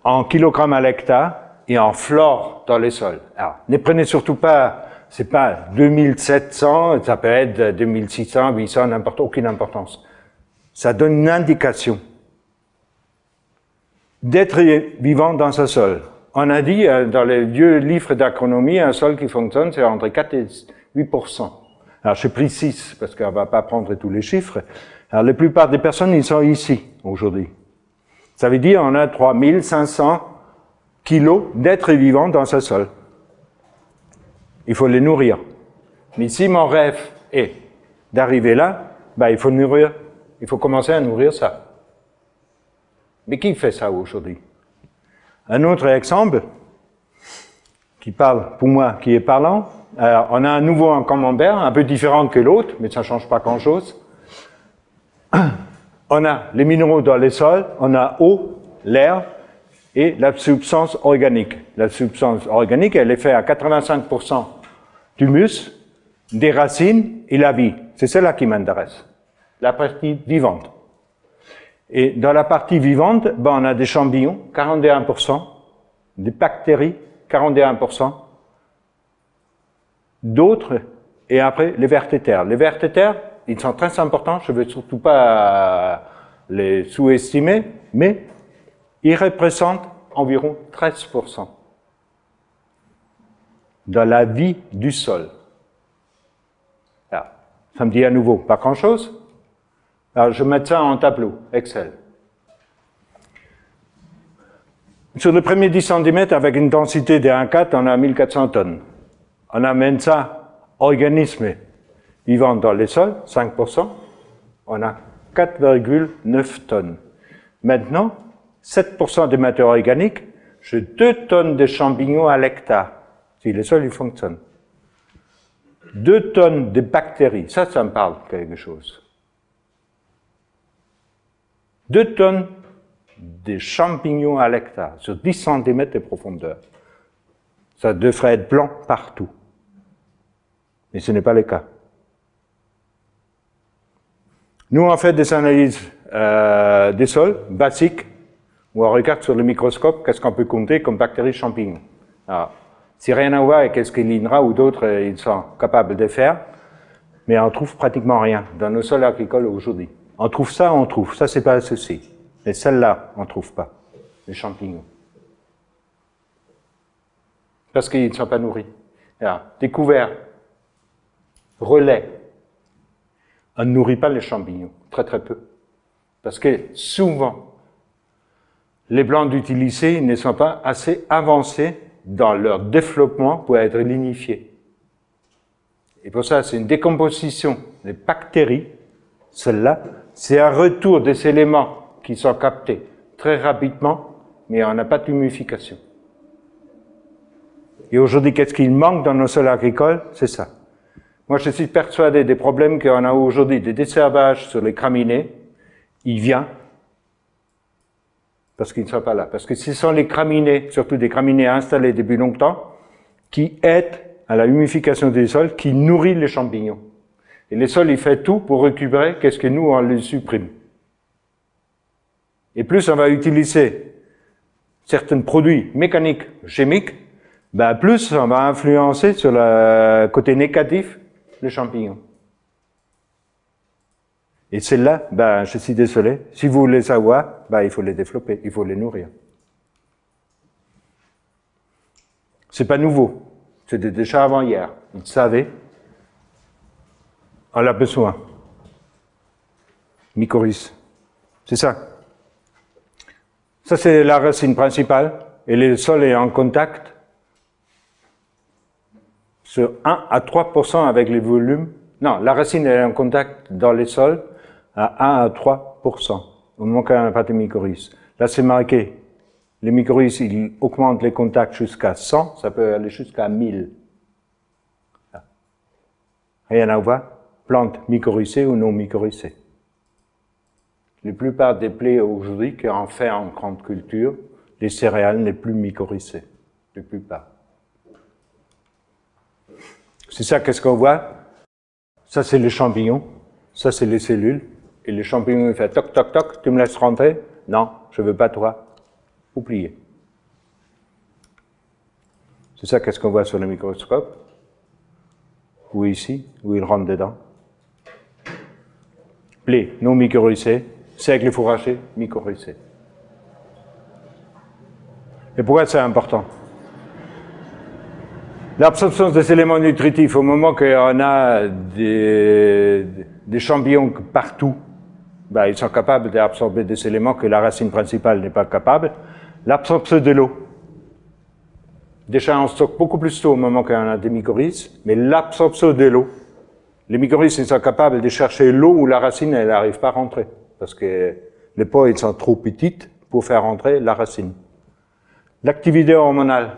en kilogrammes à l'hectare et en flore dans les sols. Alors, ne prenez surtout pas, c'est pas 2700, ça peut être 2600, 800, n'importe aucune importance. Ça donne une indication d'être vivant dans un sol. On a dit euh, dans les vieux livres d'agronomie, un sol qui fonctionne, c'est entre 4 et 8% Alors, j'ai pris 6 parce qu'on va pas prendre tous les chiffres. Alors, la plupart des personnes, ils sont ici aujourd'hui. Ça veut dire qu'on a 3500 kilos d'êtres vivants dans ce sol. Il faut les nourrir. Mais si mon rêve est d'arriver là, ben, il faut nourrir, il faut commencer à nourrir ça. Mais qui fait ça aujourd'hui? Un autre exemple, qui parle, pour moi, qui est parlant. Alors, on a un nouveau en camembert, un peu différent que l'autre, mais ça ne change pas grand-chose. On a les minéraux dans les sols, on a eau, l'air et la substance organique. La substance organique, elle est faite à 85% d'humus, des racines et la vie. C'est celle-là qui m'intéresse. La partie vivante. Et dans la partie vivante, ben, on a des champignons, 41%, des bactéries, 41%, d'autres, et après les vertétaires. Les vertétaires, ils sont très importants, je ne veux surtout pas les sous-estimer, mais ils représentent environ 13% dans la vie du sol. Ça me dit à nouveau pas grand-chose. Alors, je mets ça en tableau, Excel. Sur le premier 10 cm, avec une densité de 1,4, on a 1400 tonnes. On amène ça, organisme vivant dans les sols, 5%, on a 4,9 tonnes. Maintenant, 7% de matière organique, j'ai 2 tonnes de champignons à l'hectare, si les sols ils fonctionnent. 2 tonnes de bactéries, ça, ça me parle quelque chose. 2 tonnes de champignons à l'hectare, sur 10 cm de profondeur. Ça devrait être blanc partout. Mais ce n'est pas le cas. Nous, on fait des analyses euh, des sols basiques, où on regarde sur le microscope qu'est-ce qu'on peut compter comme bactéries champignons. Alors, c'est rien à voir avec ce que l'INRA ou d'autres euh, ils sont capables de faire, mais on trouve pratiquement rien dans nos sols agricoles aujourd'hui. On trouve ça, on trouve. Ça, c'est pas un. Mais celle-là, on trouve pas. Les champignons. Parce qu'ils ne sont pas nourris. Alors, découvert, relais, on ne nourrit pas les champignons, très très peu. Parce que souvent, les blancs d'utiliser ne sont pas assez avancés dans leur développement pour être lignifiés. Et pour ça, c'est une décomposition des bactéries. Celle-là, c'est un retour des éléments qui sont captés très rapidement, mais on n'a pas d'humification. Et aujourd'hui, qu'est-ce qu'il manque dans nos sols agricoles? C'est ça. Moi, je suis persuadé des problèmes qu'on a aujourd'hui, des desservages sur les graminées, il vient parce qu'ils ne sont pas là. Parce que ce sont les graminées, surtout des graminées installées depuis longtemps, qui aident à la humification des sols, qui nourrit les champignons. Et les sols, ils font tout pour récupérer qu'est-ce que nous, on les supprime. Et plus on va utiliser certains produits mécaniques, chimiques, ben plus on va influencer sur le côté négatif les champignons. Et celles-là, ben, je suis désolé, si vous voulez savoir, ben, il faut les développer, il faut les nourrir. C'est pas nouveau. C'était déjà avant hier. Ils savaient. On a besoin. Mycorhize. C'est ça. Ça, c'est la racine principale. Et le sol est en contact sur 1 à 3% avec les volumes. Non, la racine est en contact dans les sols à 1 à 3 au moment qu'il n'y a pas de mycorhizes. Là, c'est marqué. Les mycorhizes, ils augmentent les contacts jusqu'à 100, ça peut aller jusqu'à 1000. Rien à voir, plante mycorhizée ou non mycorhizée. La plupart des plaies aujourd'hui qu'on fait en grande culture, les céréales n'est plus mycorhizées. La plupart. C'est ça, qu'est-ce qu'on voit? Ça, c'est les champignons. Ça, c'est les cellules. Et les champignons, ils font toc, toc, toc, tu me laisses rentrer? Non, je veux pas toi. Oubliez. C'est ça, qu'est-ce qu'on voit sur le microscope? Ou ici, où il rentre dedans. Plé, non mycorhizé, seigle fourragé, mycorhizé. Et pourquoi c'est important? L'absorption des éléments nutritifs, au moment qu'on a des, des, champignons partout, ben, ils sont capables d'absorber des éléments que la racine principale n'est pas capable. L'absorption de l'eau. Déjà, on stocke beaucoup plus tôt au moment qu'on a des mycorhizes, mais l'absorption de l'eau. Les mycorhizes, ils sont capables de chercher l'eau où la racine, elle n'arrive pas à rentrer. Parce que les pots, ils sont trop petites pour faire rentrer la racine. L'activité hormonale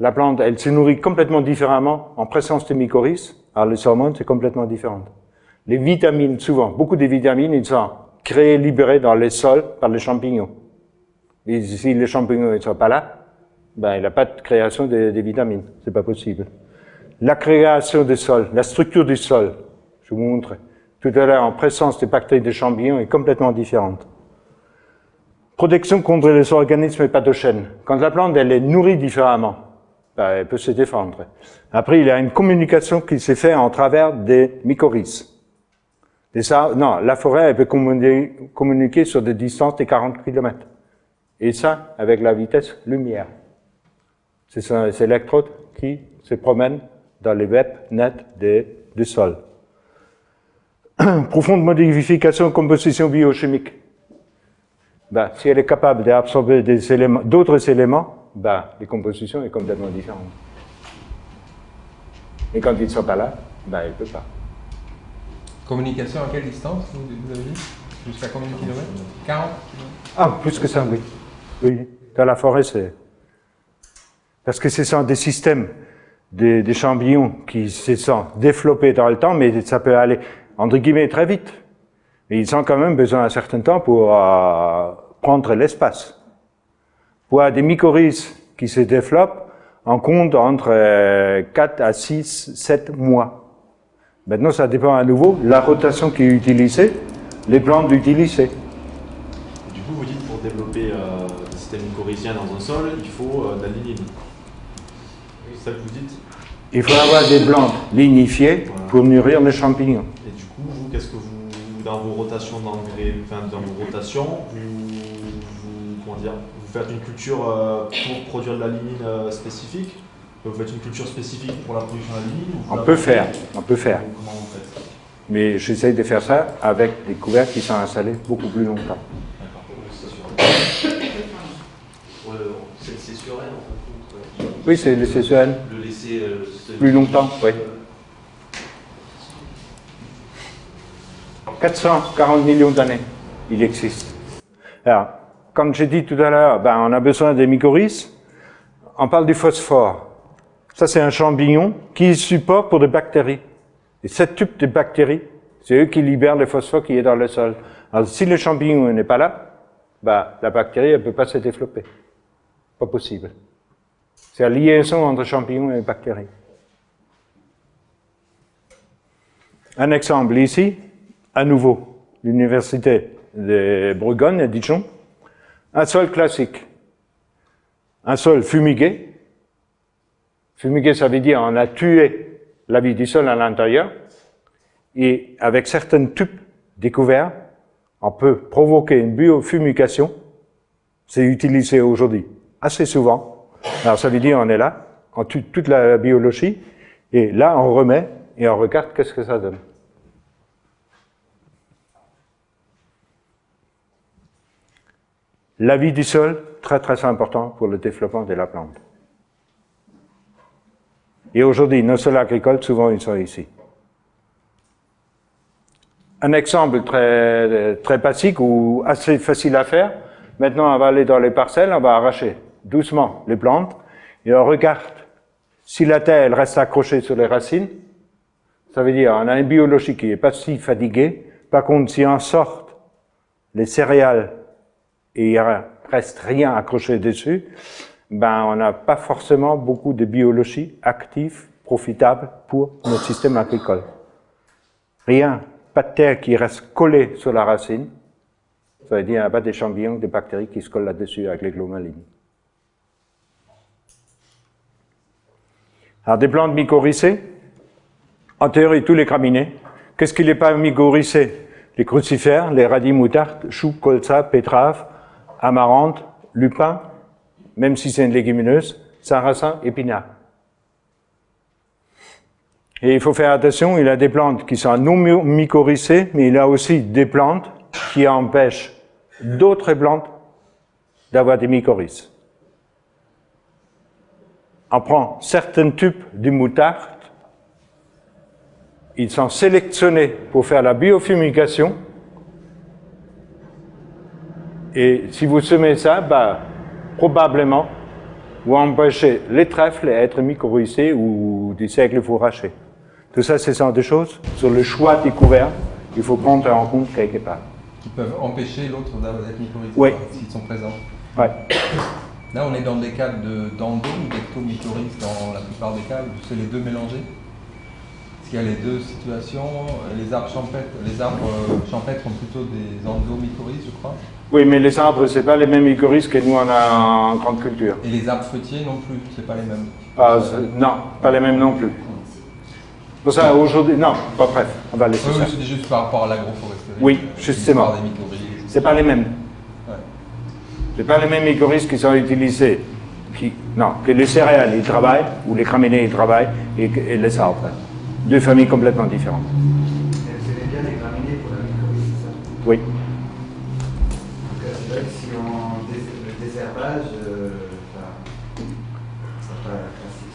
La plante, elle se nourrit complètement différemment en présence de mycorhizes. Alors les hormones, c'est complètement différent. Les vitamines, souvent, beaucoup de vitamines, ils sont créés, libérés dans les sols par les champignons. Et si les champignons ne sont pas là, ben, il n'y a pas de création des de vitamines. C'est pas possible. La création des sols, la structure du sol, je vous montre tout à l'heure en présence des bactéries des champignons est complètement différente. Protection contre les organismes pathogènes. Quand la plante elle est nourrie différemment, ben, elle peut se défendre. Après, il y a une communication qui s'est faite en travers des mycorhizes. Et ça, non, la forêt elle peut communiquer, sur des distances de 40 km. Et ça, avec la vitesse lumière. C'est ces électrodes qui se promènent dans les web nets du sol. Profonde modification composition biochimique. Ben, si elle est capable d'absorber d'autres éléments, ben, les compositions sont complètement différentes. Et quand ils ne sont pas là, ben, elle ne peut pas. Communication à quelle distance, vous, vous avez dit? Jusqu'à combien de kilomètres? 40 Ah, plus que ça, oui. Oui, dans la forêt, c'est... Parce que ce sont des systèmes, des, des champignons qui se sont développés dans le temps, mais ça peut aller, entre guillemets, très vite. Mais ils ont quand même besoin d'un certain temps pour euh, prendre l'espace. Pour des mycorhizes qui se développent, on compte entre euh, 4 à 6, 7 mois. Maintenant, ça dépend à nouveau la rotation qui est utilisée, les plantes utilisées. Du coup, vous dites pour développer euh, un système mycorhizien dans un sol, il faut euh, de la lignine. C'est ça que vous dites? Il faut avoir des plantes lignifiées pour nourrir les champignons. Et du coup, vous, qu'est-ce que vous, dans vos rotations d'engrais, enfin dans vos rotations, vous, vous- comment dire, vous faites une culture euh, pour produire de la lignine euh, spécifique Vous faites une culture spécifique pour la production de la lignine On la peut faire, on peut faire. Comment vous faites Mais j'essaie de faire ça avec des couverts qui sont installés beaucoup plus longtemps. D'accord, c'est sur elle en ouais. Oui, c'est le CCN. Le laisser. euh, se- Plus longtemps, oui. 440 millions d'années, il existe. Alors, comme j'ai dit tout à l'heure, ben, on a besoin des mycorhizes. On parle du phosphore. Ça, c'est un champignon qui est support pour des bactéries. Et ce type de bactéries, c'est eux qui libèrent le phosphore qui est dans le sol. Alors, si le champignon n'est pas là, ben, la bactérie ne peut pas se développer. Pas possible. C'est la liaison entre champignons et bactéries. Un exemple ici, à nouveau, l'université de Bourgogne à Dijon, un sol classique, un sol fumigué. Fumigué, ça veut dire on a tué la vie du sol à l'intérieur, et avec certains tubes découverts, on peut provoquer une biofumigation. C'est utilisé aujourd'hui assez souvent. Alors ça veut dire on est là, on tue toute la biologie, et là on remet et on regarde qu'est-ce que ça donne. La vie du sol, très très important pour le développement de la plante. Et aujourd'hui, nos sols agricoles, souvent, ils sont ici. Un exemple très, très basique ou assez facile à faire. Maintenant, on va aller dans les parcelles, on va arracher doucement les plantes et on regarde si la terre elle reste accrochée sur les racines. Ça veut dire on a une biologie qui n'est pas si fatiguée. Par contre, si on sort les céréales et il reste rien accroché dessus, ben on n'a pas forcément beaucoup de biologie active, profitable pour notre système agricole. Rien, pas de terre qui reste collée sur la racine. Ça veut dire qu'il n'y a pas des champignons, des bactéries qui se collent là-dessus avec les glomalines. Alors des plantes mycorhizées, en théorie tous les graminées. Qu'est-ce qui n'est pas mycorhizé? Les crucifères, les radis moutardes, choux, colza, pétrave, amarante, lupin, même si c'est une légumineuse, sarrasin, épinard. Et il faut faire attention, il a des plantes qui sont non my- mycorhizées, mais il a aussi des plantes qui empêchent d'autres plantes d'avoir des mycorhizes. On prend certains types de moutarde, ils sont sélectionnés pour faire la biofumigation, et si vous semez ça, bah, probablement, ou empêcher les trèfles à être mycorhizés ou des siècles fourrachés. Tout ça, ce sont des choses sur le choix des couverts il faut prendre en compte quelque part. Qui peuvent empêcher l'autre d'être mycorhizé Oui. s'ils sont présents. Ouais. Là, on est dans des cas de- d'endo ou d'ectomycorhize dans la plupart des cas, c'est les deux mélangés? Parce qu'il y a les deux situations. Les arbres champêtres, les arbres euh, champêtres ont plutôt des endomycorhizes, je crois. Oui, mais les arbres, c'est pas les mêmes mycorhizes que nous on a en grande culture. Et les arbres fruitiers non plus, c'est pas les mêmes. Ah, non, pas les mêmes non plus. Pour ça, aujourd'hui, non, pas bref, on va laisser Oui, ça. oui, juste par rapport à l'agroforesterie. Oui, justement. L'histoire des mycorhizes. C'est pas les mêmes. Ouais. C'est pas les mêmes mycorhizes qui sont utilisés. Qui, non, que les céréales, ils travaillent, ou les graminées, ils travaillent, et, et les arbres. Deux familles complètement différentes. C'est bien les graminées pour la mycorhize, c'est ça? Oui. Donc, euh, c'est vrai que si on dés- le désherbage, euh, ça ça pas classique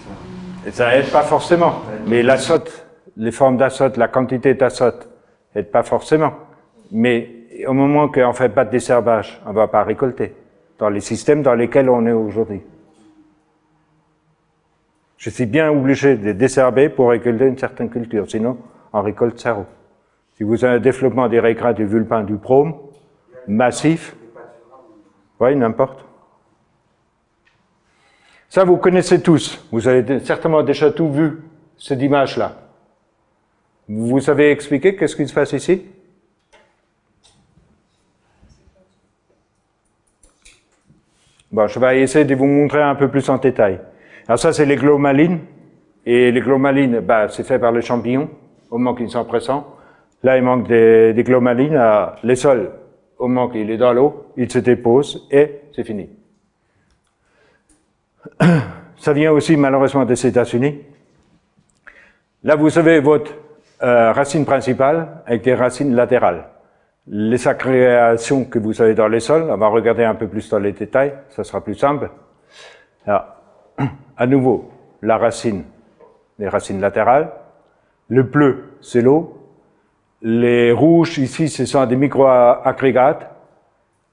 ça. Aide pas forcément. Mais l'azote, les formes d'azote, la quantité d'azote, aide pas forcément. Mais au moment qu'on ne fait pas de desherbage, on ne va pas récolter. Dans les systèmes dans lesquels on est aujourd'hui. Je suis bien obligé de desherber pour récolter une certaine culture. Sinon, on récolte zéro. Si vous avez un développement des raigrats, du vulpin, du prome, massif, oui, n'importe. Ça, vous connaissez tous. Vous avez certainement déjà tout vu, cette image-là. Vous savez expliquer qu'est-ce qui se passe ici? Bon, je vais essayer de vous montrer un peu plus en détail. Alors ça, c'est les glomalines. Et les glomalines, bah, c'est fait par les champignons, au moment qu'ils sont présents. Là, il manque des, des glomalines. les sols, au moment qu'il est dans l'eau, il se dépose et c'est fini. Ça vient aussi malheureusement des États-Unis. Là, vous avez votre euh, racine principale avec des racines latérales. Les agrégations que vous avez dans les sols, on va regarder un peu plus dans les détails, ça sera plus simple. Alors, à nouveau, la racine, les racines latérales. Le bleu, c'est l'eau. Les rouges, ici, ce sont des micro-agrégates.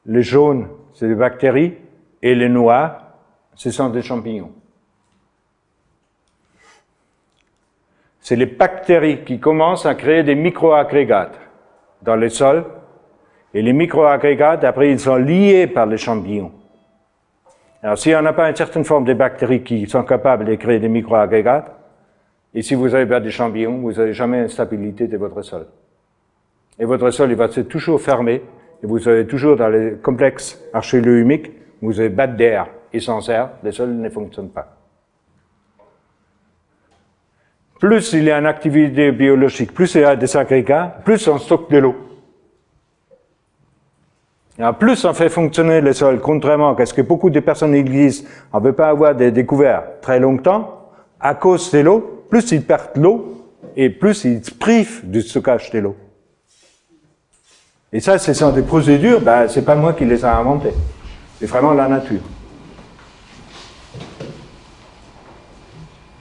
Les jaunes, c'est des bactéries. Et les noirs, ce sont des champignons. C'est les bactéries qui commencent à créer des micro-agrégates dans les sols. Et les micro-agrégates, après, ils sont liés par les champignons. Alors, si on n'a pas une certaine forme de bactéries qui sont capables de créer des micro-agrégates, et si vous n'avez pas des champignons, vous n'avez jamais une stabilité de votre sol. Et votre sol, il va se toujours fermer, et vous avez toujours dans les complexes archélo-humiques, vous avez pas d'air, et sans air, le sol ne fonctionne pas. Plus il y a une activité biologique, plus il y a des agrégats, plus on stocke de l'eau. Plus on fait fonctionner le sol, contrairement à ce que beaucoup de personnes disent, on ne veut pas avoir des découvertes très longtemps, à cause de l'eau, plus ils perdent l'eau, et plus ils se privent du stockage de l'eau. Et ça, ce sont des procédures, ben, c'est pas moi qui les ai inventées. C'est vraiment la nature.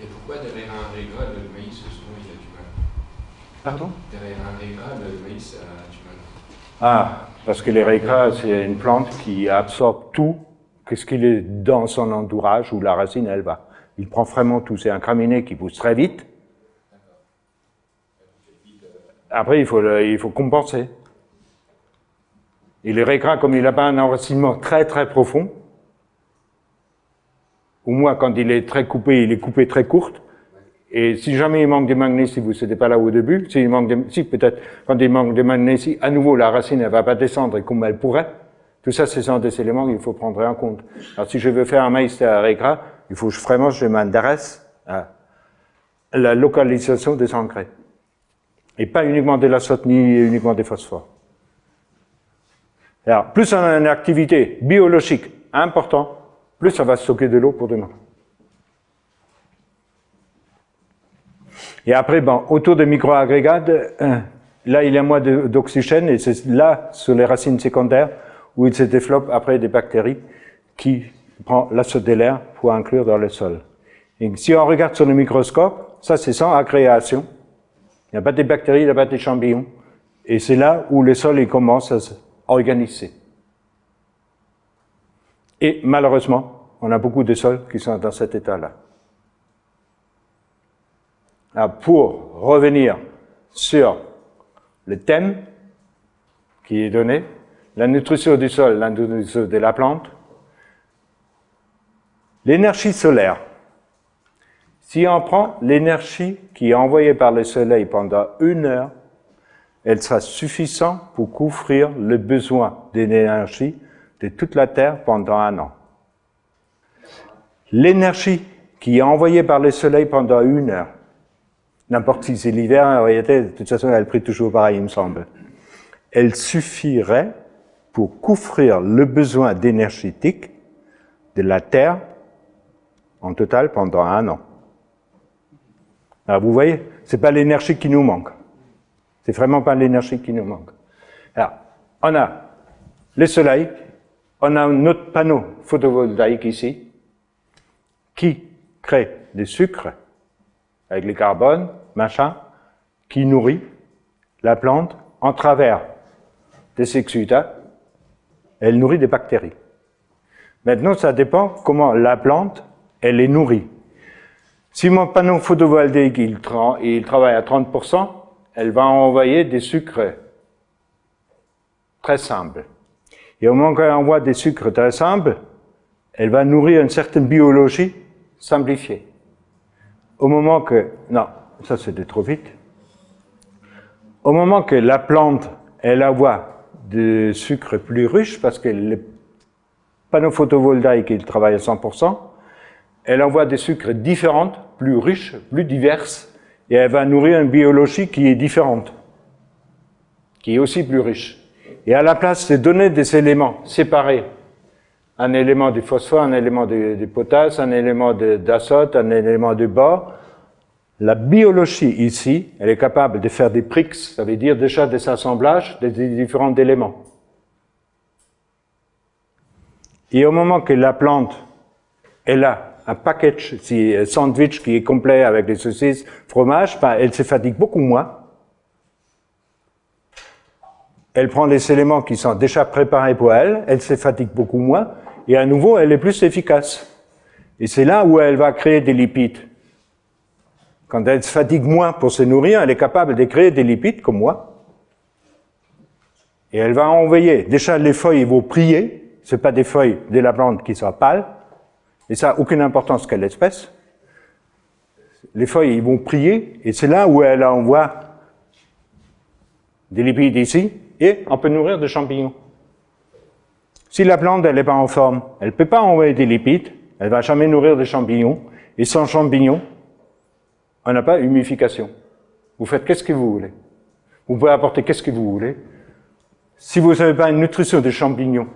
Et pourquoi derrière un régrat, le maïs, souvent, il a du mal Pardon? Derrière un régrat, le maïs a du mal. Ah, parce que les régras, c'est une plante qui absorbe tout, qu'est-ce qu'il est dans son entourage, où la racine, elle va. Il prend vraiment tout. C'est un graminé qui pousse très vite. Après, il faut, le- il faut compenser. Et les régras, comme il n'a pas un enracinement très très profond, ou moins quand il est très coupé, il est coupé très courte, et si jamais il manque de magnésie, vous n'étiez pas là au début, s'il manque de, si peut-être quand il manque de magnésie, à nouveau la racine ne va pas descendre comme elle pourrait. Tout ça, ce sont des éléments qu'il faut prendre en compte. Alors si je veux faire un maïs à régras, il faut vraiment que je m'intéresse à la localisation des engrais. Et pas uniquement de l'azote ni uniquement des phosphores. Alors, plus on a une activité biologique importante, plus ça va stocker de l'eau pour demain. Et après, bon, autour des microagrégats, euh, là, il y a moins de- d'oxygène, et c'est là, sur les racines secondaires, où il se développe après des bactéries qui prennent l'azote de l'air pour inclure dans le sol. Et si on regarde sur le microscope, ça, c'est sans agréation. Il n'y a pas de bactéries, il n'y a pas de champignons. Et c'est là où le sol il commence à s'organiser. Et malheureusement, on a beaucoup de sols qui sont dans cet état-là. Alors, pour revenir sur le thème qui est donné, la nutrition du sol, la nutrition de la plante, l'énergie solaire. Si on prend l'énergie qui est envoyée par le soleil pendant une heure, elle sera suffisante pour couvrir le besoin d'énergie de toute la Terre pendant un an. L'énergie qui est envoyée par le soleil pendant une heure, n'importe si c'est l'hiver, en réalité, de toute façon, elle prie toujours pareil, il me semble. Elle suffirait pour couvrir le besoin d'énergétique de la Terre en total pendant un an. Alors vous voyez, c'est pas l'énergie qui nous manque. C'est vraiment pas l'énergie qui nous manque. Alors, on a le soleil, on a notre panneau photovoltaïque ici, qui crée des sucres avec les carbones, machin, qui nourrit la plante en travers des exudats, elle nourrit des bactéries. Maintenant, ça dépend comment la plante, elle est nourrie. Si mon panneau photovoltaïque, il travaille à 30%, elle va envoyer des sucres très simples. Et au moment qu'elle envoie des sucres très simples, elle va nourrir une certaine biologie simplifiée. Au moment que... Non, ça c'était trop vite. Au moment que la plante, elle envoie des sucres plus riches, parce que le panneau photovoltaïque, il travaille à 100%, elle envoie des sucres différents, plus riches, plus diverses, et elle va nourrir une biologie qui est différente, qui est aussi plus riche. Et à la place de donner des éléments séparés, un élément du phosphore, un élément du, potasse, un élément d'azote, un élément de bord, la biologie ici, elle est capable de faire des prix, ça veut dire déjà des assemblages des différents éléments. Et au moment que la plante, elle a un package, un sandwich qui est complet avec des saucisses, fromage, ben, elle se fatigue beaucoup moins. Elle prend les éléments qui sont déjà préparés pour elle, elle se fatigue beaucoup moins, et à nouveau, elle est plus efficace. Et c'est là où elle va créer des lipides. Quand elle se fatigue moins pour se nourrir, elle est capable de créer des lipides comme moi. Et elle va envoyer, déjà les feuilles vont prier, ce pas des feuilles de la plante qui sont pâles, et ça n'a aucune importance quelle espèce. Les feuilles ils vont prier, et c'est là où elle envoie des lipides ici, et on peut nourrir des champignons. Si la plante elle n'est pas en forme, elle ne peut pas envoyer des lipides, elle va jamais nourrir des champignons, et sans champignons, on n'a pas humification. Vous faites qu'est-ce que vous voulez. Vous pouvez apporter qu'est-ce que vous voulez. Si vous n'avez pas une nutrition des champignons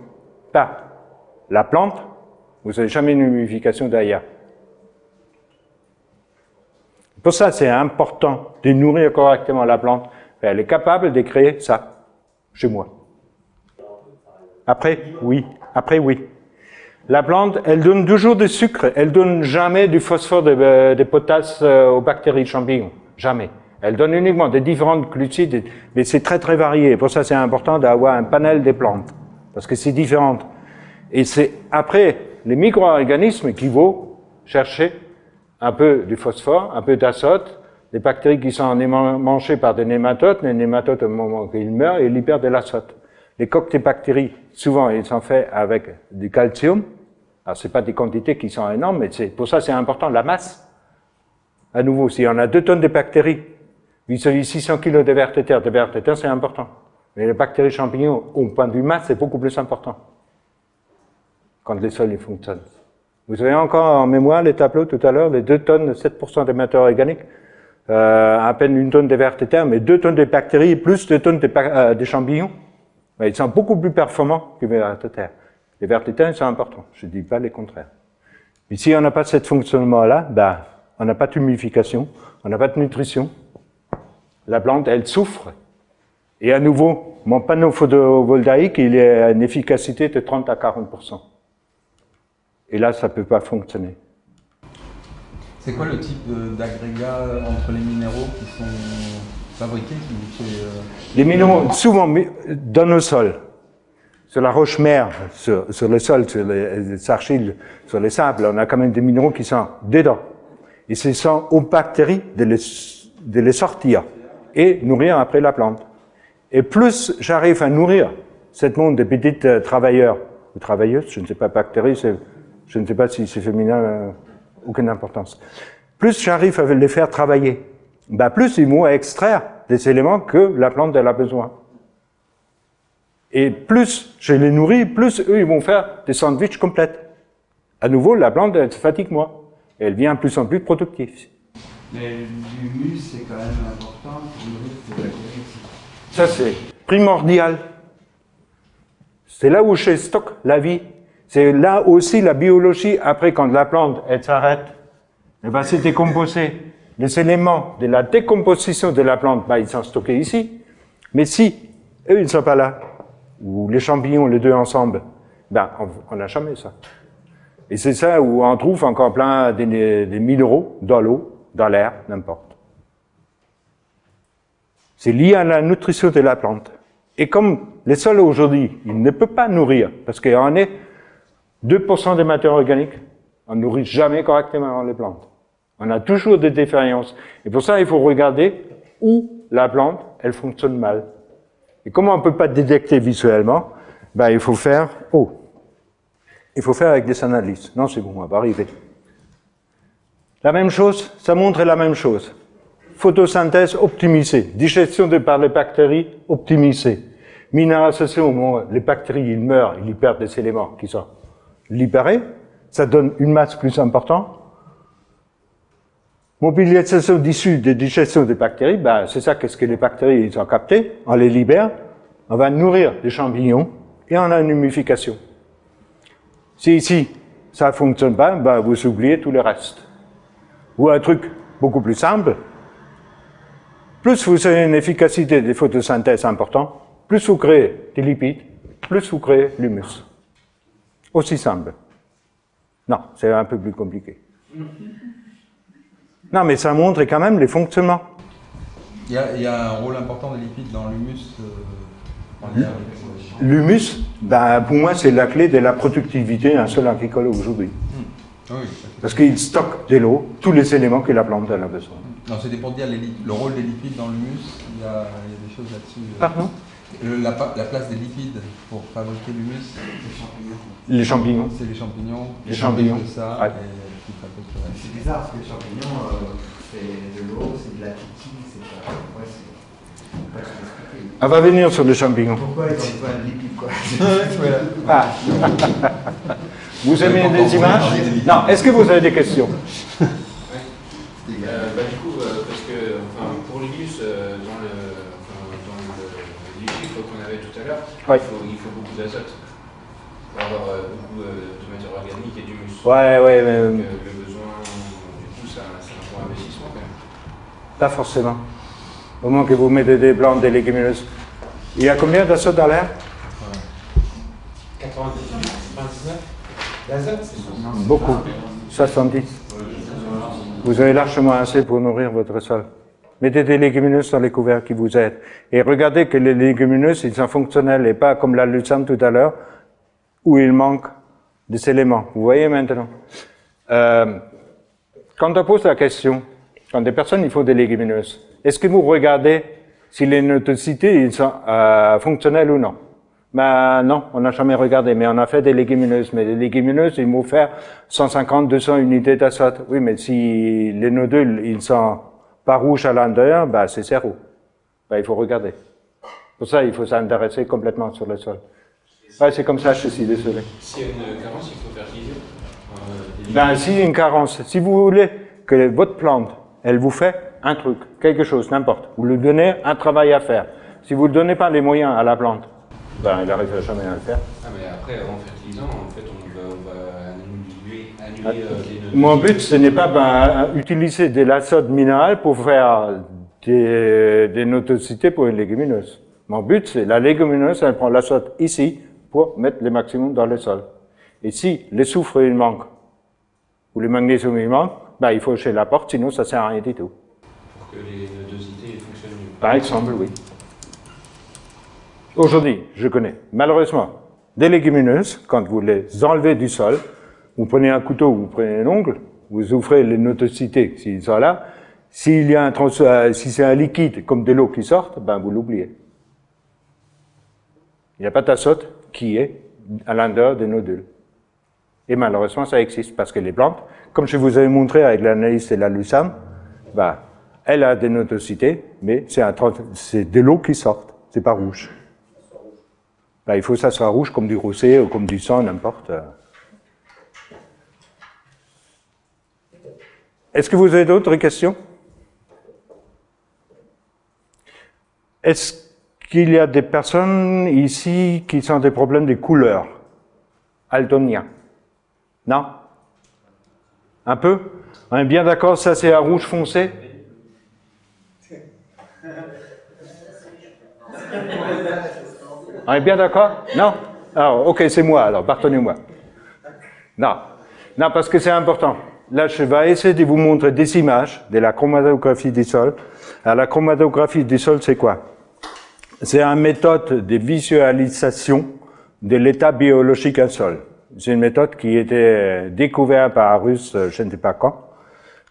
par la plante, vous n'avez jamais une humification derrière. Pour ça, c'est important de nourrir correctement la plante. Elle est capable de créer ça chez moi. Après, oui. Après, oui. La plante, elle donne toujours du sucre. Elle donne jamais du phosphore, de, euh, potasse euh, aux bactéries champignons. Jamais. Elle donne uniquement des différentes glucides, mais c'est très très varié. Pour ça, c'est important d'avoir un panel des plantes, parce que c'est différent. Et c'est après les micro-organismes qui vont chercher un peu du phosphore, un peu d'azote, des bactéries qui sont mangées par des nématodes, les nématodes au moment qu'ils meurent, ils libèrent de l'azote. Les coques bactéries, souvent, ils sont faits avec du calcium. Alors, c'est pas des quantités qui sont énormes, mais c'est, pour ça, c'est important, la masse. À nouveau, si on a deux tonnes de bactéries, vis-à-vis 600 kg de vers de terre, c'est important. Mais les bactéries champignons, au point de vue masse, c'est beaucoup plus important. Quand les sols, ils fonctionnent. Vous avez encore en mémoire les tableaux tout à l'heure, les 2 tonnes, 7% de matière organique, euh, à peine une tonne de vers de terre, mais 2 tonnes de bactéries plus 2 tonnes de, euh, de champignons. Ils sont beaucoup plus performants que les vers de terre. Les vers de terre sont importants, je ne dis pas les contraires. Mais si on n'a pas ce fonctionnement-là, ben, on n'a pas d'humification, on n'a pas de nutrition. La plante, elle souffre. Et à nouveau, mon panneau photovoltaïque, il a une efficacité de 30 à 40% Et là, ça ne peut pas fonctionner. C'est quoi le type d'agrégat entre les minéraux qui sont euh, Les minéraux, souvent dans nos sols, sur la roche-mère, sur, sur, le sol, sur les, argiles, sur les sables, on a quand même des minéraux qui sont dedans. Et ce sont aux bactéries de les, de les sortir et nourrir après la plante. Et plus j'arrive à nourrir cette monde de petits euh, travailleurs ou travailleuses, je ne sais pas, bactéries, je ne sais pas si c'est féminin, euh, aucune importance. Plus j'arrive à les faire travailler, ben plus ils vont extraire des éléments que la plante elle a besoin. Et plus je les nourris, plus eux, ils vont faire des sandwichs complètes. À nouveau, la plante, elle se fatigue moins. Elle devient plus en plus productive. Mais l'humus, c'est quand même important pour nourrir. Ça, c'est primordial. C'est là où je stocke la vie. C'est là aussi la biologie, après, quand la plante, elle s'arrête, elle va se décomposer. Les éléments de la décomposition de la plante, bah, ils sont stockés ici. Mais si eux, ils ne sont pas là, ou les champignons, les deux ensemble, ben, on n'a jamais ça. Et c'est ça où on trouve encore plein des, minéraux dans l'eau, dans l'air, n'importe. C'est lié à la nutrition de la plante. Et comme les sols aujourd'hui, ils ne peuvent pas nourrir, parce en est 2% des matières organiques, on ne nourrit jamais correctement les plantes. On a toujours des défaillances. Et pour ça, il faut regarder où la plante, elle fonctionne mal. Et comment on ne peut pas détecter visuellement? Ben, Il faut faire... Oh Il faut faire avec des analyses. Non, c'est bon, on va arriver. La même chose, ça montre la même chose. Photosynthèse optimisée, digestion de par les bactéries optimisée. Minéralisation, les bactéries ils meurent, ils perdent des éléments qui sont libérés, ça donne une masse plus importante. Mobilisation d'issues de digestion des bactéries, ben, c'est ça qu'est-ce que les bactéries ils ont capté, on les libère, on va nourrir des champignons et on a une humification. Si ici, ça ne fonctionne pas, ben, vous oubliez tout le reste. Ou un truc beaucoup plus simple, plus vous avez une efficacité des photosynthèses importante, plus vous créez des lipides, plus vous créez l'humus. Aussi simple. Non, c'est un peu plus compliqué. Non, mais ça montre quand même les fonctionnements. Il y a, un rôle important des lipides dans l'humus euh, L'humus, ben, pour moi, c'est la clé de la productivité d'un sol agricole aujourd'hui. Hmm. Parce qu'il stocke de l'eau, tous les éléments que la plante a besoin. Non, c'était pour dire le rôle des lipides dans l'humus, il, y a des choses là-dessus. Euh. Pardon? La, place des lipides pour fabriquer l'humus Les champignons. C'est les champignons. Les champignons. ça. C'est bizarre parce que les champignons, euh, c'est de l'eau, c'est de la titi, c'est pas. Ouais, c'est. Pas On va venir sur les champignons. Pourquoi ils ont pas de lipides, quoi ah. Vous aimez des images Non, est-ce que vous avez des questions euh, bah, Du coup, euh, parce que enfin, pour l'humus, euh, dans, le, enfin, dans le, les chiffres qu'on avait tout à l'heure, il, faut, il faut beaucoup d'azote pour avoir euh, beaucoup euh, de matière organique et d'humus. Ouais, ouais, mais. Donc, le besoin, du coup, c'est un, un bon investissement quand même. Pas forcément. Au moins que vous mettez des plantes, des légumineuses. Il y a combien d'azote dans l'air? 98, 99 L'azote, c'est Beaucoup. 70. Vous avez largement assez pour nourrir votre sol. Mettez des légumineuses dans les couverts qui vous aident. Et regardez que les légumineuses, ils sont fonctionnels et pas comme la lucerne tout à l'heure, où il manque des éléments. Vous voyez maintenant? Euh, Quand on pose la question, quand des personnes il faut des légumineuses, est-ce que vous regardez si les noticités ils sont euh, fonctionnelles ou non? Ben non, on n'a jamais regardé, mais on a fait des légumineuses. Mais les légumineuses, il faut faire 150, 200 unités d'azote. Oui, mais si les nodules ils sont pas rouges à l'intérieur, ben c'est zéro. Ben, il faut regarder. Pour ça, il faut s'intéresser complètement sur le sol. Ouais, c'est comme ça, je suis désolé. S'il y a une carence, il faut fertiliser euh, Ben, a une carence, si vous voulez que votre plante, elle vous fait un truc, quelque chose, n'importe, vous lui donnez un travail à faire. Si vous ne donnez pas les moyens à la plante, ben, il n'arrivera jamais à le faire. Ah, mais après, en fertilisant, en fait, on va, on va annuler, annuler euh, les. Mon but, ce n'est pas ben, utiliser de l'azote minéral pour faire des, des notocités pour une légumineuse. Mon but, c'est la légumineuse, elle prend l'azote ici, pour mettre le maximum dans le sol. Et si le soufre il manque, ou le magnésium il manque, ben, il faut chez la porte, sinon ça ne sert à rien du tout. Pour que les nodosités fonctionnent mieux. Par exemple, oui. Aujourd'hui, je connais, malheureusement, des légumineuses, quand vous les enlevez du sol, vous prenez un couteau, vous prenez un ongle, vous ouvrez les notocités s'ils sont là. S'il y a un euh, si c'est un liquide comme de l'eau qui sort, ben vous l'oubliez. Il n'y a pas d'azote qui est à l'intérieur des nodules. Et malheureusement, ça existe parce que les plantes, comme je vous avais montré avec l'analyse et la lucerne, ben, elle a des notocités, mais c'est de l'eau qui sort, c'est pas rouge. Ben, il faut que ça soit rouge comme du rosé ou comme du sang, n'importe. Est-ce que vous avez d'autres questions? Est-ce qu'il y a des personnes ici qui ont des problèmes de couleur? Altonia Non? Un peu On est bien d'accord, ça c'est un rouge foncé On est bien d'accord Non Alors, ok, c'est moi alors, pardonnez-moi. Non. Non, parce que c'est important. Là, je vais essayer de vous montrer des images de la chromatographie du sol. Alors, la chromatographie du sol, c'est quoi C'est une méthode de visualisation de l'état biologique d'un sol. C'est une méthode qui été découverte par un russe, je ne sais pas quand,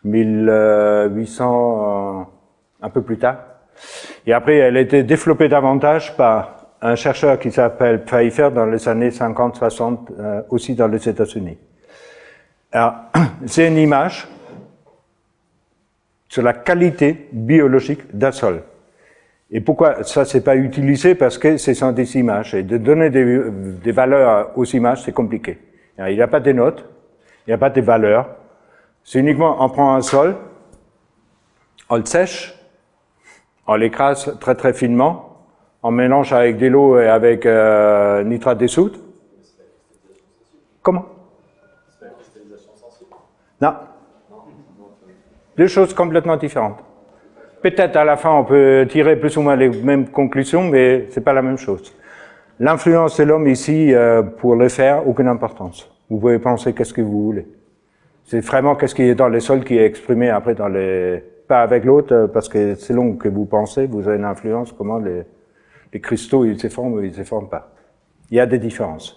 1800, un peu plus tard. Et après, elle a été développée davantage par un chercheur qui s'appelle Pfeiffer dans les années 50-60, euh, aussi dans les États-Unis. Alors, c'est une image sur la qualité biologique d'un sol. Et pourquoi ça c'est pas utilisé? Parce que ce sont des images. Et de donner des, des valeurs aux images, c'est compliqué. il n'y a pas de notes, il n'y a pas de valeurs. C'est uniquement, on prend un sol, on le sèche, on l'écrase très très finement, on mélange avec de l'eau et avec euh, nitrate de soude. Comment? Non. Deux choses complètement différentes. Peut-être à la fin on peut tirer plus ou moins les mêmes conclusions, mais c'est pas la même chose. L'influence de l'homme ici, euh, pour le faire, aucune importance. Vous pouvez penser qu'est-ce que vous voulez. C'est vraiment qu'est-ce qui est dans les sols qui est exprimé après dans les... Pas avec l'autre, euh, parce que selon que vous pensez, vous avez une influence, comment les, les cristaux, ils se forment ou ils se forment pas. Il y a des différences.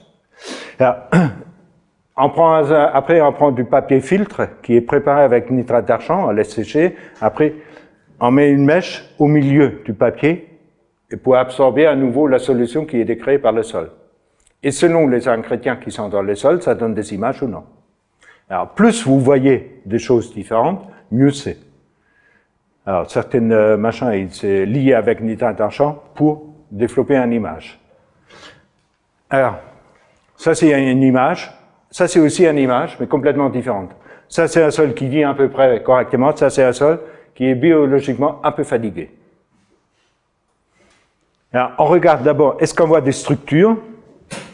Alors, on prend, après, on prend du papier filtre qui est préparé avec nitrate d'argent, on laisse sécher. Après, on met une mèche au milieu du papier pour absorber à nouveau la solution qui est décréée par le sol. Et selon les ingrédients qui sont dans le sol, ça donne des images ou non. Alors, plus vous voyez des choses différentes, mieux c'est. Alors, certaines euh, machins, c'est lié avec nitrate d'argent pour développer une image. Alors, ça c'est une image, ça c'est aussi une image, mais complètement différente. Ça c'est un sol qui vit à peu près correctement, ça c'est un sol qui est biologiquement un peu fatigué. Alors, on regarde d'abord, est-ce qu'on voit des structures?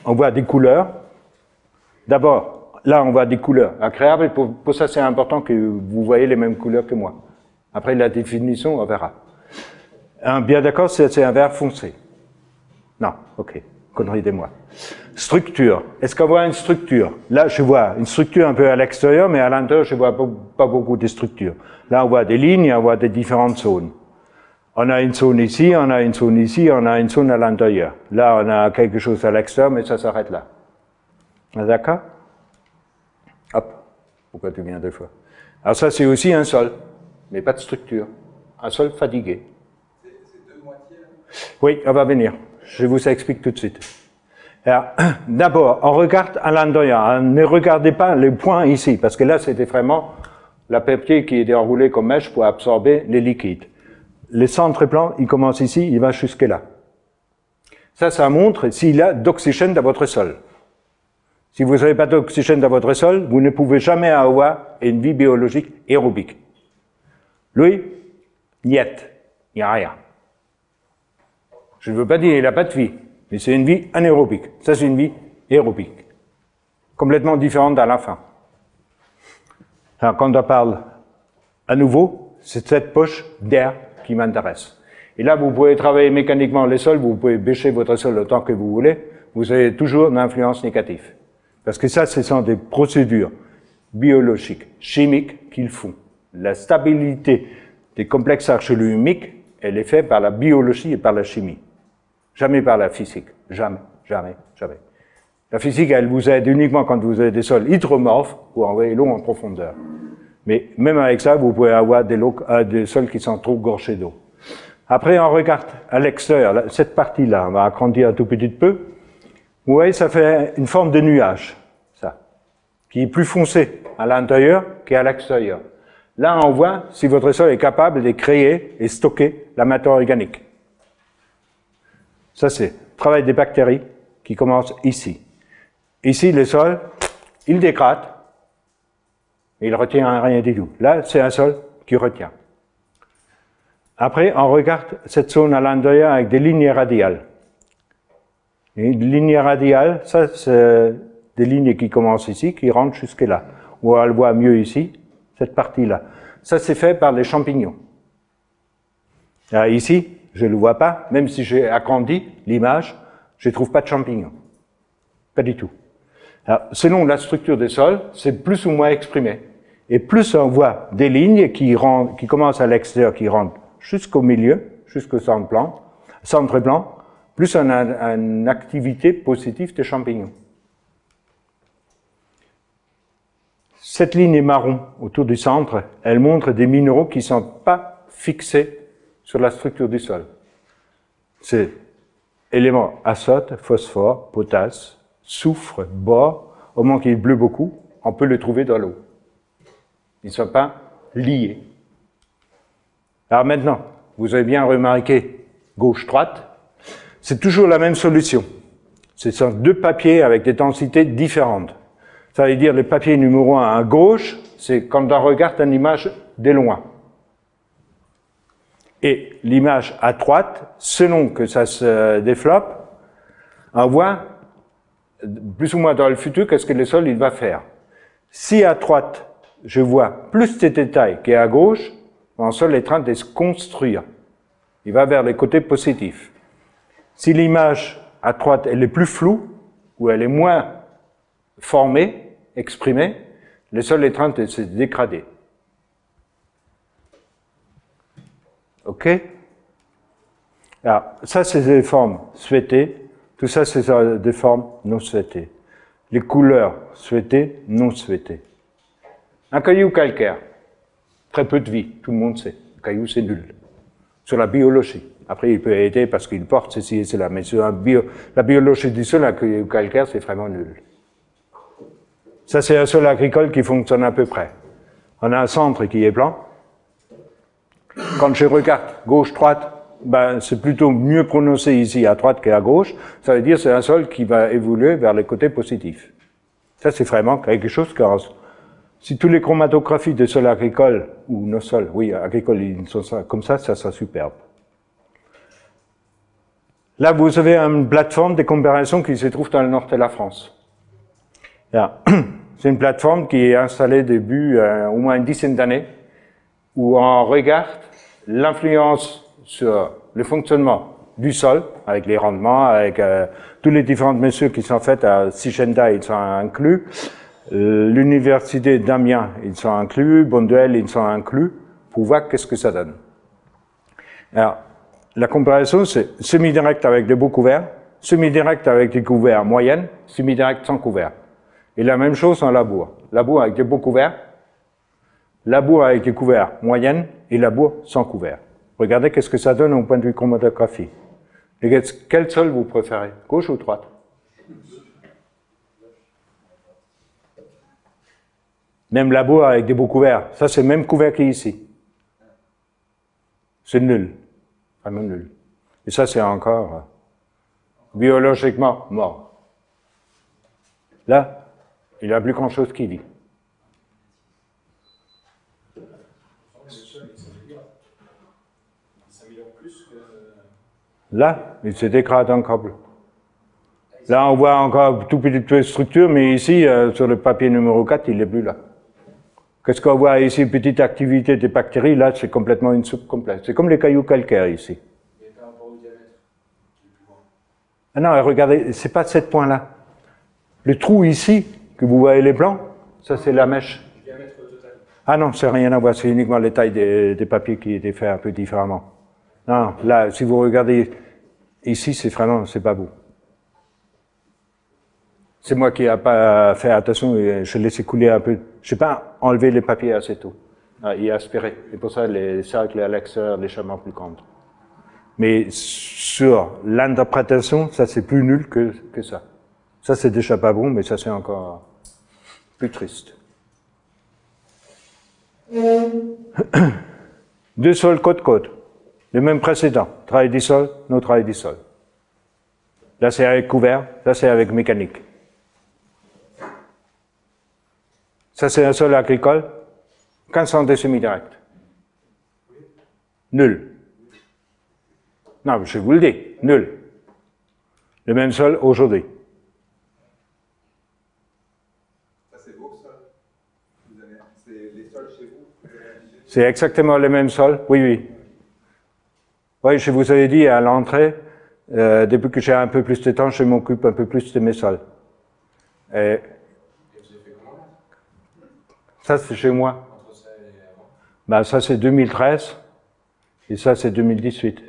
On voit des couleurs. D'abord, là on voit des couleurs agréables, pour, ça c'est important que vous voyez les mêmes couleurs que moi. Après la définition, on verra. bien d'accord, c'est un vert foncé. Non, ok, connerie des moi. Structure. Est-ce qu'on voit une structure? Là, je vois une structure un peu à l'extérieur, mais à l'intérieur, je vois pas beaucoup de structures. Là, on voit des lignes, on voit des différentes zones. On a une zone ici, on a une zone ici, on a une zone à l'intérieur. Là, on a quelque chose à l'extérieur, mais ça s'arrête là. D'accord? Hop. Pourquoi tu viens deux fois? Alors ça, c'est aussi un sol, mais pas de structure. Un sol fatigué. C'est deux moitiés Oui, on va venir. Je vous explique tout de suite. D'abord, on regarde à l'intérieur. Ne regardez pas les points ici, parce que là, c'était vraiment la papier qui est déroulé comme mèche pour absorber les liquides. Le centre plan, il commence ici, il va jusque là. Ça, ça montre s'il y a d'oxygène dans votre sol. Si vous n'avez pas d'oxygène dans votre sol, vous ne pouvez jamais avoir une vie biologique aérobique. Lui, niet, il n'y a rien. Je ne veux pas dire qu'il n'a pas de vie, mais c'est une vie anaérobique. Ça, c'est une vie aérobique. Complètement différente à la fin. Alors, quand on parle à nouveau, c'est cette poche d'air qui m'intéresse. Et là, vous pouvez travailler mécaniquement les sols, vous pouvez bêcher votre sol autant que vous voulez, vous avez toujours une influence négative. Parce que ça, ce sont des procédures biologiques, chimiques qu'ils font. La stabilité des complexes archélumiques, elle est faite par la biologie et par la chimie. Jamais par la physique. Jamais, jamais, jamais. La physique, elle vous aide uniquement quand vous avez des sols hydromorphes pour envoyer l'eau en profondeur. Mais même avec ça, vous pouvez avoir des, euh, des sols qui sont trop gorgés d'eau. Après, on regarde à l'extérieur, cette partie-là, on va agrandir un tout petit peu. Vous voyez, ça fait une forme de nuage, ça, qui est plus foncé à l'intérieur qu'à l'extérieur. Là, on voit si votre sol est capable de créer et stocker la matière organique. Ça, c'est le travail des bactéries qui commence ici. Ici, le sol, il dégrade, il retient rien du tout. Là, c'est un sol qui retient. Après, on regarde cette zone à l'intérieur avec des lignes radiales. une ligne radiale, ça, c'est des lignes qui commencent ici, qui rentrent jusque là. Ou on le voit mieux ici, cette partie-là. Ça, c'est fait par les champignons. Là, ici, je ne le vois pas, même si j'ai agrandi l'image, je ne trouve pas de champignons. Pas du tout. Alors, selon la structure des sols, c'est plus ou moins exprimé. Et plus on voit des lignes qui, qui commencent à l'extérieur, qui rentrent jusqu'au milieu, jusqu'au centre blanc, centre blanc, plus on a une activité positive des champignons. Cette ligne marron autour du centre, elle montre des minéraux qui ne sont pas fixés sur la structure du sol. C'est éléments azote, phosphore, potasse, soufre, bois. Au moment qu'il pleut beaucoup, on peut le trouver dans l'eau. Ils ne sont pas liés. Alors maintenant, vous avez bien remarqué gauche-droite, c'est toujours la même solution. Ce sont deux papiers avec des densités différentes. Ça veut dire le papier numéro 1 à gauche, c'est quand on regarde une image de loin. Et l'image à droite, selon que ça se développe, on voit plus ou moins dans le futur qu'est-ce que le sol il va faire? Si à droite, je vois plus de détails qu'à gauche, mon sol est en train de se construire. Il va vers les côtés positifs. Si l'image à droite elle est plus floue, ou elle est moins formée, exprimée, le sol est en train de se dégrader. OK? Alors, ça, c'est des formes souhaitées. Tout ça, c'est des formes non souhaitées. Les couleurs souhaitées, non souhaitées. Un caillou calcaire, Très peu de vie, tout le monde sait. Le caillou, c'est nul. Sur la biologie. Après, il peut aider parce qu'il porte ceci et cela. Mais sur la, biologie du sol, un caillou calcaire, c'est vraiment nul. Ça, c'est un sol agricole qui fonctionne à peu près. On a un centre qui est blanc. Quand je regarde gauche-droite, ben, c'est plutôt mieux prononcé ici à droite qu'à gauche. Ça veut dire que c'est un sol qui va évoluer vers les côtés positifs. Ça, c'est vraiment quelque chose qui si tous les chromatographies des sols agricoles, ou nos sols, oui, agricoles, ils sont comme ça, ça sera superbe. Là, vous avez une plateforme de comparaison qui se trouve dans le nord de la France. C'est une plateforme qui est installée depuis euh, au moins une dizaine d'années, où on regarde l'influence sur le fonctionnement du sol, avec les rendements, avec euh, tous les différentes mesures qui sont faites à Sigenda, ils sont inclus, l'université d'Amiens, ils sont inclus, Bonduel, ils sont inclus, pour voir qu'est-ce que ça donne. Alors, la comparaison, c'est semi-direct avec des beaux couverts, semi-direct avec des couverts moyennes, semi-direct sans couvert. Et la même chose en labour. Labour avec des beaux couverts, labour avec des couverts moyennes et labour sans couvert. Regardez qu'est-ce que ça donne au point de vue chromatographie. Quel sol vous préférez Gauche ou droite? Même labour avec des beaux couverts. Ça, c'est le même couvert qu'ici. C'est nul. Vraiment nul. Et ça, c'est encore euh, biologiquement mort. Là, il n'y a plus grand-chose qui vit. Là, il se dégrade encore plus. Là, on voit encore tout petite structure, mais ici, euh, sur le papier numéro 4, il n'est plus là. Qu'est-ce qu'on voit ici? Petite activité des bactéries, là, c'est complètement une soupe complète. C'est comme les cailloux calcaires ici. Ah non, regardez, c'est pas de ce point-là. Le trou ici, que vous voyez les blancs, ça c'est la mèche. Ah non, c'est rien à voir, c'est uniquement les tailles des, papiers qui étaient faits un peu différemment. Non, là, si vous regardez ici, c'est vraiment, c'est pas beau. C'est moi qui n'ai pas fait attention je laissé couler un peu. Je n'ai pas enlevé les papiers assez tôt. Ah, et aspiré. Et pour ça, les cercles à l'extérieur légèrement plus grands. Mais sur l'interprétation, ça c'est plus nul que, que ça. Ça c'est déjà pas bon, mais ça c'est encore plus triste. Deux sols côte-côte. Le même précédent. Travail du sol, nos travail du sol. Là c'est avec couvert, là c'est avec mécanique. Ça, c'est un sol agricole, 1500 décimi direct. Nul. Non, je vous le dis, nul. Le même sol aujourd'hui. Ça, c'est vos sols C'est les sols chez vous C'est exactement le même sol, oui, oui. Oui, je vous avais dit à l'entrée, euh, depuis que j'ai un peu plus de temps, je m'occupe un peu plus de mes sols. Et ça, c'est chez moi. Ben, ça, c'est 2013. Et ça, c'est 2018.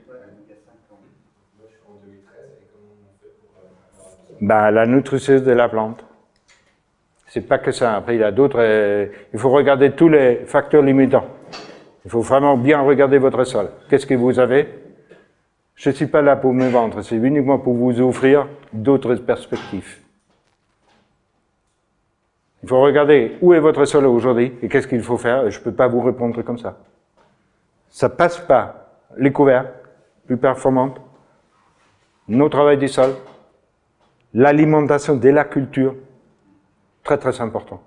Ben, la nutrition de la plante. C'est pas que ça. Après, il y a d'autres. Euh, il faut regarder tous les facteurs limitants. Il faut vraiment bien regarder votre sol. Qu'est-ce que vous avez? Je ne suis pas là pour me vendre. C'est uniquement pour vous offrir d'autres perspectives. Il faut regarder où est votre sol aujourd'hui et qu'est-ce qu'il faut faire. Je ne peux pas vous répondre comme ça. Ça passe pas les couverts plus performantes, nos travail du sol, l'alimentation de la culture, très très important.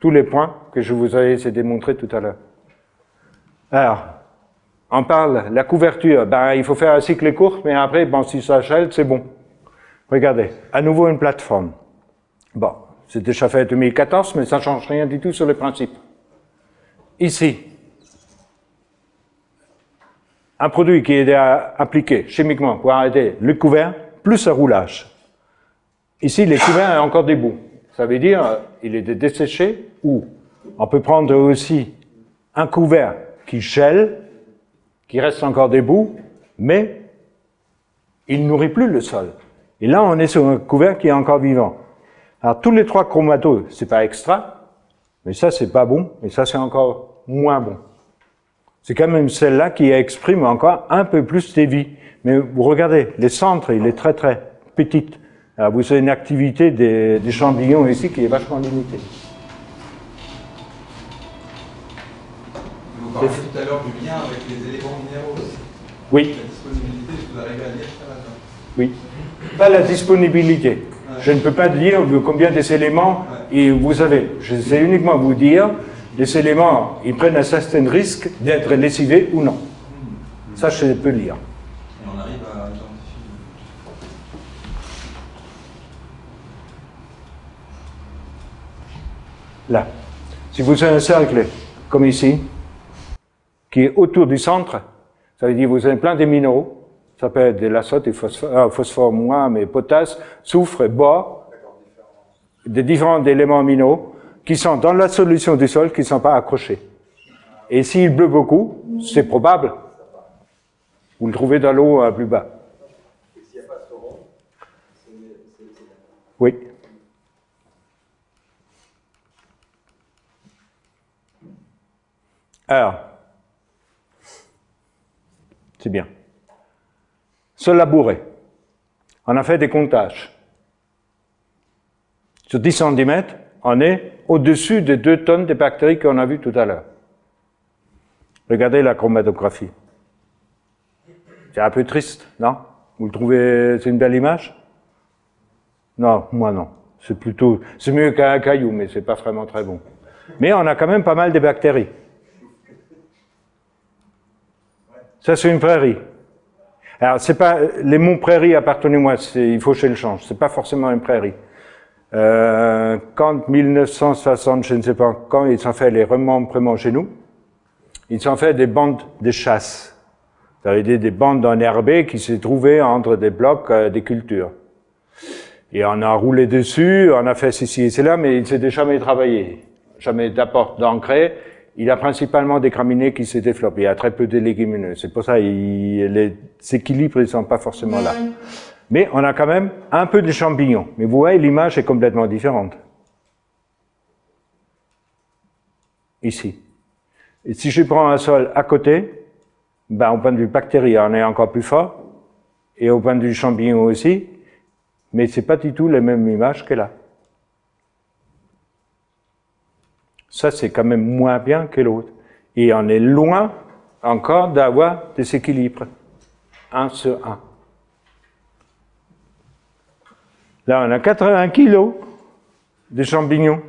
Tous les points que je vous ai démontrer tout à l'heure. Alors, on parle la couverture. Ben, il faut faire un cycle court, mais après, bon, si ça gèle, c'est bon. Regardez, à nouveau une plateforme. Bon, c'est déjà fait en 2014, mais ça ne change rien du tout sur le principe. Ici, un produit qui est appliqué chimiquement pour arrêter le couvert, plus un roulage. Ici, le couvert est encore debout. Ça veut dire il est desséché ou on peut prendre aussi un couvert qui gèle, qui reste encore debout, mais il nourrit plus le sol. Et là, on est sur un couvert qui est encore vivant. Alors tous les trois chromatos, c'est pas extra, mais ça c'est pas bon, et ça c'est encore moins bon. C'est quand même celle-là qui exprime encore un peu plus de vie. Mais vous regardez, les centres, il est très très petit. Alors vous avez une activité des, des champignons ici qui est vachement limitée. Vous parliez tout à l'heure du lien avec les éléments minéraux. Oui. La disponibilité, vous arrivez à lire ça là-dedans Oui. Pas la disponibilité. Je ne peux pas dire combien des éléments, et vous savez, je sais uniquement vous dire, les éléments, ils prennent un certain risque d'être lessivés ou non. Ça, je peux lire. Et on arrive à identifier. Là. Si vous avez un cercle, comme ici, qui est autour du centre, ça veut dire vous avez plein de minéraux, ça peut être de l'azote et phosphore, euh, phosphore moins, mais potasse, soufre, bois, des différents éléments minéraux qui sont dans la solution du sol qui ne sont pas accrochés. Et s'il pleut beaucoup, c'est probable. Vous le trouvez dans l'eau euh, plus bas. Oui. Alors, c'est bien. Se labourer. On a fait des comptages. Sur 10 cm, on est au-dessus des 2 tonnes de bactéries qu'on a vues tout à l'heure. Regardez la chromatographie. C'est un peu triste, non? Vous le trouvez, c'est une belle image? Non, moi non. C'est plutôt, c'est mieux qu'un caillou, mais c'est pas vraiment très bon. Mais on a quand même pas mal de bactéries. Ça, c'est une prairie. Alors, c'est pas, les mots prairie appartenez-moi, il faut je le change. C'est pas forcément une prairie. Euh, quand 1960, je ne sais pas quand, ils ont fait les remembrements chez nous, ils ont fait des bandes de chasse. Ça veut dire des bandes enherbées qui se trouvaient entre des blocs euh, des cultures. Et on a roulé dessus, on a fait ceci et cela, mais il s'était jamais travaillé. Jamais d'apport d'engrais. Il a principalement des graminées qui se développent. Il y a très peu de légumineux. C'est pour ça que les équilibres ne sont pas forcément là. Mais on a quand même un peu de champignons. Mais vous voyez, l'image est complètement différente. Ici. Et si je prends un sol à côté, ben, au point de vue bactérie, on est encore plus fort. Et au point de vue champignon aussi. Mais c'est pas du tout la même image que là. Ça, c'est quand même moins bien que l'autre. Et on est loin encore d'avoir des équilibres. Un sur un. Là, on a 80 kilos de champignons.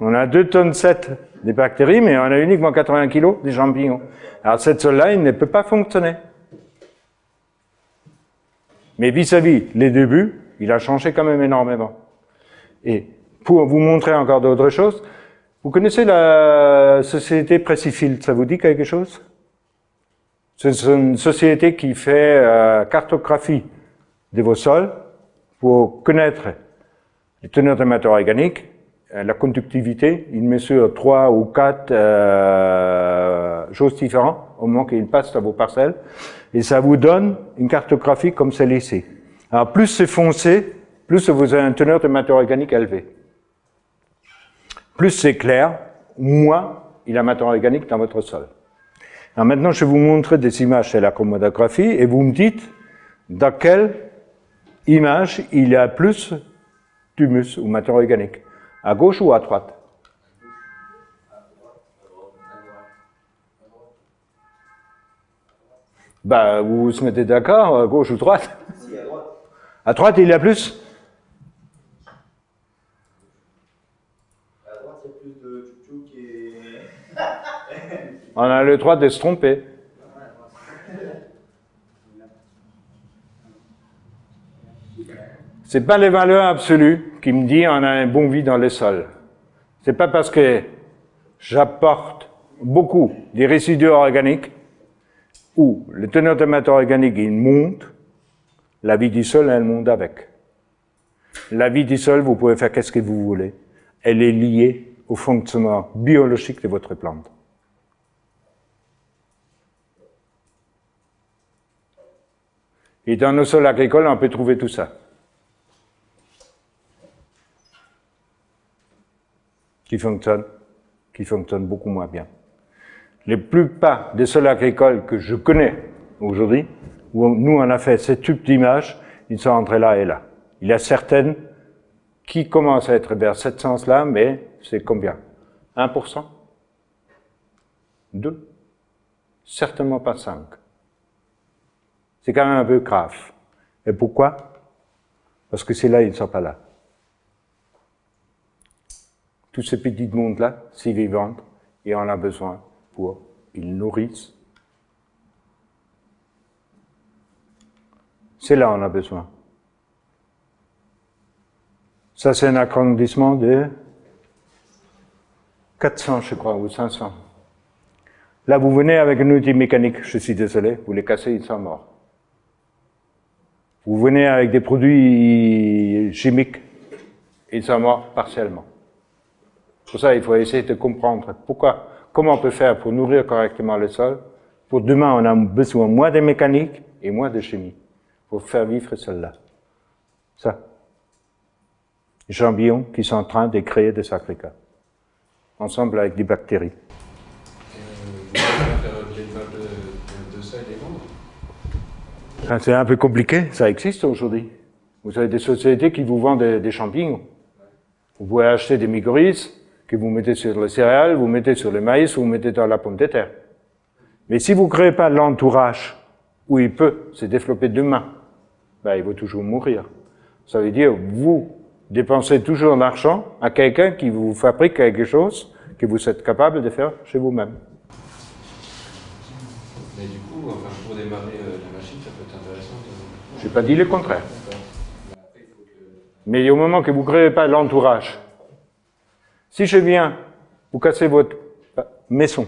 On a 2 tonnes 7 des bactéries, mais on a uniquement 80 kilos de champignons. Alors cette sol-là, il ne peut pas fonctionner. Mais vis-à-vis les débuts, il a changé quand même énormément. Et pour vous montrer encore d'autres choses, vous connaissez la société Precifield, ça vous dit quelque chose? C'est une société qui fait euh, cartographie de vos sols pour connaître les teneurs de matière organique, euh, la conductivité. Il mesure trois ou quatre euh, choses différentes au moment qu'il passe à vos parcelles. Et ça vous donne une cartographie comme celle-ci. Alors plus c'est foncé, plus vous avez une teneur de matière organique élevée. Plus c'est clair, moins il a matière organique dans votre sol. Alors maintenant, je vais vous montrer des images de la chromatographie et vous me dites dans quelle image, il y a plus d'humus ou matière organique. À gauche ou à droite? Bah, vous vous mettez d'accord, à gauche ou droite. À droite, il y a plus À droite, il y a plus de tchouk et. On a le droit de se tromper. C'est pas les valeurs absolues qui me disent on a un bon vie dans les sols. C'est pas parce que j'apporte beaucoup des résidus organiques ou le teneur de matière organique il monte, la vie du sol elle monte avec. La vie du sol, vous pouvez faire qu'est-ce que vous voulez. Elle est liée au fonctionnement biologique de votre plante. Et dans nos sols agricoles, on peut trouver tout ça. Qui fonctionne, qui fonctionne beaucoup moins bien. Les plupart des sols agricoles que je connais aujourd'hui, où nous on a fait ce type d'image, ils sont entre là et là. Il y a certaines qui commencent à être vers cette sens-là, mais c'est combien? 1% 2 Certainement pas 5. C'est quand même un peu grave. Et pourquoi? Parce que c'est là, ils ne sont pas là. Tous ces petits mondes-là, c'est vivant, et on a besoin pour ils nourrissent. C'est là on a besoin. Ça, c'est un agrandissement de 400, je crois, ou 500. Là, vous venez avec un outil mécanique, je suis désolé, vous les cassez, ils sont morts. Vous venez avec des produits chimiques, ils sont morts partiellement. Pour ça, il faut essayer de comprendre pourquoi, comment on peut faire pour nourrir correctement le sol. Pour demain, on a besoin moins de mécanique et moins de chimie pour faire vivre celle-là. Ça. Les champignons qui sont en train de créer des sacricats, ensemble avec des bactéries. Vous pouvez faire de l'élevage de, de ça et les vendre Ah, C'est un peu compliqué, ça existe aujourd'hui. Vous avez des sociétés qui vous vendent des, champignons. Vous pouvez acheter des mycorhizes que vous mettez sur les céréales, vous mettez sur le maïs, vous mettez dans la pomme de terre. Mais si vous créez pas l'entourage où il peut se développer demain, ben, il va toujours mourir. Ça veut dire, vous dépensez toujours l'argent à quelqu'un qui vous fabrique quelque chose que vous êtes capable de faire chez vous-même. Mais du coup, enfin, pour démarrer euh, la machine, ça peut être intéressant. de- Je n'ai pas dit le contraire. Mais il au moment que vous ne créez pas l'entourage, si je viens, vous cassez votre maison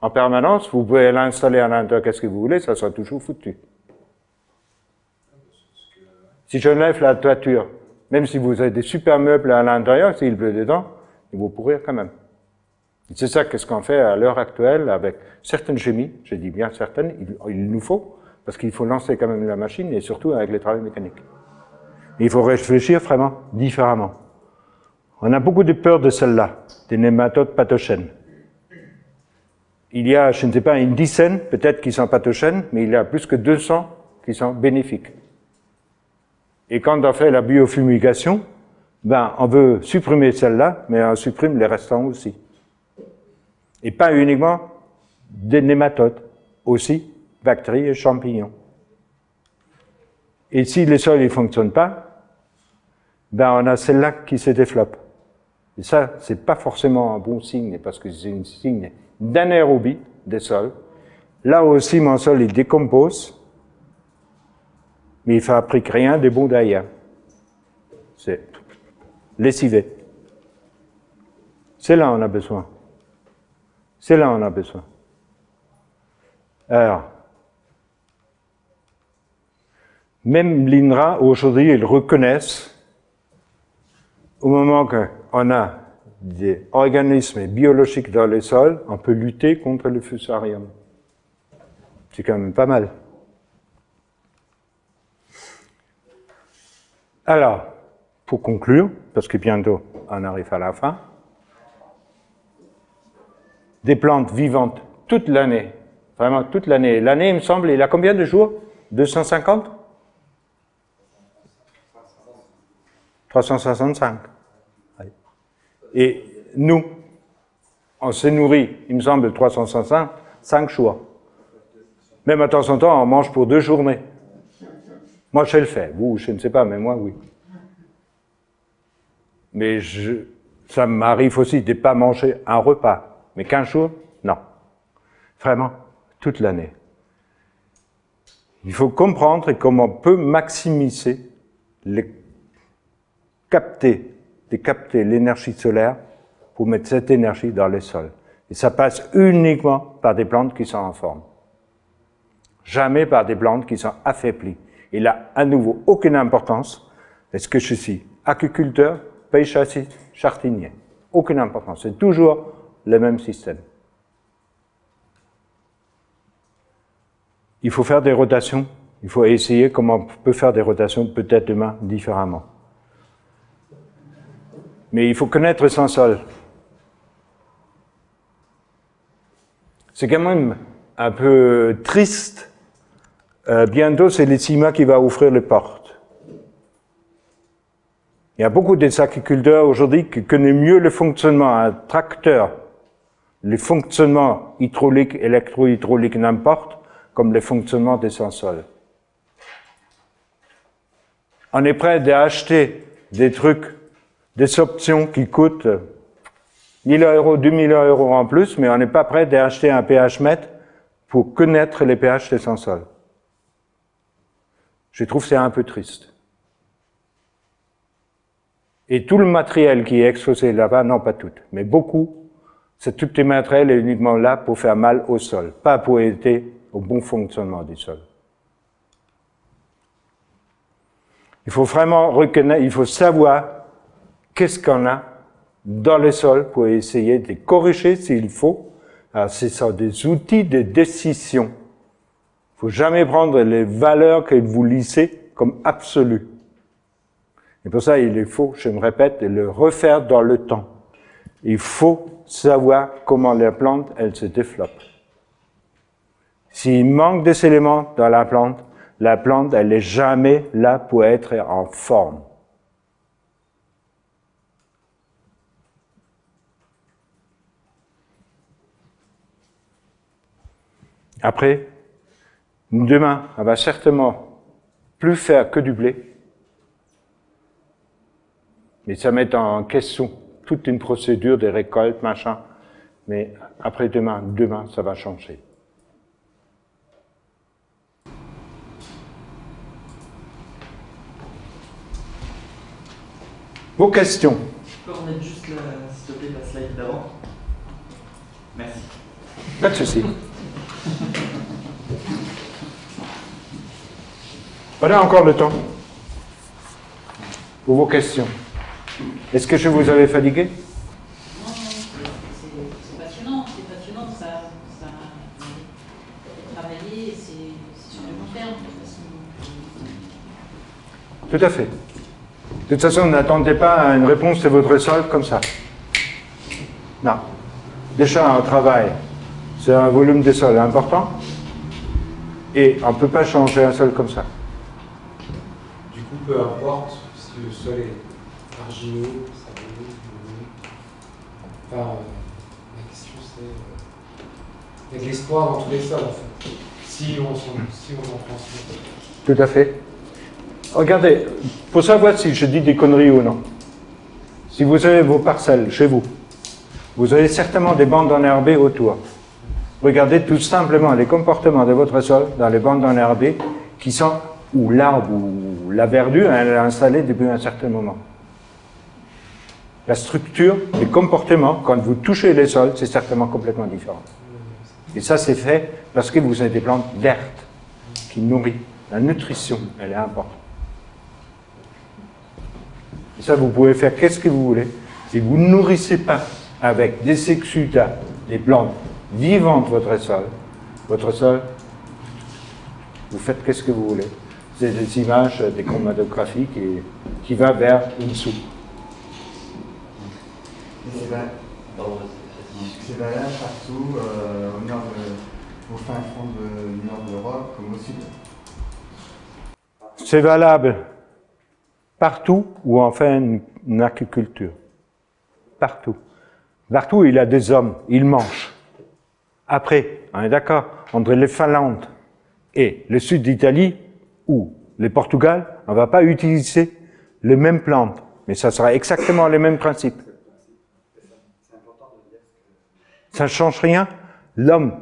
en permanence, vous pouvez l'installer à l'intérieur, qu'est-ce que vous voulez, ça sera toujours foutu. Si je lève la toiture, même si vous avez des super meubles à l'intérieur, s'il pleut dedans, ils vont pourrir quand même. C'est ça qu'est-ce qu'on fait à l'heure actuelle avec certaines chimies, je dis bien certaines, il, il nous faut, parce qu'il faut lancer quand même la machine et surtout avec les travaux mécaniques. Il faut réfléchir vraiment différemment. On a beaucoup de peur de celle-là, des nématodes pathogènes. Il y a, je ne sais pas, une dizaine peut-être qui sont pathogènes, mais il y a plus que 200 qui sont bénéfiques. Et quand on fait la biofumigation, ben, on veut supprimer celle-là, mais on supprime les restants aussi. Et pas uniquement des nématodes, aussi bactéries et champignons. Et si les sols ne fonctionnent pas, ben on a celle-là qui se développe. Et ça, c'est pas forcément un bon signe, parce que c'est un signe d'anaérobie des sols. Là aussi, mon sol, il décompose, mais il fabrique rien de bon d'ailleurs. C'est lessivé. C'est là on a besoin. C'est là on a besoin. Alors, même l'INRA, aujourd'hui, ils reconnaissent, au moment qu'on a des organismes biologiques dans les sols, on peut lutter contre le fusarium. C'est quand même pas mal. Alors, pour conclure, parce que bientôt on arrive à la fin, des plantes vivantes toute l'année, vraiment toute l'année. L'année, il me semble, il a combien de jours? 250 365. Et nous, on se nourrit, il me semble, 365, 5 jours. Même à temps en temps, on mange pour deux journées. Moi, je le fais. Vous, je ne sais pas, mais moi, oui. Mais je, ça m'arrive aussi de ne pas manger un repas. Mais 15 jours, non. Vraiment, toute l'année. Il faut comprendre comment on peut maximiser, les, capter, de capter l'énergie solaire pour mettre cette énergie dans les sols. Et ça passe uniquement par des plantes qui sont en forme. Jamais par des plantes qui sont affaiblies. Il n'a à nouveau aucune importance. Est-ce que je suis agriculteur, pêcheur, chartinier Aucune importance. C'est toujours le même système. Il faut faire des rotations. Il faut essayer comment on peut faire des rotations peut-être demain différemment. Mais il faut connaître son sol. C'est quand même un peu triste. Euh, bientôt, c'est les CIMA qui va ouvrir les portes. Il y a beaucoup des agriculteurs aujourd'hui qui connaissent mieux le fonctionnement d'un tracteur, le fonctionnement hydraulique, électro-hydraulique, n'importe, comme le fonctionnement des sols. On est prêt d'acheter des trucs, des options qui coûtent 1000 euros, 2000 euros en plus, mais on n'est pas prêt d'acheter un pH mètre pour connaître les pH des sols. Je trouve que c'est un peu triste. Et tout le matériel qui est exposé là-bas, non pas tout, mais beaucoup, c'est tout le matériel est uniquement là pour faire mal au sol, pas pour aider au bon fonctionnement du sol. Il faut vraiment reconnaître, il faut savoir qu'est-ce qu'on a dans le sol pour essayer de corriger s'il faut. C'est ça, des outils de décision. Il faut jamais prendre les valeurs que vous lisez comme absolues. Et pour ça, il faut, je me répète, le refaire dans le temps. Il faut savoir comment la plante, elle se développe. S'il manque des éléments dans la plante, la plante, elle n'est jamais là pour être en forme. Après, demain, elle va certainement plus faire que du blé, mais ça met en question toute une procédure de récolte, machin. Mais après demain, demain, ça va changer. Vos questions Je peux remettre juste, s'il te plaît, la slide d'avant? Merci. Pas de souci. Voilà encore le temps pour vos questions. Est-ce que je vous avais fatigué? Non, c'est passionnant, c'est passionnant, ça, ça travailler, c'est supplémentaire. Tout à fait. De toute façon, n'attendez pas à une réponse de votre sol comme ça. Non. Déjà, un travail, c'est un volume de sol important. Et on ne peut pas changer un sol comme ça. Du coup, peu importe si le sol est argileux, sablonneux, Enfin, euh, la question c'est. Euh, il y a de l'espoir dans tous les sols en fait. Si on, si on en prend. Tout à fait. Regardez, pour savoir si je dis des conneries ou non, si vous avez vos parcelles chez vous, vous avez certainement des bandes enherbées autour. Regardez tout simplement les comportements de votre sol dans les bandes enherbées qui sont où l'arbre ou la verdure elle est installée depuis un certain moment. La structure, les comportements, quand vous touchez les sols, c'est certainement complètement différent. Et ça, c'est fait parce que vous avez des plantes vertes qui nourrissent. La nutrition, elle est importante. Et ça, vous pouvez faire qu'est-ce que vous voulez. Si vous ne nourrissez pas avec des exudats, des plantes vivantes votre sol, votre sol, vous faites qu'est-ce que vous voulez. C'est des images, des chromatographies qui, qui va vers une soupe. C'est valable partout, euh, au, nord au fin fond du nord de l'Europe comme au sud. C'est valable partout où on fait une, une agriculture. Partout. Partout, il y a des hommes, ils mangent. Après, on est d'accord, entre les Finlandes et le sud d'Italie ou le Portugal, on ne va pas utiliser les mêmes plantes, mais ça sera exactement les mêmes principes. Ça ne change rien. L'homme,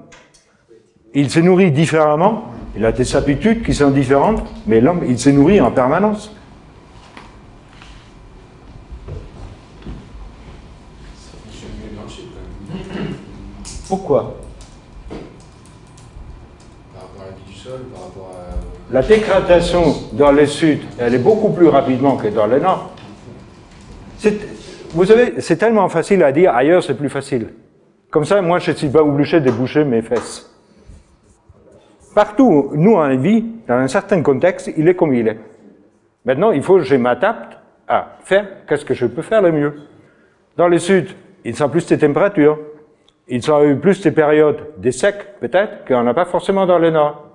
il se nourrit différemment, il a des habitudes qui sont différentes, mais l'homme, il se nourrit en permanence. Pourquoi Par rapport à la vie du sol, par rapport à... La dégradation dans le sud, elle est beaucoup plus rapidement que dans le nord. Vous savez, c'est tellement facile à dire, ailleurs c'est plus facile. Comme ça, moi, je ne suis pas obligé de boucher mes fesses. Partout nous on vit, dans un certain contexte, il est comme il est. Maintenant, il faut que je m'adapte à faire qu'est-ce que je peux faire le mieux. Dans le sud, ils sont plus de températures. Ils ont eu plus de périodes de sec, peut-être, qu'on n'a pas forcément dans le nord.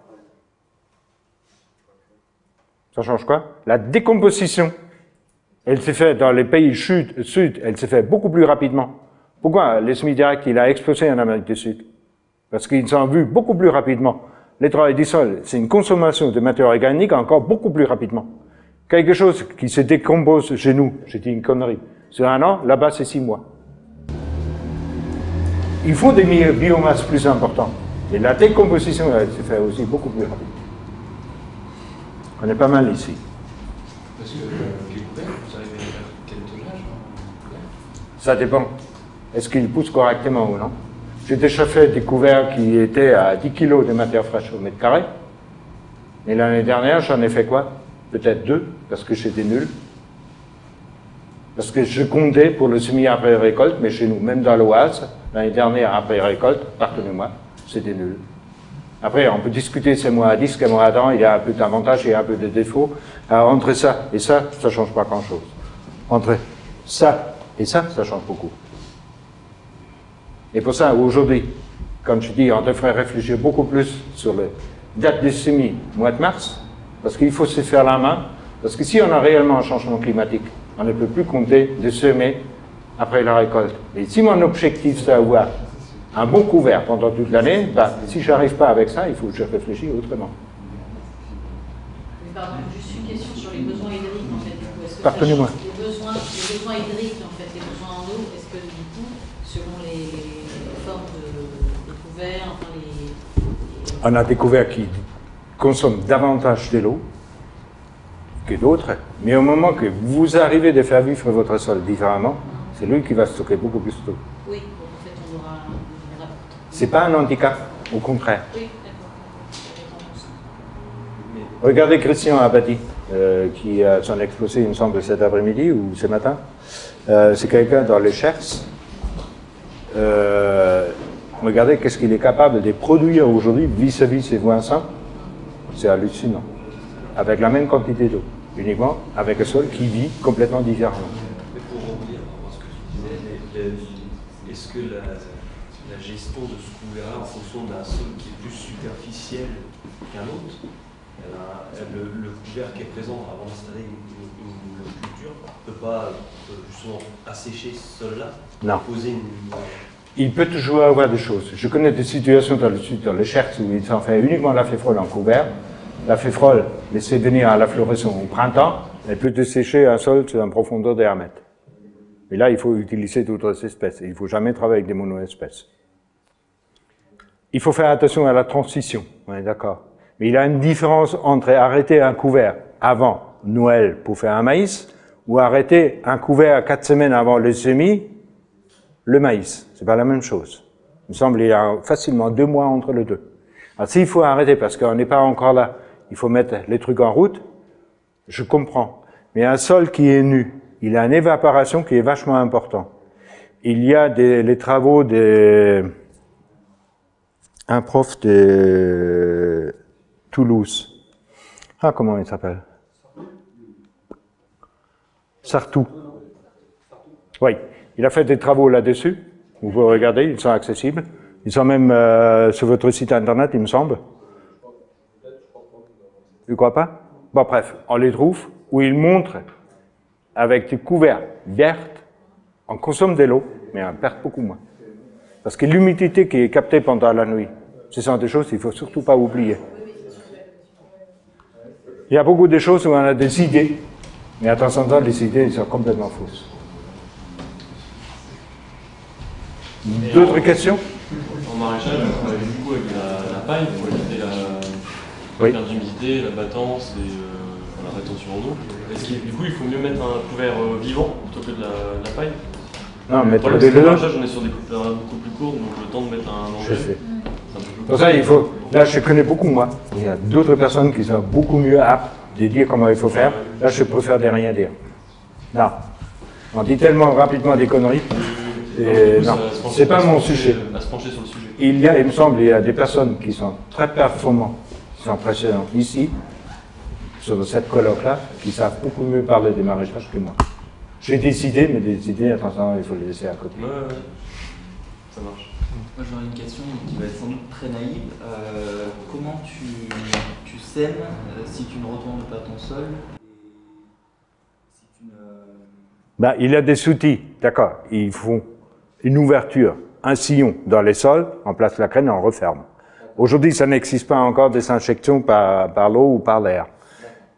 Ça change quoi? La décomposition, elle s'est faite dans les pays sud, elle s'est faite beaucoup plus rapidement. Pourquoi le semi-direct, il a explosé en Amérique du Sud? Parce qu'ils ont vu beaucoup plus rapidement. Le travail du sol, c'est une consommation de matière organique encore beaucoup plus rapidement. Quelque chose qui se décompose chez nous, j'ai dit une connerie, c'est un an, là-bas c'est six mois. Il faut des biomasses plus importantes. Et la décomposition, elle se fait aussi beaucoup plus rapide. On est pas mal ici. Parce que euh, les couverts, vous arrivez à faire quel tonnage Ça dépend. Est-ce qu'il pousse correctement ou non? J'ai déjà fait des couverts qui étaient à 10 kg de matière fraîche au mètre carré. Et l'année dernière, j'en ai fait quoi? Peut-être deux, parce que j'étais nul. Parce que je comptais pour le semi après récolte, mais chez nous, même dans l'Oise, l'année dernière après récolte, pardonnez-moi, c'était nul. Après, on peut discuter c'est mois à 10, c'est mois à temps, il y a un peu d'avantages et un peu de défauts. Alors, entre ça et ça, ça ne change pas grand-chose. Entre ça et ça, ça change beaucoup. Et pour ça, aujourd'hui, comme je dis, on devrait réfléchir beaucoup plus sur la date de semis, mois de mars, parce qu'il faut se faire la main, parce que si on a réellement un changement climatique, on ne peut plus compter de semer après la récolte. Et si mon objectif c'est d'avoir un bon couvert pendant toute l'année, bah, si je n'arrive pas avec ça, il faut que je réfléchisse autrement. Pardon, juste une question sur les besoins hydriques en fait. Pardonnez-moi. Les besoins, les besoins hydriques en fait, les besoins en eau, est-ce que du coup, selon les formes de, de couverts, enfin les, On a des couverts qui consomment davantage de l'eau que d'autres, mais au moment que vous arrivez de faire vivre votre sol différemment, c'est lui qui va stocker beaucoup plus d'eau. Oui, en fait, on aura. On aura... C'est pas un handicap, au contraire. Oui. Regardez Christian Abadi, euh, qui a son exposé, il me semble, cet après-midi ou ce matin. Euh, c'est quelqu'un dans les Chers. Euh, regardez qu'est-ce qu'il est capable de produire aujourd'hui vis-à-vis ses voisins. C'est hallucinant. Avec la même quantité d'eau. uniquement avec un sol qui vit complètement différemment. Mais pour revenir à ce que tu disais, est-ce que la, la, gestion de ce couvert en fonction d'un sol qui est plus superficiel qu'un autre, le, le, couvert qui est présent avant d'installer une, une, culture ne peut pas justement assécher ce sol-là Non. Poser une, il peut toujours avoir des choses. Je connais des situations dans le sud, dans le Cherts, où ils ont fait uniquement la féfrole en couvert. La féfrole, laissée venir à la floraison au printemps, elle peut dessécher un sol sur une profondeur d'un mètre. Mais là, il faut utiliser d'autres espèces. Il ne faut jamais travailler avec des monoespèces. Il faut faire attention à la transition, on est d'accord. Mais il y a une différence entre arrêter un couvert avant Noël pour faire un maïs, ou arrêter un couvert quatre semaines avant le semis le maïs. C'est pas la même chose. Il me semble qu'il y a facilement deux mois entre les deux. Alors s'il faut arrêter parce qu'on n'est pas encore là, il faut mettre les trucs en route, je comprends. Mais un sol qui est nu, il a une évaporation qui est vachement importante. Il y a des, les travaux de un prof de Toulouse. Ah, comment il s'appelle? Sartou. Oui. Il a fait des travaux là-dessus. Vous pouvez regarder, ils sont accessibles. Ils sont même euh, sur votre site internet, il me semble. Tu crois pas Bon, bref, on les trouve où il montre avec des couverts vertes, on consomme de l'eau, mais on perd beaucoup moins. Parce que l'humidité qui est captée pendant la nuit, ce sont des choses qu'il ne faut surtout pas oublier. Il y a beaucoup de choses où on a des idées, mais attention, les idées sont complètement fausses. D'autres questions? En maraîchage, on travaille beaucoup avec la, paille pour éviter la perte d'humidité, la battance et euh, la rétention en eau. Est-ce que du coup il faut mieux mettre un couvert euh, vivant plutôt que de la, paille? Non, mais le des maraîchage, on est sur des couverts beaucoup plus courts, donc le temps de mettre un engrais. Pour ça, il faut. Là, je connais beaucoup moi. Il y a d'autres personnes qui sont beaucoup mieux aptes de dire comment il faut faire. Là, je préfère de rien dire. Non. On dit tellement rapidement des conneries. non, c'est pas mon sujet. Il y a, il me semble, il y a des personnes qui sont très performantes, qui sont précédentes ici, sur cette colloque-là, qui savent beaucoup mieux parler des maraîchages que moi. J'ai des idées, mais des idées, attention, il faut les laisser à côté. Ça marche. Moi j'aurais une question qui va être sans doute très naïve. Euh, comment tu, tu sèmes euh, si tu ne retournes pas ton sol si tu ne... ben, Il y a des outils, d'accord. Ils font une ouverture, un sillon dans les sols, on place la graine et on referme. Aujourd'hui, ça n'existe pas encore des injections par, par l'eau ou par l'air.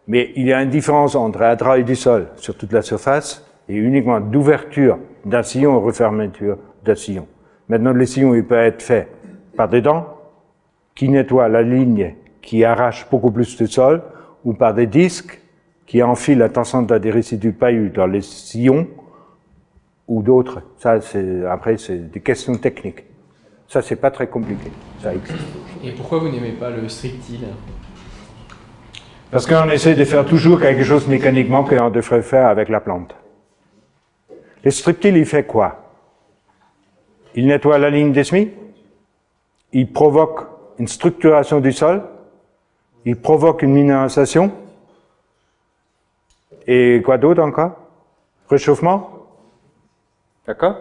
Mais il y a une différence entre un travail du sol sur toute la surface et uniquement d'ouverture d'un sillon et refermeture d'un sillon. Maintenant, le sillon, il peut être fait par des dents qui nettoient la ligne, qui arrachent beaucoup plus de sol, ou par des disques qui enfilent la tension des résidus paillus dans les sillons, ou d'autres. Ça, c'est, après, c'est des questions techniques. Ça, c'est pas très compliqué. Ça existe. Et pourquoi vous n'aimez pas le striptil Parce qu'on essaie de faire toujours quelque chose mécaniquement qu'on devrait faire avec la plante. Le striptil, il fait quoi? Il nettoie la ligne des semis, il provoque une structuration du sol, il provoque une minéralisation, et quoi d'autre encore? Réchauffement D'accord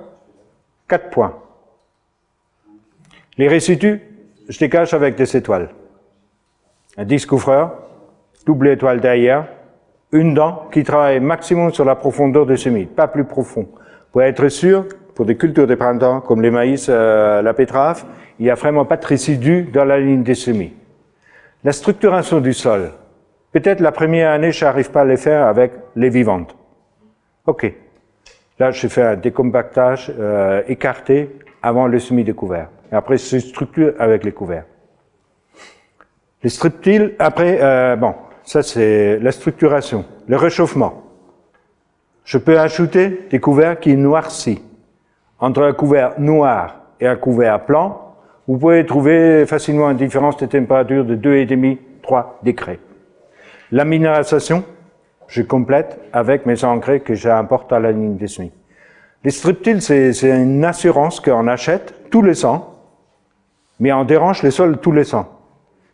Quatre points. Les résidus, je les cache avec des étoiles. Un disque ouvreur, double étoile derrière, une dent qui travaille maximum sur la profondeur des semis, pas plus profond. Pour être sûr, pour des cultures de printemps comme les maïs, euh, la pétrave, il n'y a vraiment pas de résidus dans la ligne des semis. La structuration du sol. Peut-être la première année, je n'arrive pas à les faire avec les vivantes. OK. Là, je fais un décompactage euh, écarté avant le semi-découvert. Et après, je structure avec les couverts. Les striptiles, après, euh, bon, ça c'est la structuration, le réchauffement. Je peux ajouter des couverts qui noircissent. Entre un couvert noir et un couvert blanc, vous pouvez trouver facilement une différence de température de 2,5-3 degrés. La minéralisation, je complète avec mes engrais que j'importe à la ligne des semis. Les striptiles, c'est une assurance qu'on achète tous les ans, mais on dérange les sols tous les ans.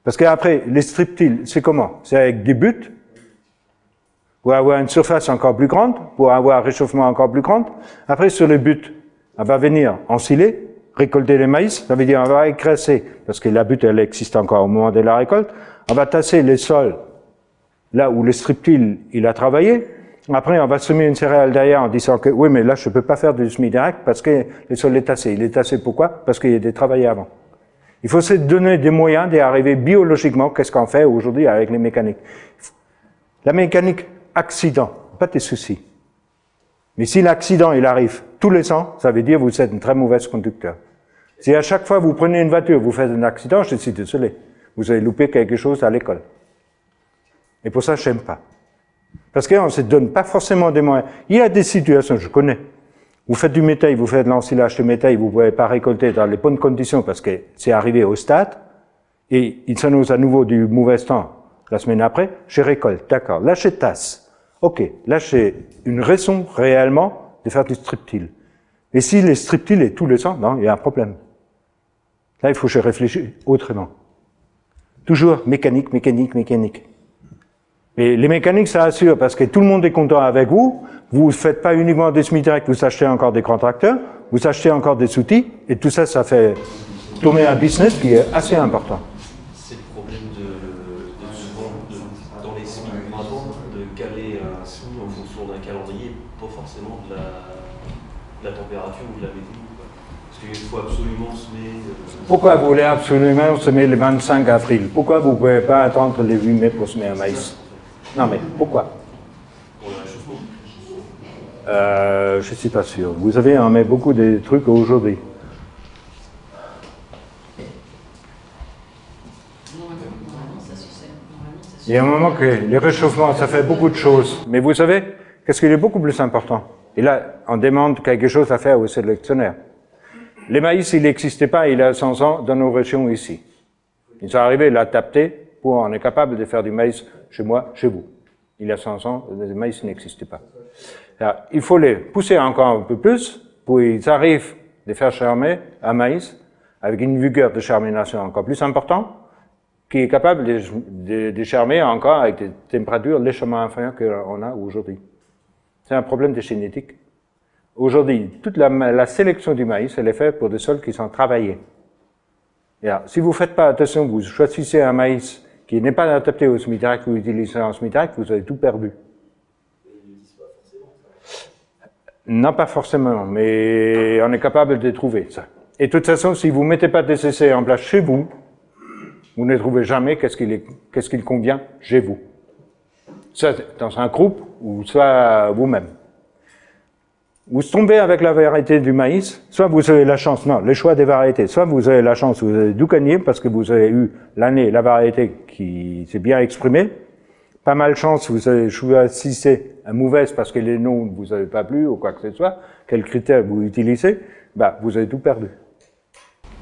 Parce qu'après, les striptiles, c'est comment? C'est avec des buts pour avoir une surface encore plus grande, pour avoir un réchauffement encore plus grand. Après, sur le but, on va venir ensiler, récolter les maïs, ça veut dire on va écrasser, parce que la butte, elle existe encore au moment de la récolte, on va tasser les sols là où le striptil, il a travaillé, après, on va semer une céréale derrière en disant que oui, mais là, je ne peux pas faire du semis direct parce que le sol est tassé. Il est tassé pourquoi? Parce qu'il y a des travaillés avant. Il faut se donner des moyens d'y arriver biologiquement. Qu'est-ce qu'on fait aujourd'hui avec les mécaniques? La mécanique, accident, pas de soucis. Mais si l'accident, il arrive tous les ans, ça veut dire que vous êtes un très mauvais conducteur. Si à chaque fois vous prenez une voiture, vous faites un accident, je suis désolé. Vous avez loupé quelque chose à l'école. Et pour ça, je n'aime pas. Parce qu'on ne se donne pas forcément des moyens. Il y a des situations, je connais. Vous faites du métal, vous faites l'ensilage de métal, vous ne pouvez pas récolter dans les bonnes conditions parce que c'est arrivé au stade, et il s'annonce à nouveau du mauvais temps la semaine après, je récolte, d'accord. Je tasse. Ok, j'ai une raison réellement de faire du striptil. Et si les striptil est tous les ans, non, il y a un problème. Là, il faut que je réfléchisse autrement. Toujours mécanique, mécanique, mécanique. Mais les mécaniques, ça assure, parce que tout le monde est content avec vous. Vous ne faites pas uniquement des semi-directs, vous achetez encore des contracteurs, vous achetez encore des outils, et tout ça, ça fait tourner un business qui est assez important. Pourquoi vous voulez absolument semer le 25 avril? Pourquoi vous ne pouvez pas attendre le 8 mai pour semer un maïs? Non, mais pourquoi? Euh, Je ne suis pas sûr. Vous savez, on met beaucoup de trucs aujourd'hui. Il y a un moment que les réchauffements, ça fait beaucoup de choses. Mais vous savez, qu'est-ce qui est beaucoup plus important? Et là, on demande quelque chose à faire aux sélectionnaires. Les maïs, il n'existait pas il y a 100 ans dans nos régions ici. Ils sont arrivés, à tapé, pour on est capable de faire du maïs chez moi, chez vous. Il y a 100 ans, le maïs n'existait pas. Il faut les pousser encore un peu plus pour qu'ils arrivent de faire germer un maïs avec une vigueur de germination encore plus importante, qui est capable de, de, germer encore avec des températures légèrement inférieures qu'on a aujourd'hui. C'est un problème de génétique. Aujourd'hui, toute la, la, sélection du maïs, elle est faite pour des sols qui sont travaillés. Et alors, si vous ne faites pas attention, vous choisissez un maïs qui n'est pas adapté au SMITAC ou utilisé en SMITAC, vous avez tout perdu. Non, pas forcément, mais on est capable de trouver ça. Et de toute façon, si vous ne mettez pas DCC en place chez vous, vous ne trouvez jamais qu'est-ce qu'il qu'est-ce qu'il convient chez vous. Soit dans un groupe, ou soit vous-même vous tombez avec la variété du maïs, soit vous avez la chance, non, le choix des variétés, soit vous avez la chance, vous avez gagné parce que vous avez eu l'année, la variété qui s'est bien exprimée. Pas mal chance, vous avez choisi un mauvaise parce que les noms ne vous avez pas plu ou quoi que ce soit, quels critères vous utilisez, bah, vous avez tout perdu.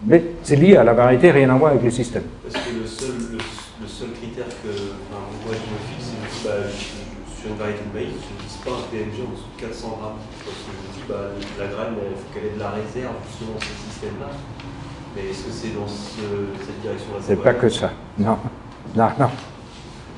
Mais c'est lié à la variété, rien à voir avec le système. Parce que le seul, le, seul critère que enfin, moi je me fixe, c'est bah, sur une variété de maïs, je ne pas un PNG en dessous de 400 grammes bah, la graine, il faut qu'elle ait de la réserve justement dans ce système-là. Mais est-ce que c'est dans cette direction-là C'est pas que ça. Non. Non, non.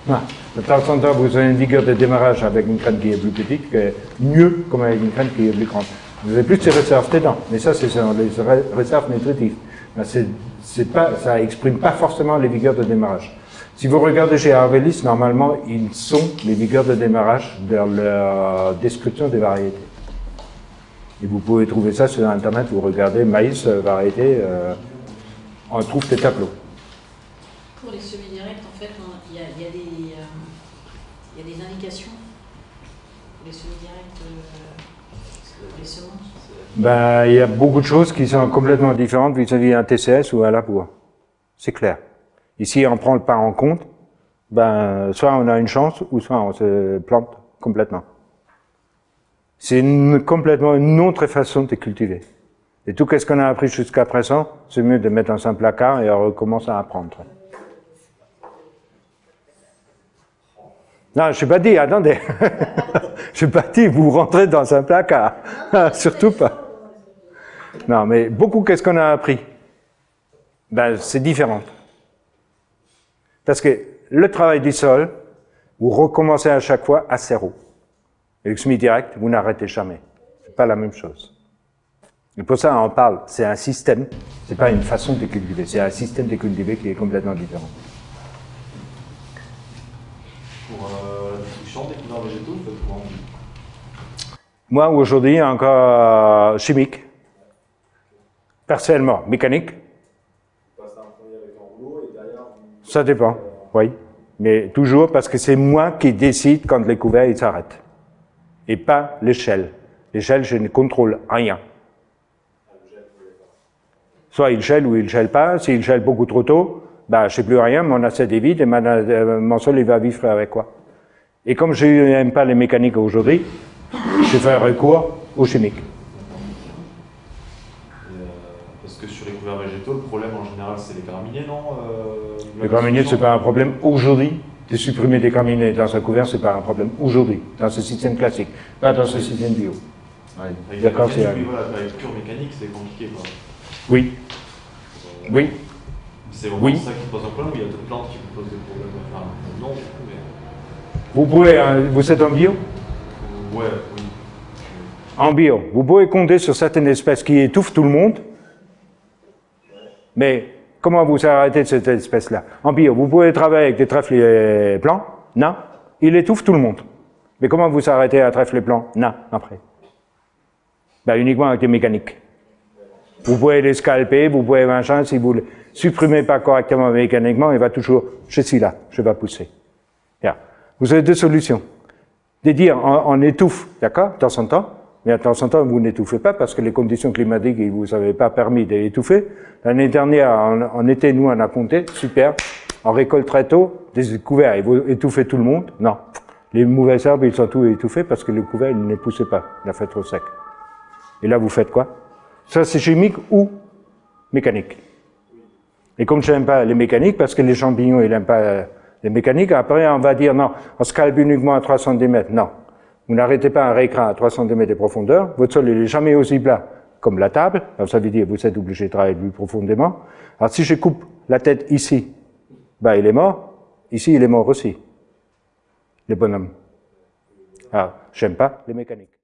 non. De temps en temps, vous avez une vigueur de démarrage avec une graine qui est plus petite, que mieux comme avec une graine qui est plus grande. Vous avez plus de réserves dedans, mais ça, c'est les réserves nutritives. c'est pas, ça n'exprime pas forcément les vigueurs de démarrage. Si vous regardez chez Arvelis, normalement, ils sont les vigueurs de démarrage dans leur description des variétés. Et vous pouvez trouver ça sur Internet, vous regardez maïs, euh, variété, euh, on trouve des tableaux. Pour les semis directs, en fait, il y, y, euh, y, a des indications pour les semis directs, pour les semences ben, Il y a beaucoup de choses qui sont complètement différentes vis-à-vis d'un TCS ou un labour. C'est clair. Ici, on prend le pas en compte, ben, soit on a une chance, ou soit on se plante complètement. C'est complètement une autre façon de cultiver. Et tout ce qu'on a appris jusqu'à présent, c'est mieux de mettre dans un placard et on recommence à apprendre. Non, je n'ai pas dit, attendez. je n'ai pas dit, vous rentrez dans un placard. Surtout pas. Non, mais beaucoup, qu'est-ce qu'on a appris ben, C'est différent. Parce que le travail du sol, Vous recommencez à chaque fois à zéro. Et le semi-direct, vous n'arrêtez jamais. C'est pas la même chose. Et pour ça, on parle, c'est un système, c'est pas une façon de cultiver, c'est un système de cultiver qui est complètement différent. Pour euh, la destruction des végétaux, vous faites comment Moi, aujourd'hui, encore euh, chimique. Personnellement, mécanique. Ça dépend, oui. Mais toujours parce que c'est moi qui décide quand les couverts s'arrêtent. Et pas l'échelle. L'échelle, je ne contrôle rien. Soit il gèle ou il gèle pas. S'il gèle beaucoup trop tôt, bah, je sais plus rien, mon assiette est vide et euh, mon sol il va vivre avec quoi. Et comme je n'aime pas les mécaniques aujourd'hui, je fais un recours aux chimiques. Euh, parce que sur les couverts végétaux, le problème en général, c'est les graminées, non euh, Les graminées, c'est pas un problème aujourd'hui. De supprimer des graminées dans un couvert, c'est pas un problème aujourd'hui, dans ce système classique, pas dans ce système bio. Avec la mécanique, oui, voilà, pure mécanique, c'est compliqué. Quoi. Oui. Oui. C'est vraiment Oui. ça qui pose un problème, ou il y a d'autres plantes qui vous posent des problèmes Enfin, non, du coup, mais. Vous pouvez, euh, vous êtes en bio? Ouais, oui. En bio, vous pouvez compter sur certaines espèces qui étouffent tout le monde, mais comment vous arrêtez de cette espèce-là En bio, vous pouvez travailler avec des trèfles blancs Non. Il étouffe tout le monde. Mais comment vous arrêtez un trèfle blanc Non, après? Ben, uniquement avec des mécaniques. Vous pouvez les scalper, vous pouvez machin, si vous ne le supprimez pas correctement mécaniquement, il va toujours, je suis là, je vais pousser. Bien. Vous avez deux solutions. De dire, on, on étouffe, d'accord, de temps en temps, mais de temps en temps, vous n'étouffez pas parce que les conditions climatiques ne vous avaient pas permis d'étouffer. L'année dernière, en, en été, nous, on a compté, super, on récolte très tôt, des couverts, ils vont étouffer tout le monde. Non. Les mauvaises herbes, ils sont tous étouffés parce que le couvert, il ne poussait pas, il a fait trop sec. Et là, vous faites quoi? Ça, c'est chimique ou mécanique? Et comme je n'aime pas les mécaniques, parce que les champignons, ils n'aiment pas euh, les mécaniques, après, on va dire, non, on scalpe uniquement à 3 cm. Non. Vous n'arrêtez pas un récrin à 3 cm de profondeur, votre sol, il n'est jamais aussi plat comme la table, alors ça veut dire vous êtes obligé de travailler plus profondément. Alors si je coupe la tête ici, ben, il est mort, ici, il est mort aussi, le bonhomme. Alors, j'aime pas les mécaniques.